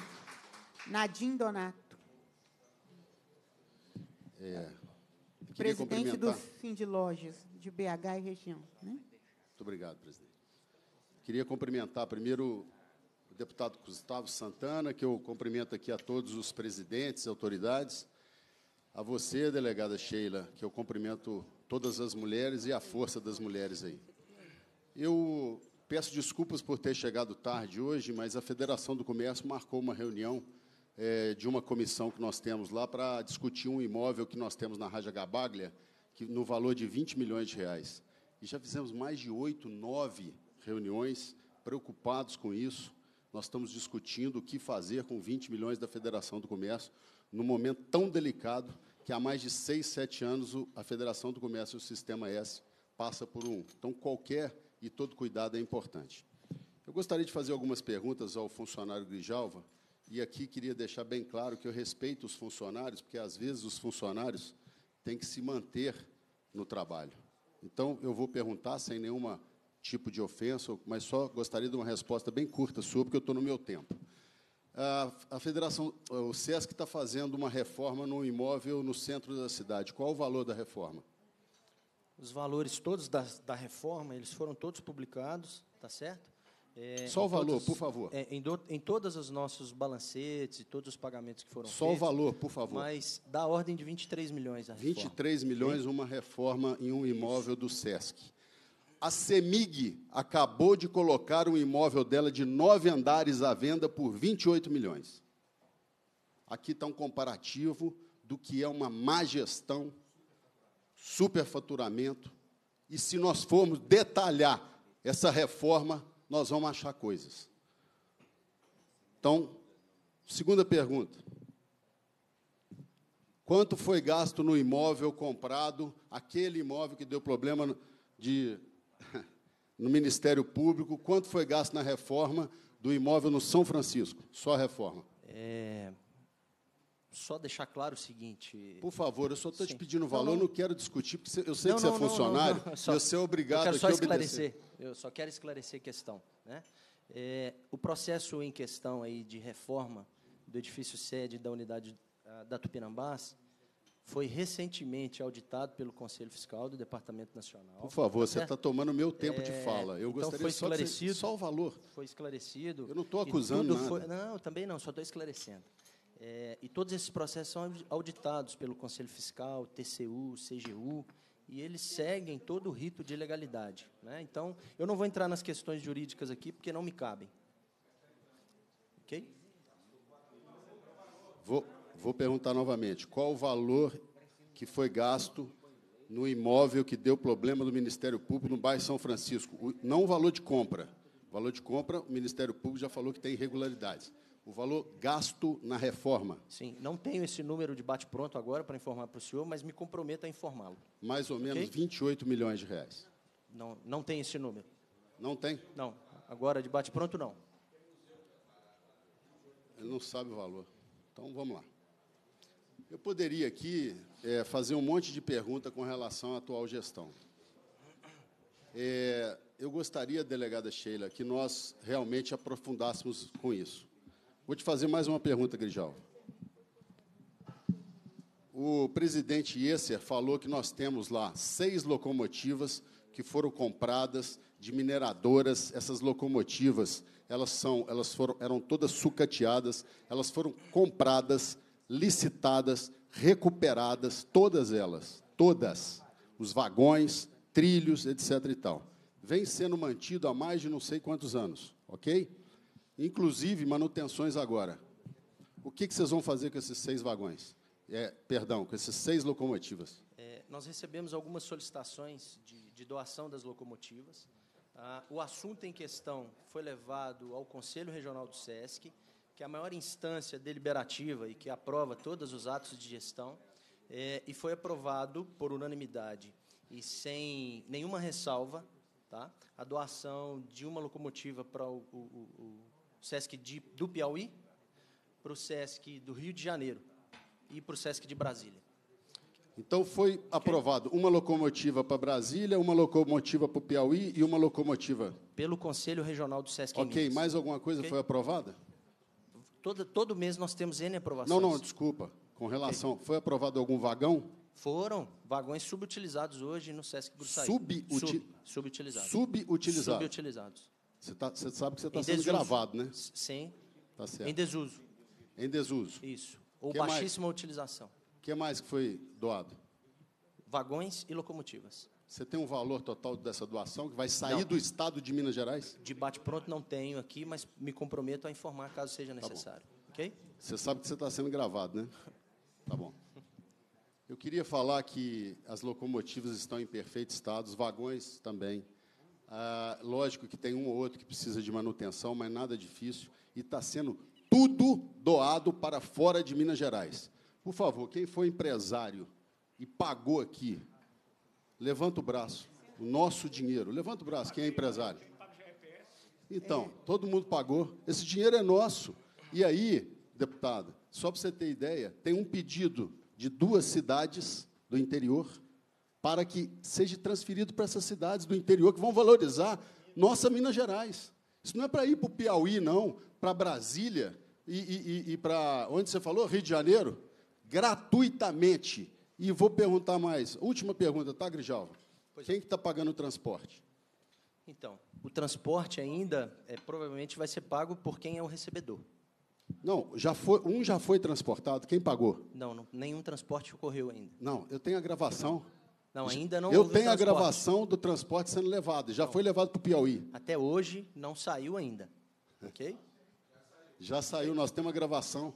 Nadim Donato. É, presidente do Cindy Lojas de BH e região. Né? Muito obrigado, presidente. Queria cumprimentar primeiro o deputado Gustavo Santana, que eu cumprimento aqui a todos os presidentes e autoridades, a você, delegada Sheila, que eu cumprimento todas as mulheres e a força das mulheres aí. Eu peço desculpas por ter chegado tarde hoje, mas a Federação do Comércio marcou uma reunião é, de uma comissão que nós temos lá para discutir um imóvel que nós temos na Raja Gabaglia, que, no valor de 20 milhões de reais. E já fizemos mais de oito, nove reuniões preocupados com isso. Nós estamos discutindo o que fazer com 20 milhões da Federação do Comércio num momento tão delicado que há mais de seis, sete anos a Federação do Comércio e o Sistema S passa por um. Então, qualquer e todo cuidado é importante. Eu gostaria de fazer algumas perguntas ao funcionário Grijalva, e aqui queria deixar bem claro que eu respeito os funcionários, porque às vezes os funcionários têm que se manter no trabalho. Então, eu vou perguntar sem nenhum tipo de ofensa, mas só gostaria de uma resposta bem curta sua, porque eu estou no meu tempo. A, a Federação, o SESC está fazendo uma reforma no imóvel no centro da cidade. Qual o valor da reforma? Os valores todos da, da reforma, eles foram todos publicados, tá certo? É, Só o valor, todos, por favor. É, em, do, em todos os nossos balancetes e todos os pagamentos que foram Só feitos. Só o valor, por favor. Mas da ordem de 23 milhões a reforma. 23 milhões, uma reforma em um imóvel do SESC. A CEMIG acabou de colocar um imóvel dela de nove andares à venda por 28 milhões. Aqui está um comparativo do que é uma má gestão, superfaturamento, e se nós formos detalhar essa reforma, nós vamos achar coisas. Então, segunda pergunta. Quanto foi gasto no imóvel comprado, aquele imóvel que deu problema de no Ministério Público, quanto foi gasto na reforma do imóvel no São Francisco? Só a reforma. É, só deixar claro o seguinte. Por favor, eu só estou te pedindo valor, não, não, eu não quero discutir, porque eu sei não, que você é funcionário não, só, e você é obrigado eu quero só esclarecer. Obedecer. Eu só quero esclarecer a questão. Né? É, o processo em questão aí de reforma do edifício sede da unidade da Tupinambás foi recentemente auditado pelo Conselho Fiscal do Departamento Nacional. Por favor, tá você está tomando meu tempo é, de fala. Eu então gostaria foi esclarecido, só, só o valor. Foi esclarecido. Eu não estou acusando nada. Foi, não, também não, só estou esclarecendo. É, e todos esses processos são auditados pelo Conselho Fiscal, TCU, CGU, e eles seguem todo o rito de legalidade. Né? Então, eu não vou entrar nas questões jurídicas aqui, porque não me cabem. Ok? Vou, Vou perguntar novamente: qual o valor que foi gasto no imóvel que deu problema do Ministério Público no bairro São Francisco? O, não o valor de compra. O valor de compra, o Ministério Público já falou que tem irregularidades. O valor gasto na reforma. Sim, não tenho esse número de bate-pronto agora para informar para o senhor, mas me comprometo a informá-lo. Mais ou okay? menos 28 milhões de reais. Não, não tem esse número. Não tem? Não. Agora, de bate-pronto, não. Ele não sabe o valor. Então, vamos lá. Eu poderia aqui é, fazer um monte de pergunta com relação à atual gestão. É, eu gostaria, delegada Sheila, que nós realmente aprofundássemos com isso. Vou te fazer mais uma pergunta, Grijal. O presidente Iesser falou que nós temos lá seis locomotivas que foram compradas de mineradoras. Essas locomotivas, elas são, elas foram, eram todas sucateadas, elas foram compradas licitadas, recuperadas, todas elas, todas, os vagões, trilhos, etc. e tal. Vem sendo mantido há mais de não sei quantos anos, ok? Inclusive manutenções agora. O que, que vocês vão fazer com esses seis vagões? é, perdão, com essas seis locomotivas? É, nós recebemos algumas solicitações de, de doação das locomotivas. Ah, o assunto em questão foi levado ao Conselho Regional do SESC, que é a maior instância deliberativa e que aprova todos os atos de gestão, é, e foi aprovado por unanimidade e sem nenhuma ressalva tá, a doação de uma locomotiva para o, o, o SESC de, do Piauí, para o SESC do Rio de Janeiro e para o SESC de Brasília. Então foi aprovado uma locomotiva para Brasília, uma locomotiva para o Piauí e uma locomotiva. Pelo Conselho Regional do SESC. Ok, mais alguma coisa okay. foi aprovada? Todo, todo mês nós temos N aprovações. Não, não, desculpa. Com relação. Okay. Foi aprovado algum vagão? Foram vagões subutilizados hoje no Sesc Gruçaí. Subutil... Sub, subutilizados. Subutilizados. Subutilizados. Você, tá, você sabe que você está sendo desuso. gravado, né? Sim. Tá certo. Em desuso. Em desuso. Isso. Ou que baixíssima mais? utilização. O que mais que foi doado? Vagões e locomotivas. Você tem um valor total dessa doação que vai sair não. do estado de Minas Gerais? De bate-pronto não tenho aqui, mas me comprometo a informar caso seja necessário. Tá ok? Você sabe que você está sendo gravado, né? Tá bom. Eu queria falar que as locomotivas estão em perfeito estado, os vagões também. Ah, lógico que tem um ou outro que precisa de manutenção, mas nada difícil. E está sendo tudo doado para fora de Minas Gerais. Por favor, quem foi empresário e pagou aqui, levanta o braço. O nosso dinheiro. Levanta o braço, quem é empresário? Então, todo mundo pagou. Esse dinheiro é nosso. E aí, deputada, só para você ter ideia, tem um pedido de duas cidades do interior para que seja transferido para essas cidades do interior que vão valorizar nossa Minas Gerais. Isso não é para ir para o Piauí, não, para Brasília e, e, e para onde você falou, Rio de Janeiro, gratuitamente. E vou perguntar mais. Última pergunta, tá, Grijalva? Quem é. que está pagando o transporte? Então, o transporte ainda é, provavelmente vai ser pago por quem é o recebedor. Não, já foi, um já foi transportado. Quem pagou? Não, não, nenhum transporte ocorreu ainda. Não, eu tenho a gravação. Não, ainda não. Eu tenho a gravação do transporte sendo levado. Já não. foi levado para o Piauí. Até hoje não saiu ainda. Ok? Já saiu. Nós temos a gravação.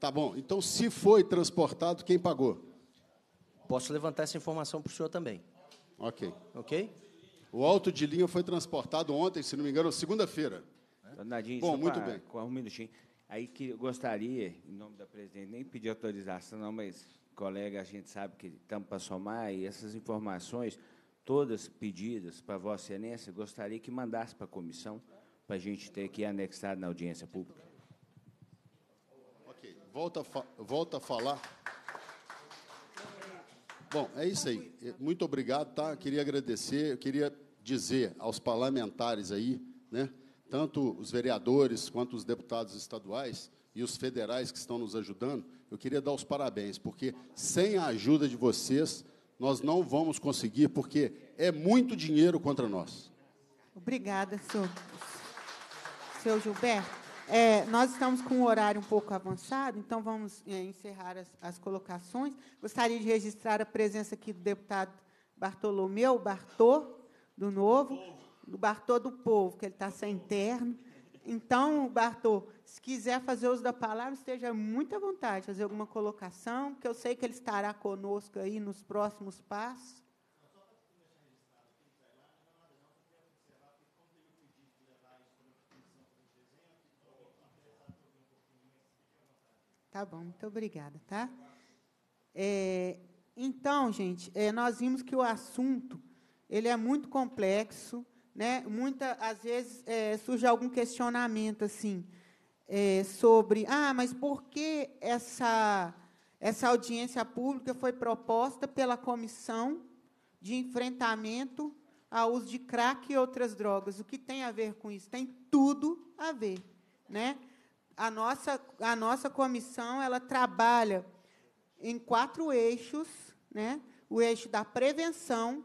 Tá bom. Então, se foi transportado, quem pagou? Posso levantar essa informação para o senhor também. Ok. Ok? O alto de linha foi transportado ontem, se não me engano, segunda-feira. Nadinho, Bom, muito pra, bem. Com um minutinho. Aí que eu gostaria, em nome da presidente, nem pedir autorização, não, mas, colega, a gente sabe que estamos para somar e essas informações, todas pedidas para Vossa Excelência, gostaria que mandasse para a comissão, para a gente ter aqui anexado na audiência pública. Ok, volta volta a falar. Bom, é isso aí. Muito obrigado, tá? Queria agradecer, queria dizer aos parlamentares aí, né? tanto os vereadores quanto os deputados estaduais e os federais que estão nos ajudando, eu queria dar os parabéns, porque sem a ajuda de vocês, nós não vamos conseguir, porque é muito dinheiro contra nós. Obrigada, senhor, senhor Gilberto. É, nós estamos com o horário um pouco avançado, então vamos é, encerrar as, as, colocações. Gostaria de registrar a presença aqui do deputado Bartolomeu Bartô, do Novo, do Bartô do Povo, que ele está sem terno. Então, Bartô, se quiser fazer uso da palavra, esteja muito à vontade, de fazer alguma colocação, que eu sei que ele estará conosco aí nos próximos passos. Tá bom, muito obrigada, tá? É, então, gente, é, nós vimos que o assunto ele é muito complexo, né? Muita, às vezes é, surge algum questionamento assim é, sobre, ah, mas por que essa essa audiência pública foi proposta pela comissão de enfrentamento ao uso de crack e outras drogas? O que tem a ver com isso? Tem tudo a ver, né? A nossa a nossa comissão ela trabalha em quatro eixos, né? O eixo da prevenção,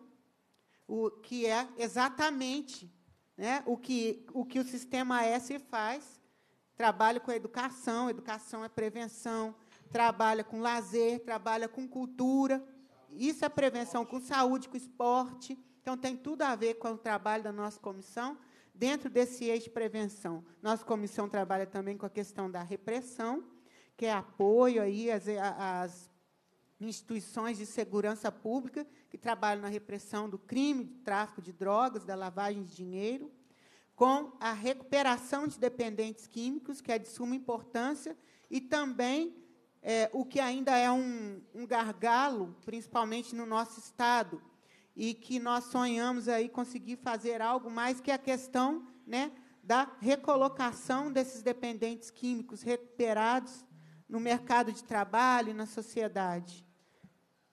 o que é exatamente né, o, que, o que o Sistema S faz. Trabalha com a educação, educação é prevenção, trabalha com lazer, trabalha com cultura. Isso é prevenção com saúde, com esporte. Então, tem tudo a ver com o trabalho da nossa comissão. Dentro desse eixo de prevenção, nossa comissão trabalha também com a questão da repressão, quer apoio aí às, às instituições de segurança pública que trabalham na repressão do crime, do tráfico de drogas, da lavagem de dinheiro, com a recuperação de dependentes químicos, que é de suma importância, e também é, o que ainda é um, um gargalo, principalmente no nosso Estado, e que nós sonhamos aí conseguir fazer algo mais que a questão né, da recolocação desses dependentes químicos recuperados no mercado de trabalho e na sociedade.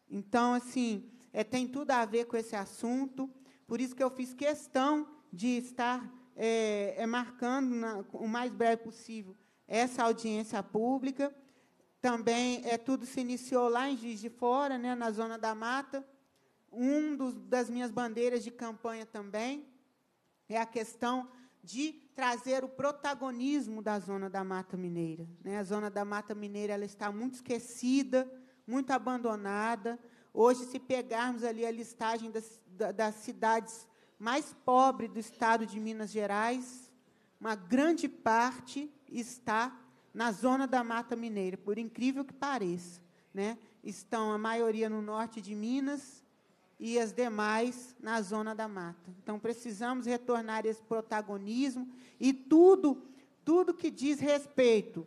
Então, assim, é, tem tudo a ver com esse assunto, por isso que eu fiz questão de estar é, é marcando na, o mais breve possível essa audiência pública. Também é tudo se iniciou lá em Juiz de Fora, né, na zona da mata. Um dos, das minhas bandeiras de campanha também é a questão de trazer o protagonismo da zona da Mata Mineira. Né? A zona da Mata Mineira ela está muito esquecida, muito abandonada. Hoje, se pegarmos ali a listagem das, das cidades mais pobres do estado de Minas Gerais, uma grande parte está na zona da Mata Mineira, por incrível que pareça. Né? Estão a maioria no norte de Minas e as demais na zona da mata. Então precisamos retornar esse protagonismo e tudo, tudo que diz respeito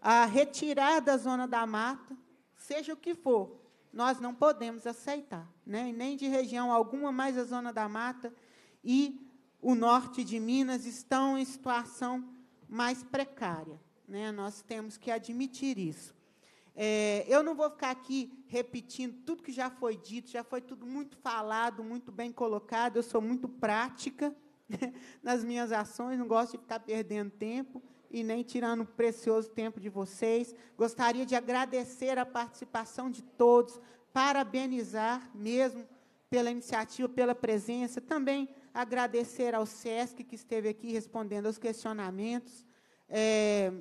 a retirar da zona da mata, seja o que for, nós não podemos aceitar, né? nem de região alguma, mais a zona da mata e o norte de Minas estão em situação mais precária. Né? Nós temos que admitir isso. É, eu não vou ficar aqui repetindo tudo que já foi dito, já foi tudo muito falado, muito bem colocado. Eu sou muito prática né, nas minhas ações, não gosto de ficar perdendo tempo e nem tirando o precioso tempo de vocês. Gostaria de agradecer a participação de todos, parabenizar mesmo pela iniciativa, pela presença, também agradecer ao SESC que esteve aqui respondendo aos questionamentos. É,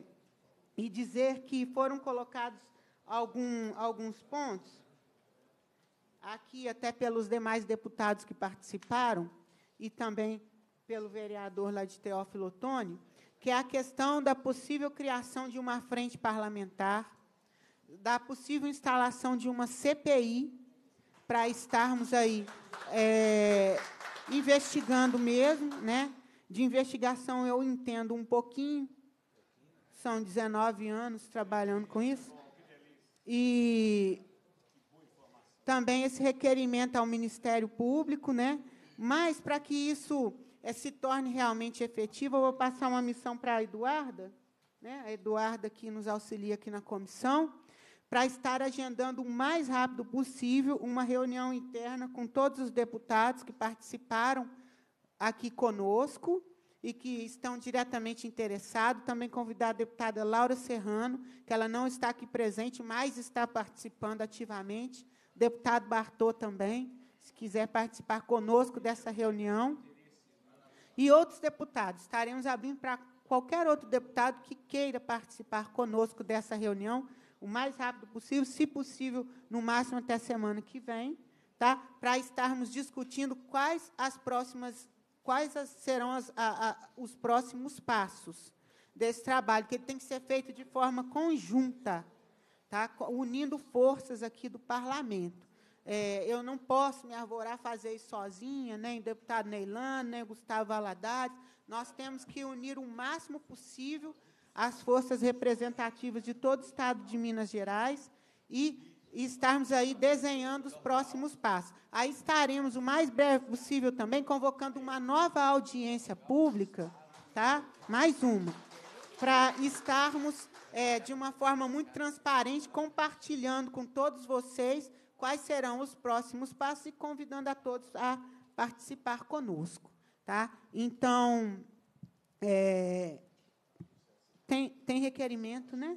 e dizer que foram colocados algum, alguns pontos, aqui até pelos demais deputados que participaram, e também pelo vereador lá de Teófilo Otoni, que é a questão da possível criação de uma frente parlamentar, da possível instalação de uma CPI, para estarmos aí é, investigando mesmo, né? De investigação eu entendo um pouquinho, são 19 anos trabalhando com isso. E também esse requerimento ao Ministério Público, né? Mas para que isso é, se torne realmente efetivo, eu vou passar uma missão para a Eduarda, né? A Eduarda que nos auxilia aqui na comissão, para estar agendando o mais rápido possível uma reunião interna com todos os deputados que participaram aqui conosco, e que estão diretamente interessados. Também convidar a deputada Laura Serrano, que ela não está aqui presente, mas está participando ativamente. Deputado Bartô também, se quiser participar conosco dessa reunião. E outros deputados. Estaremos abrindo para qualquer outro deputado que queira participar conosco dessa reunião o mais rápido possível, se possível, no máximo até a semana que vem, tá? para estarmos discutindo quais as próximas quais serão as, a, a, os próximos passos desse trabalho, que ele tem que ser feito de forma conjunta, tá? unindo forças aqui do parlamento. É, eu não posso me arvorar fazer isso sozinha, nem o deputado Neilano, nem o Gustavo Valadares. Nós temos que unir o máximo possível as forças representativas de todo o Estado de Minas Gerais e e estarmos aí desenhando os próximos passos. Aí estaremos o mais breve possível também convocando uma nova audiência pública, tá? Mais uma, para estarmos é, de uma forma muito transparente compartilhando com todos vocês quais serão os próximos passos e convidando a todos a participar conosco, tá? Então, é, tem, tem requerimento, né?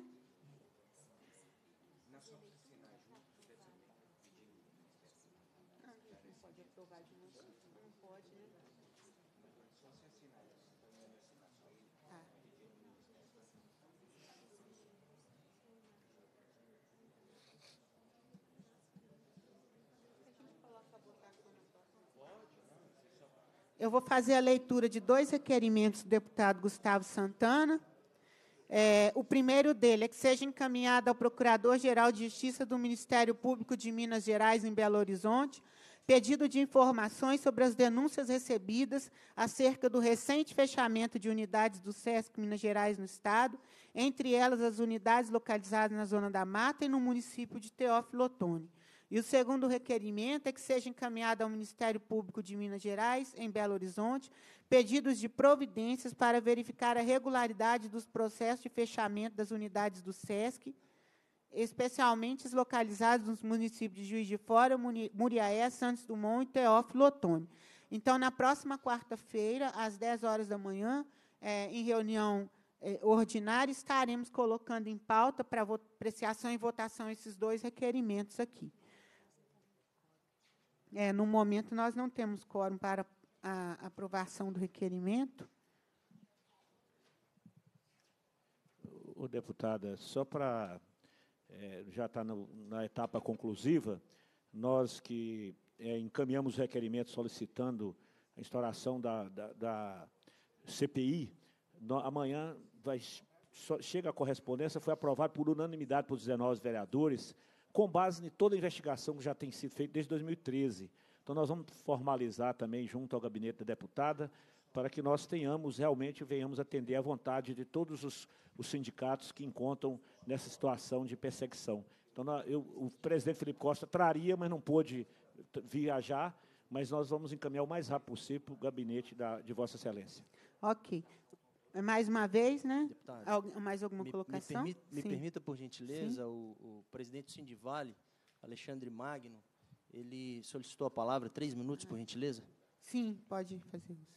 Eu vou fazer a leitura de dois requerimentos do deputado Gustavo Santana É, o primeiro dele é que seja encaminhado ao Procurador-Geral de Justiça do Ministério Público de Minas Gerais, em Belo Horizonte, pedido de informações sobre as denúncias recebidas acerca do recente fechamento de unidades do SESC Minas Gerais no Estado, entre elas as unidades localizadas na Zona da Mata e no município de Teófilo Otoni. E o segundo requerimento é que seja encaminhado ao Ministério Público de Minas Gerais, em Belo Horizonte, pedidos de providências para verificar a regularidade dos processos de fechamento das unidades do SESC, especialmente localizados nos municípios de Juiz de Fora, Muriaé, Santos Dumont e Teófilo Otoni. Então, na próxima quarta-feira, às 10 horas da manhã, é, em reunião é, ordinária, estaremos colocando em pauta para apreciação e votação esses dois requerimentos aqui. É, no momento, nós não temos quórum para a aprovação do requerimento. O deputada, só para é, já está na etapa conclusiva, nós que é, encaminhamos requerimentos solicitando a instauração da, da, da CPI, no, amanhã vai, so, chega a correspondência, foi aprovado por unanimidade por 19 vereadores, com base em toda a investigação que já tem sido feita desde 2013. Então, nós vamos formalizar também junto ao gabinete da deputada, para que nós tenhamos, realmente, venhamos atender à vontade de todos os, os sindicatos que encontram nessa situação de perseguição. Então, eu, o presidente Felipe Costa traria, mas não pôde viajar, mas nós vamos encaminhar o mais rápido possível para o gabinete da, de Vossa Excelência. Ok. Mais uma vez, né? Deputado, mais alguma me, colocação? Me, permita, me permita, por gentileza, o, o, presidente do Sindivale, Alexandre Magno, ele solicitou a palavra, três minutos, por gentileza? Sim, pode fazer isso.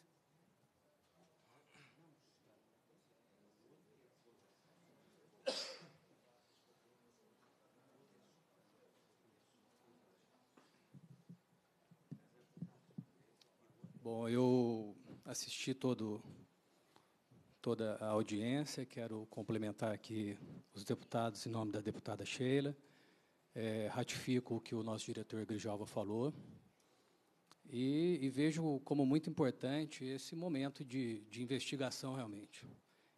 Bom, eu assisti todo, toda a audiência, quero complementar aqui os deputados em nome da deputada Sheila. É, ratifico o que o nosso diretor Grijalva falou e, e, vejo como muito importante esse momento de, de investigação realmente.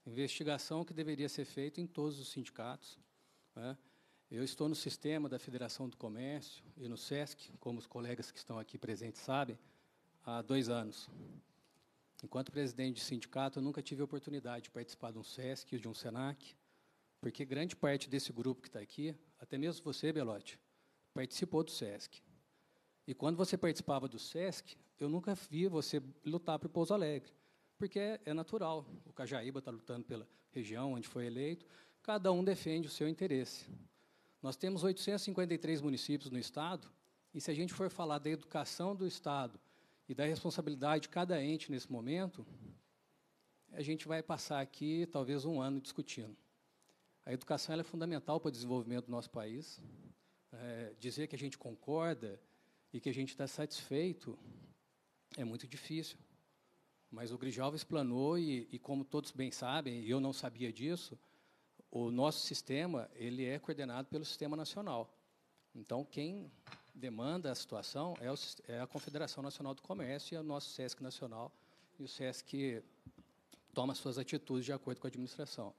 Investigação que deveria ser feita em todos os sindicatos. Né? Eu estou no sistema da Federação do Comércio e no SESC, como os colegas que estão aqui presentes sabem, há dois anos. Enquanto presidente de sindicato, eu nunca tive a oportunidade de participar de um SESC ou de um SENAC, porque grande parte desse grupo que está aqui, até mesmo você, Belote, participou do SESC. E quando você participava do SESC, eu nunca vi você lutar por Pouso Alegre, porque é, é natural. O Cajaíba está lutando pela região onde foi eleito, cada um defende o seu interesse. Nós temos 853 municípios no Estado, e se a gente for falar da educação do Estado e da responsabilidade de cada ente nesse momento, a gente vai passar aqui talvez um ano discutindo. A educação é fundamental para o desenvolvimento do nosso país. É, dizer que a gente concorda e que a gente está satisfeito é muito difícil. Mas o Grijalva explanou e, e, como todos bem sabem, e eu não sabia disso, o nosso sistema ele é coordenado pelo Sistema Nacional. Então, quem demanda a situação é, o, é, a Confederação Nacional do Comércio e o nosso SESC Nacional, e o SESC toma suas atitudes de acordo com a administração.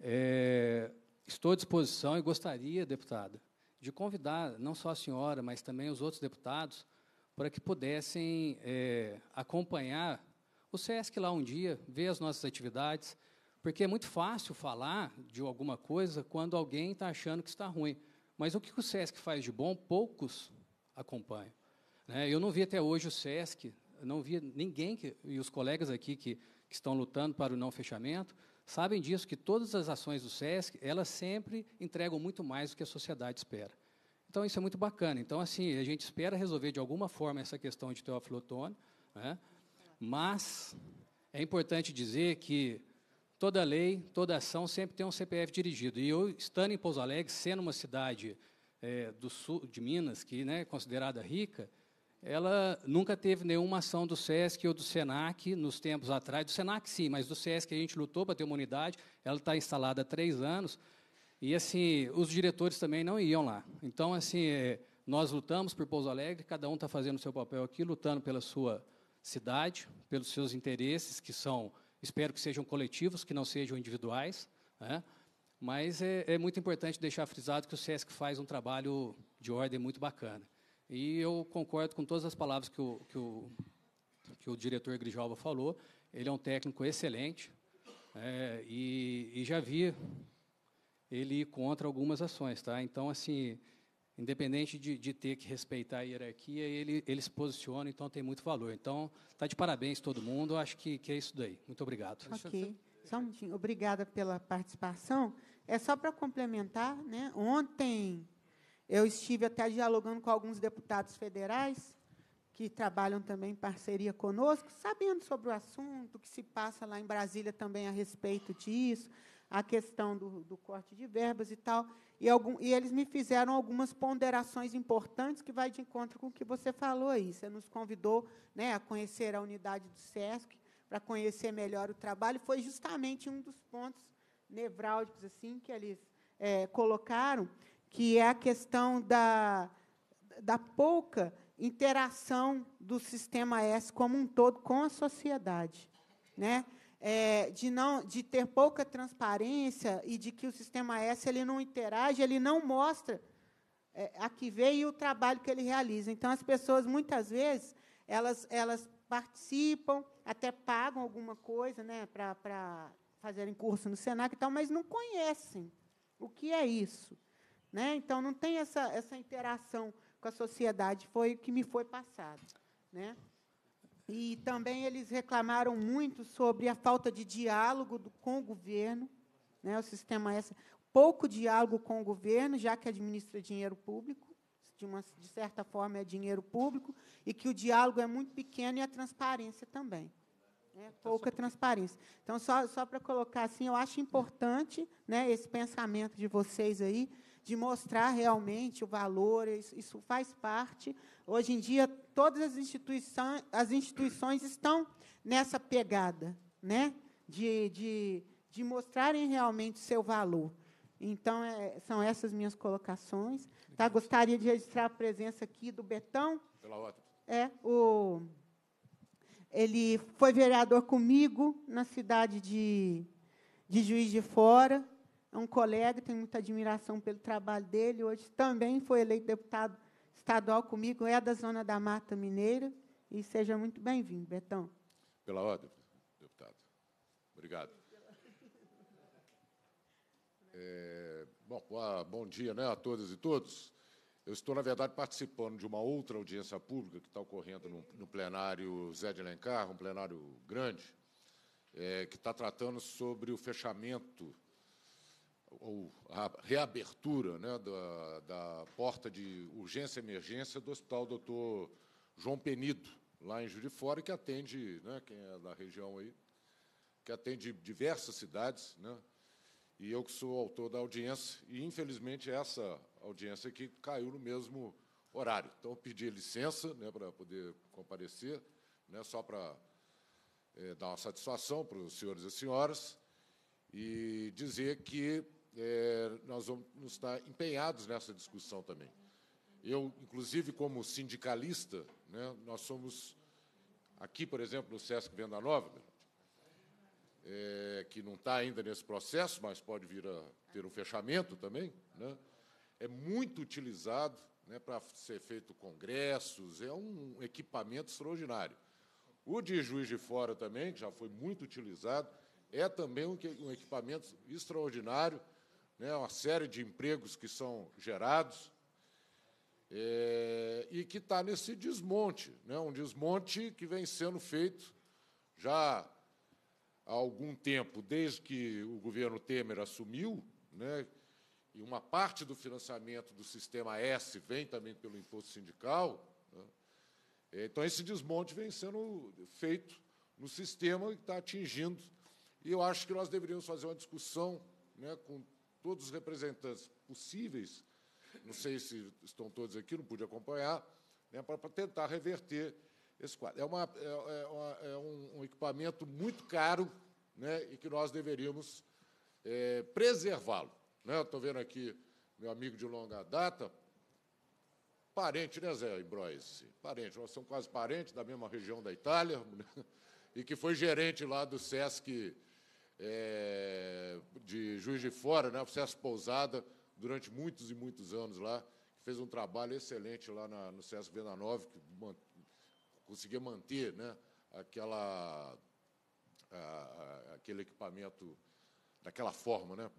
É, estou à disposição e gostaria, deputada, de convidar não só a senhora, mas também os outros deputados, para que pudessem é, acompanhar o SESC lá um dia, ver as nossas atividades, porque é muito fácil falar de alguma coisa quando alguém está achando que está ruim. Mas o que o SESC faz de bom, poucos acompanham. Né? Eu não vi até hoje o SESC, não vi ninguém, que, e os colegas aqui que, que estão lutando para o não fechamento, sabem disso, que todas as ações do SESC, elas sempre entregam muito mais do que a sociedade espera. Então, isso é muito bacana. Então, assim, a gente espera resolver de alguma forma essa questão de Teófilo Otoni, né? mas é importante dizer que toda lei, toda ação sempre tem um CPF dirigido. E eu, estando em Pouso Alegre, sendo uma cidade é, do sul de Minas, que né, é considerada rica, ela nunca teve nenhuma ação do SESC ou do SENAC nos tempos atrás. Do SENAC, sim, mas do SESC a gente lutou para ter uma unidade. Ela está instalada há três anos. E, assim, os diretores também não iam lá. Então, assim, é, nós lutamos por Pouso Alegre, cada um está fazendo o seu papel aqui, lutando pela sua cidade, pelos seus interesses, que são espero que sejam coletivos, que não sejam individuais. Né? Mas é, é, muito importante deixar frisado que o SESC faz um trabalho de ordem muito bacana. E eu concordo com todas as palavras que o, que o, que o diretor Grijalva falou. Ele é um técnico excelente é, e, e, já vi ele ir contra algumas ações. Tá? Então, assim, independente de, de, ter que respeitar a hierarquia, ele, ele se posiciona, então tem muito valor. Então, está de parabéns todo mundo, acho que, que é isso daí. Muito obrigado. Ok. Só um minutinho. Obrigada pela participação. É só para complementar, né? Ontem eu estive até dialogando com alguns deputados federais que trabalham também em parceria conosco, sabendo sobre o assunto, que se passa lá em Brasília também a respeito disso, a questão do, do corte de verbas e tal. E, algum, e, eles me fizeram algumas ponderações importantes que vai de encontro com o que você falou aí. Você nos convidou né, a conhecer a unidade do SESC, para conhecer melhor o trabalho, foi justamente um dos pontos nevrálgicos assim que eles é, colocaram, que é a questão da, da pouca interação do sistema S como um todo com a sociedade, né? É, de não de ter pouca transparência e de que o sistema S ele não interage, ele não mostra é, a que veio o trabalho que ele realiza. Então as pessoas muitas vezes elas elas participam, até pagam alguma coisa né, para fazerem curso no Senac e tal, mas não conhecem o que é isso. Né? Então, não tem essa, essa interação com a sociedade, foi o que me foi passado. Né? E também eles reclamaram muito sobre a falta de diálogo do, com o governo, né? o sistema S, pouco diálogo com o governo, já que administra dinheiro público, de, uma, de certa forma é dinheiro público, e que o diálogo é muito pequeno e a transparência também. Né? Pouca transparência. Então, só, só para colocar assim, eu acho importante né, esse pensamento de vocês aí, de mostrar realmente o valor, isso, isso faz parte. Hoje em dia, todas as instituições, as instituições estão nessa pegada, né? de, de, de mostrarem realmente o seu valor. Então, é, são essas minhas colocações. Tá? Gostaria de registrar a presença aqui do Betão. Pela ordem. É, o, ele foi vereador comigo na cidade de, de Juiz de Fora. É um colega, tenho muita admiração pelo trabalho dele. Hoje também foi eleito deputado estadual comigo, é da Zona da Mata Mineira. E seja muito bem-vindo, Betão. Pela ordem, deputado. Obrigado. É, bom, bom dia né, a todas e todos. Eu estou, na verdade, participando de uma outra audiência pública que está ocorrendo no, no plenário Zé de Alencar, um plenário grande, é, que está tratando sobre o fechamento ou a reabertura né, da, da, porta de urgência e emergência do Hospital Doutor João Penido, lá em Juiz de Fora, que atende, né, quem é da região aí, que atende diversas cidades, né, e eu que sou autor da audiência, e infelizmente essa audiência aqui caiu no mesmo horário. Então, eu pedi licença né, para poder comparecer, né, só para é, dar uma satisfação para os senhores e senhoras, e dizer que é, nós vamos estar empenhados nessa discussão também. Eu, inclusive, como sindicalista, né, nós somos, aqui, por exemplo, no Sesc Venda Nova, é, que não está ainda nesse processo, mas pode vir a ter um fechamento também, né? é muito utilizado né, para ser feito congressos, é um equipamento extraordinário. O de Juiz de Fora também, que já foi muito utilizado, é também um, equipamento extraordinário, né, uma série de empregos que são gerados, é, e que está nesse desmonte, né, um desmonte que vem sendo feito já há algum tempo, desde que o governo Temer assumiu, né, e uma parte do financiamento do sistema S vem também pelo imposto sindical. Né, então, esse desmonte vem sendo feito no sistema que está atingindo. E eu acho que nós deveríamos fazer uma discussão né, com todos os representantes possíveis, não sei se estão todos aqui, não pude acompanhar, né, para tentar reverter esse quadro. É, uma, é, é, uma, é um, um, equipamento muito caro né, e que nós deveríamos é, preservá-lo. Né? Estou vendo aqui meu amigo de longa data, parente, né, Zé Imbrois? Parente, nós somos quase parentes da mesma região da Itália, e que foi gerente lá do SESC é, de Juiz de Fora, né, o César Pousada, durante muitos e muitos anos lá, que fez um trabalho excelente lá na, no César Venda 9, que man, conseguia manter né, aquela, a, a, aquele equipamento daquela forma, né,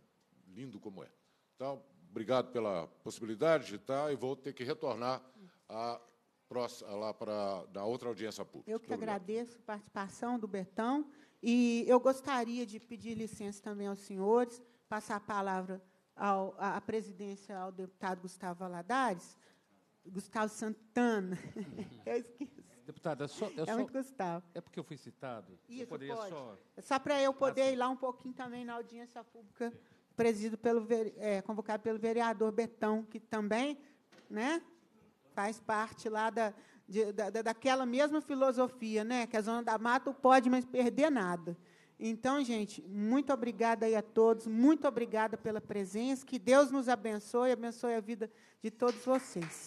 lindo como é. Então, obrigado pela possibilidade de estar e vou ter que retornar a próxima, lá para da outra audiência pública. Eu que agradeço a participação do Betão e eu gostaria de pedir licença também aos senhores, passar a palavra ao, à presidência ao deputado Gustavo Valadares, Gustavo Santana. eu esqueci. Deputada, é só, é só, muito Gustavo. É porque eu fui citado. Isso, eu pode. só. É só para eu poder ah, ir lá um pouquinho também na audiência pública, presidido pelo, é, convocado pelo vereador Betão, que também né, faz parte lá da, de, da, daquela mesma filosofia, né? Que a Zona da Mata pode, mas perder nada. Então, gente, muito obrigada aí a todos, muito obrigada pela presença, que Deus nos abençoe, abençoe a vida de todos vocês.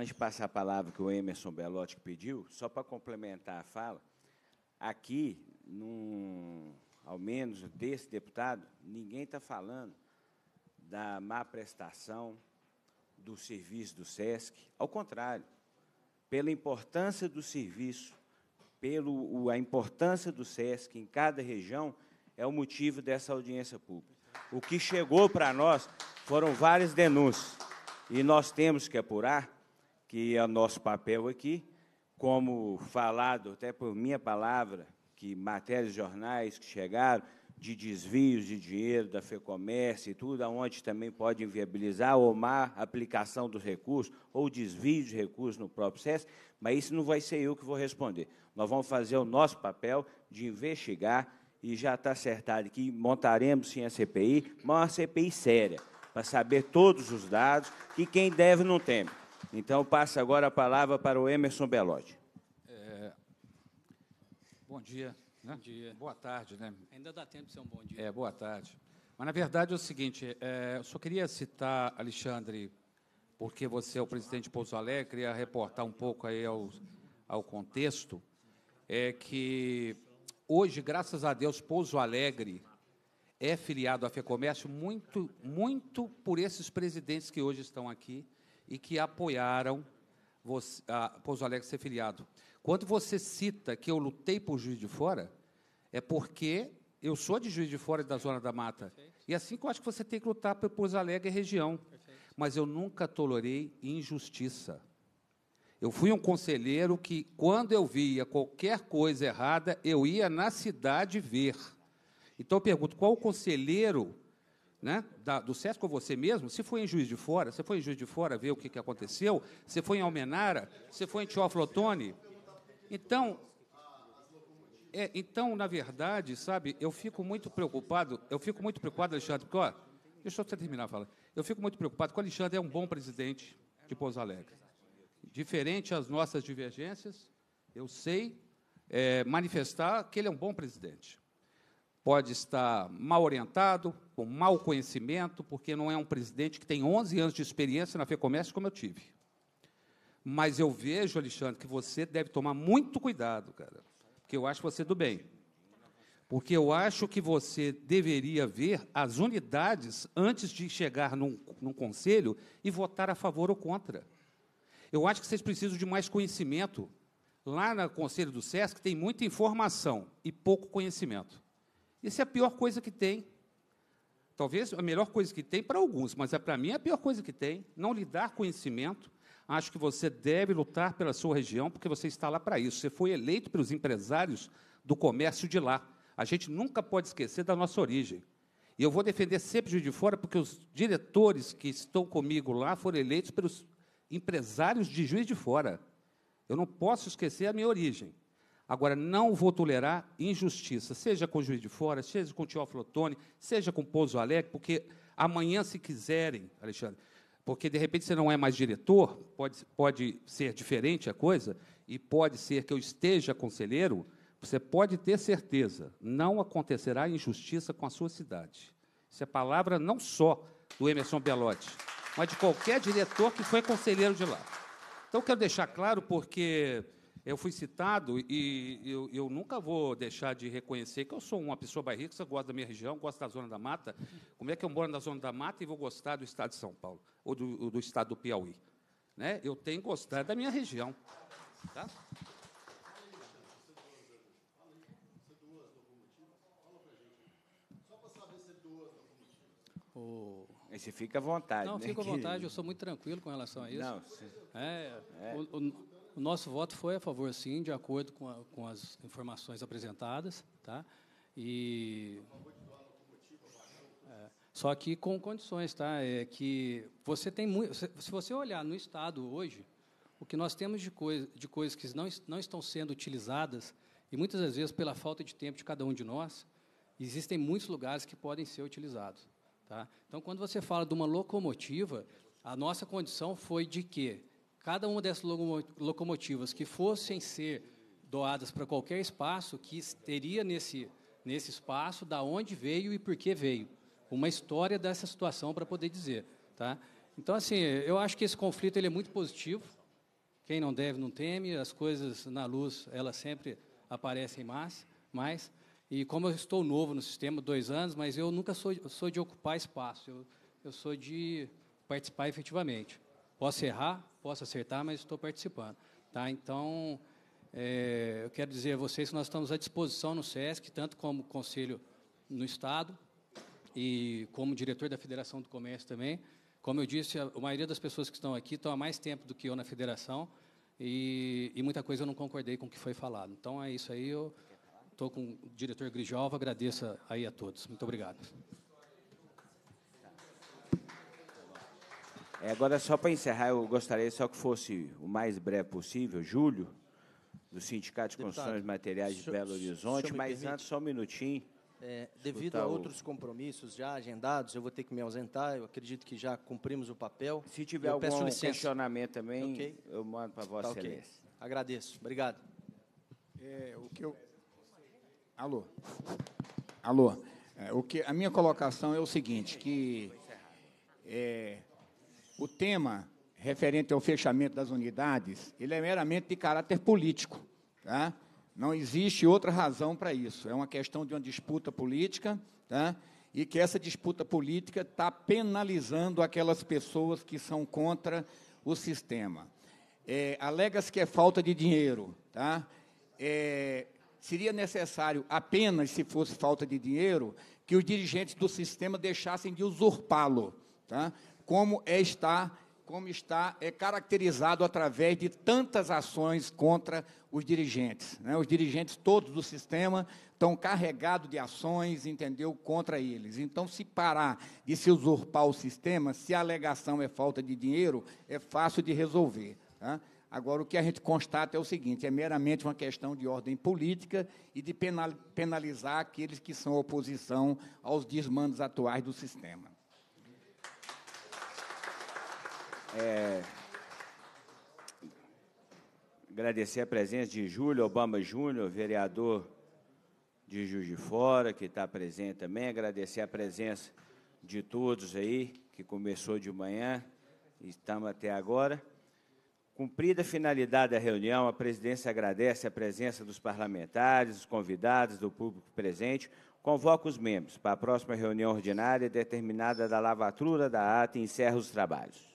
Antes de passar a palavra que o Emerson Belotti pediu, só para complementar a fala, aqui, num, ao menos desse deputado, ninguém está falando da má prestação do serviço do SESC. Ao contrário, pela importância do serviço, pela importância do SESC em cada região, é o motivo dessa audiência pública. O que chegou para nós foram várias denúncias, e nós temos que apurar que é o nosso papel aqui, como falado até por minha palavra, que matérias de jornais que chegaram de desvios de dinheiro da FEComércio e tudo, aonde também pode inviabilizar ou má aplicação dos recursos ou desvio de recursos no próprio SES, mas isso não vai ser eu que vou responder. Nós vamos fazer o nosso papel de investigar e já está acertado que montaremos sim a CPI, mas uma CPI séria, para saber todos os dados e quem deve não teme. Então, passa agora a palavra para o Emerson Belotti. É, bom dia. Né? Bom dia. Boa tarde, né? Ainda dá tempo de ser um bom dia. É, boa tarde. Mas, na verdade, é o seguinte, é, eu só queria citar, Alexandre, porque você é o presidente de Pouso Alegre, queria reportar um pouco aí ao, ao contexto, é que hoje, graças a Deus, Pouso Alegre é filiado à FEComércio muito, muito por esses presidentes que hoje estão aqui, e que apoiaram você, a Pouso Alegre ser filiado. Quando você cita que eu lutei por Juiz de Fora, é porque eu sou de Juiz de Fora da Zona da Mata. Perfeito. E assim que eu acho que você tem que lutar por Pouso Alegre e região. Perfeito. Mas eu nunca tolerei injustiça. Eu fui um conselheiro que, quando eu via qualquer coisa errada, eu ia na cidade ver. Então eu pergunto, qual conselheiro né, da, do SESC ou você mesmo, se foi em Juiz de Fora, você foi em Juiz de Fora ver o que, que aconteceu, você foi em Almenara, você foi em Teófilo Então, é, então, na verdade, sabe, eu fico muito preocupado, eu fico muito preocupado, Alexandre, porque, ó, deixa eu terminar a fala. Eu fico muito preocupado porque o Alexandre é um bom presidente de Pouso Alegre. Diferente às nossas divergências, eu sei é, manifestar que ele é um bom presidente pode estar mal orientado, com mau conhecimento, porque não é um presidente que tem 11 anos de experiência na FEComércio como eu tive. Mas eu vejo, Alexandre, que você deve tomar muito cuidado, cara, porque eu acho você do bem. Porque eu acho que você deveria ver as unidades antes de chegar num, num conselho e votar a favor ou contra. Eu acho que vocês precisam de mais conhecimento. Lá no Conselho do SESC tem muita informação e pouco conhecimento. Isso é a pior coisa que tem. Talvez a melhor coisa que tem para alguns, mas é para mim a pior coisa que tem. Não lhe dar conhecimento. Acho que você deve lutar pela sua região, porque você está lá para isso. Você foi eleito pelos empresários do comércio de lá. A gente nunca pode esquecer da nossa origem. E eu vou defender sempre de Fora, porque os diretores que estão comigo lá foram eleitos pelos empresários de Juiz de Fora. Eu não posso esquecer a minha origem. Agora, não vou tolerar injustiça, seja com o Juiz de Fora, seja com o Teófilo Otoni, seja com o Pouso Alegre, porque amanhã, se quiserem, Alexandre, porque de repente você não é mais diretor, pode, pode ser diferente a coisa, e pode ser que eu esteja conselheiro, você pode ter certeza, não acontecerá injustiça com a sua cidade. Isso é palavra não só do Emerson Belotti, mas de qualquer diretor que foi conselheiro de lá. Então, quero deixar claro, porque eu fui citado e eu, eu, nunca vou deixar de reconhecer que eu sou uma pessoa bairrista, gosto da minha região, gosto da Zona da Mata. Como é que eu moro na Zona da Mata e vou gostar do Estado de São Paulo, ou do, do Estado do Piauí? Né? Eu tenho que gostar da minha região. Tá? O... Aí você fica à vontade. Não, né? fico à vontade, eu sou muito tranquilo com relação a isso. Não, é, é. O, o, o, nosso voto foi a favor, sim, de acordo com, a, com as informações apresentadas. Tá? E. É, só que com condições, tá? É que você tem muito. Se você olhar no Estado hoje, o que nós temos de, coisa, de coisas que não, não estão sendo utilizadas, e muitas das vezes pela falta de tempo de cada um de nós, existem muitos lugares que podem ser utilizados. Tá? Então, quando você fala de uma locomotiva, a nossa condição foi de que cada uma dessas locomotivas que fossem ser doadas para qualquer espaço, que teria nesse, nesse espaço da onde veio e por que veio. Uma história dessa situação para poder dizer. Tá? Então, assim, eu acho que esse conflito ele é muito positivo. Quem não deve não teme, as coisas na luz, elas sempre aparecem mais, mais e como eu estou novo no sistema, dois anos, mas eu nunca sou, sou de ocupar espaço, eu, eu sou de participar efetivamente. Posso errar, posso acertar, mas estou participando. Tá? Então, é, eu quero dizer a vocês que nós estamos à disposição no SESC, tanto como conselho no Estado e como diretor da Federação do Comércio também. Como eu disse, a, a maioria das pessoas que estão aqui estão há mais tempo do que eu na federação e, e muita coisa eu não concordei com o que foi falado. Então, é isso aí. Eu, Estou com o diretor Grijalva, agradeço aí a todos. Muito obrigado. É, agora, só para encerrar, eu gostaria só que fosse o mais breve possível, Júlio, do Sindicato de Deputado, Construções Materiais de Belo Horizonte, mas permite? antes, só um minutinho. É, devido a outros o... compromissos já agendados, eu vou ter que me ausentar. Eu acredito que já cumprimos o papel. Se tiver eu algum questionamento também, okay. eu mando para Vossa tá, Excelência. Okay. Agradeço. Obrigado. É, o que eu Alô. Alô. É, o que, a minha colocação é o seguinte, que é, o tema referente ao fechamento das unidades, ele é meramente de caráter político. Tá? Não existe outra razão para isso. É uma questão de uma disputa política, tá? e que essa disputa política está penalizando aquelas pessoas que são contra o sistema. É, Alega-se que é falta de dinheiro. Tá? É, seria necessário apenas, se fosse falta de dinheiro, que os dirigentes do sistema deixassem de usurpá-lo, tá? Como é está, como está é caracterizado através de tantas ações contra os dirigentes. Né? Os dirigentes todos do sistema estão carregados de ações, entendeu, contra eles. Então, se parar de se usurpar o sistema, se a alegação é falta de dinheiro, é fácil de resolver. Tá? Agora, o que a gente constata é o seguinte: é meramente uma questão de ordem política e de penalizar aqueles que são oposição aos desmandos atuais do sistema. É, agradecer a presença de Júlio Obama Júnior, vereador de Juiz de Fora, que está presente também. Agradecer a presença de todos aí, que começou de manhã e estamos até agora. Cumprida a finalidade da reunião, a presidência agradece a presença dos parlamentares, dos convidados, do público presente. Convoca os membros para a próxima reunião ordinária determinada da lavatura da ata e encerra os trabalhos.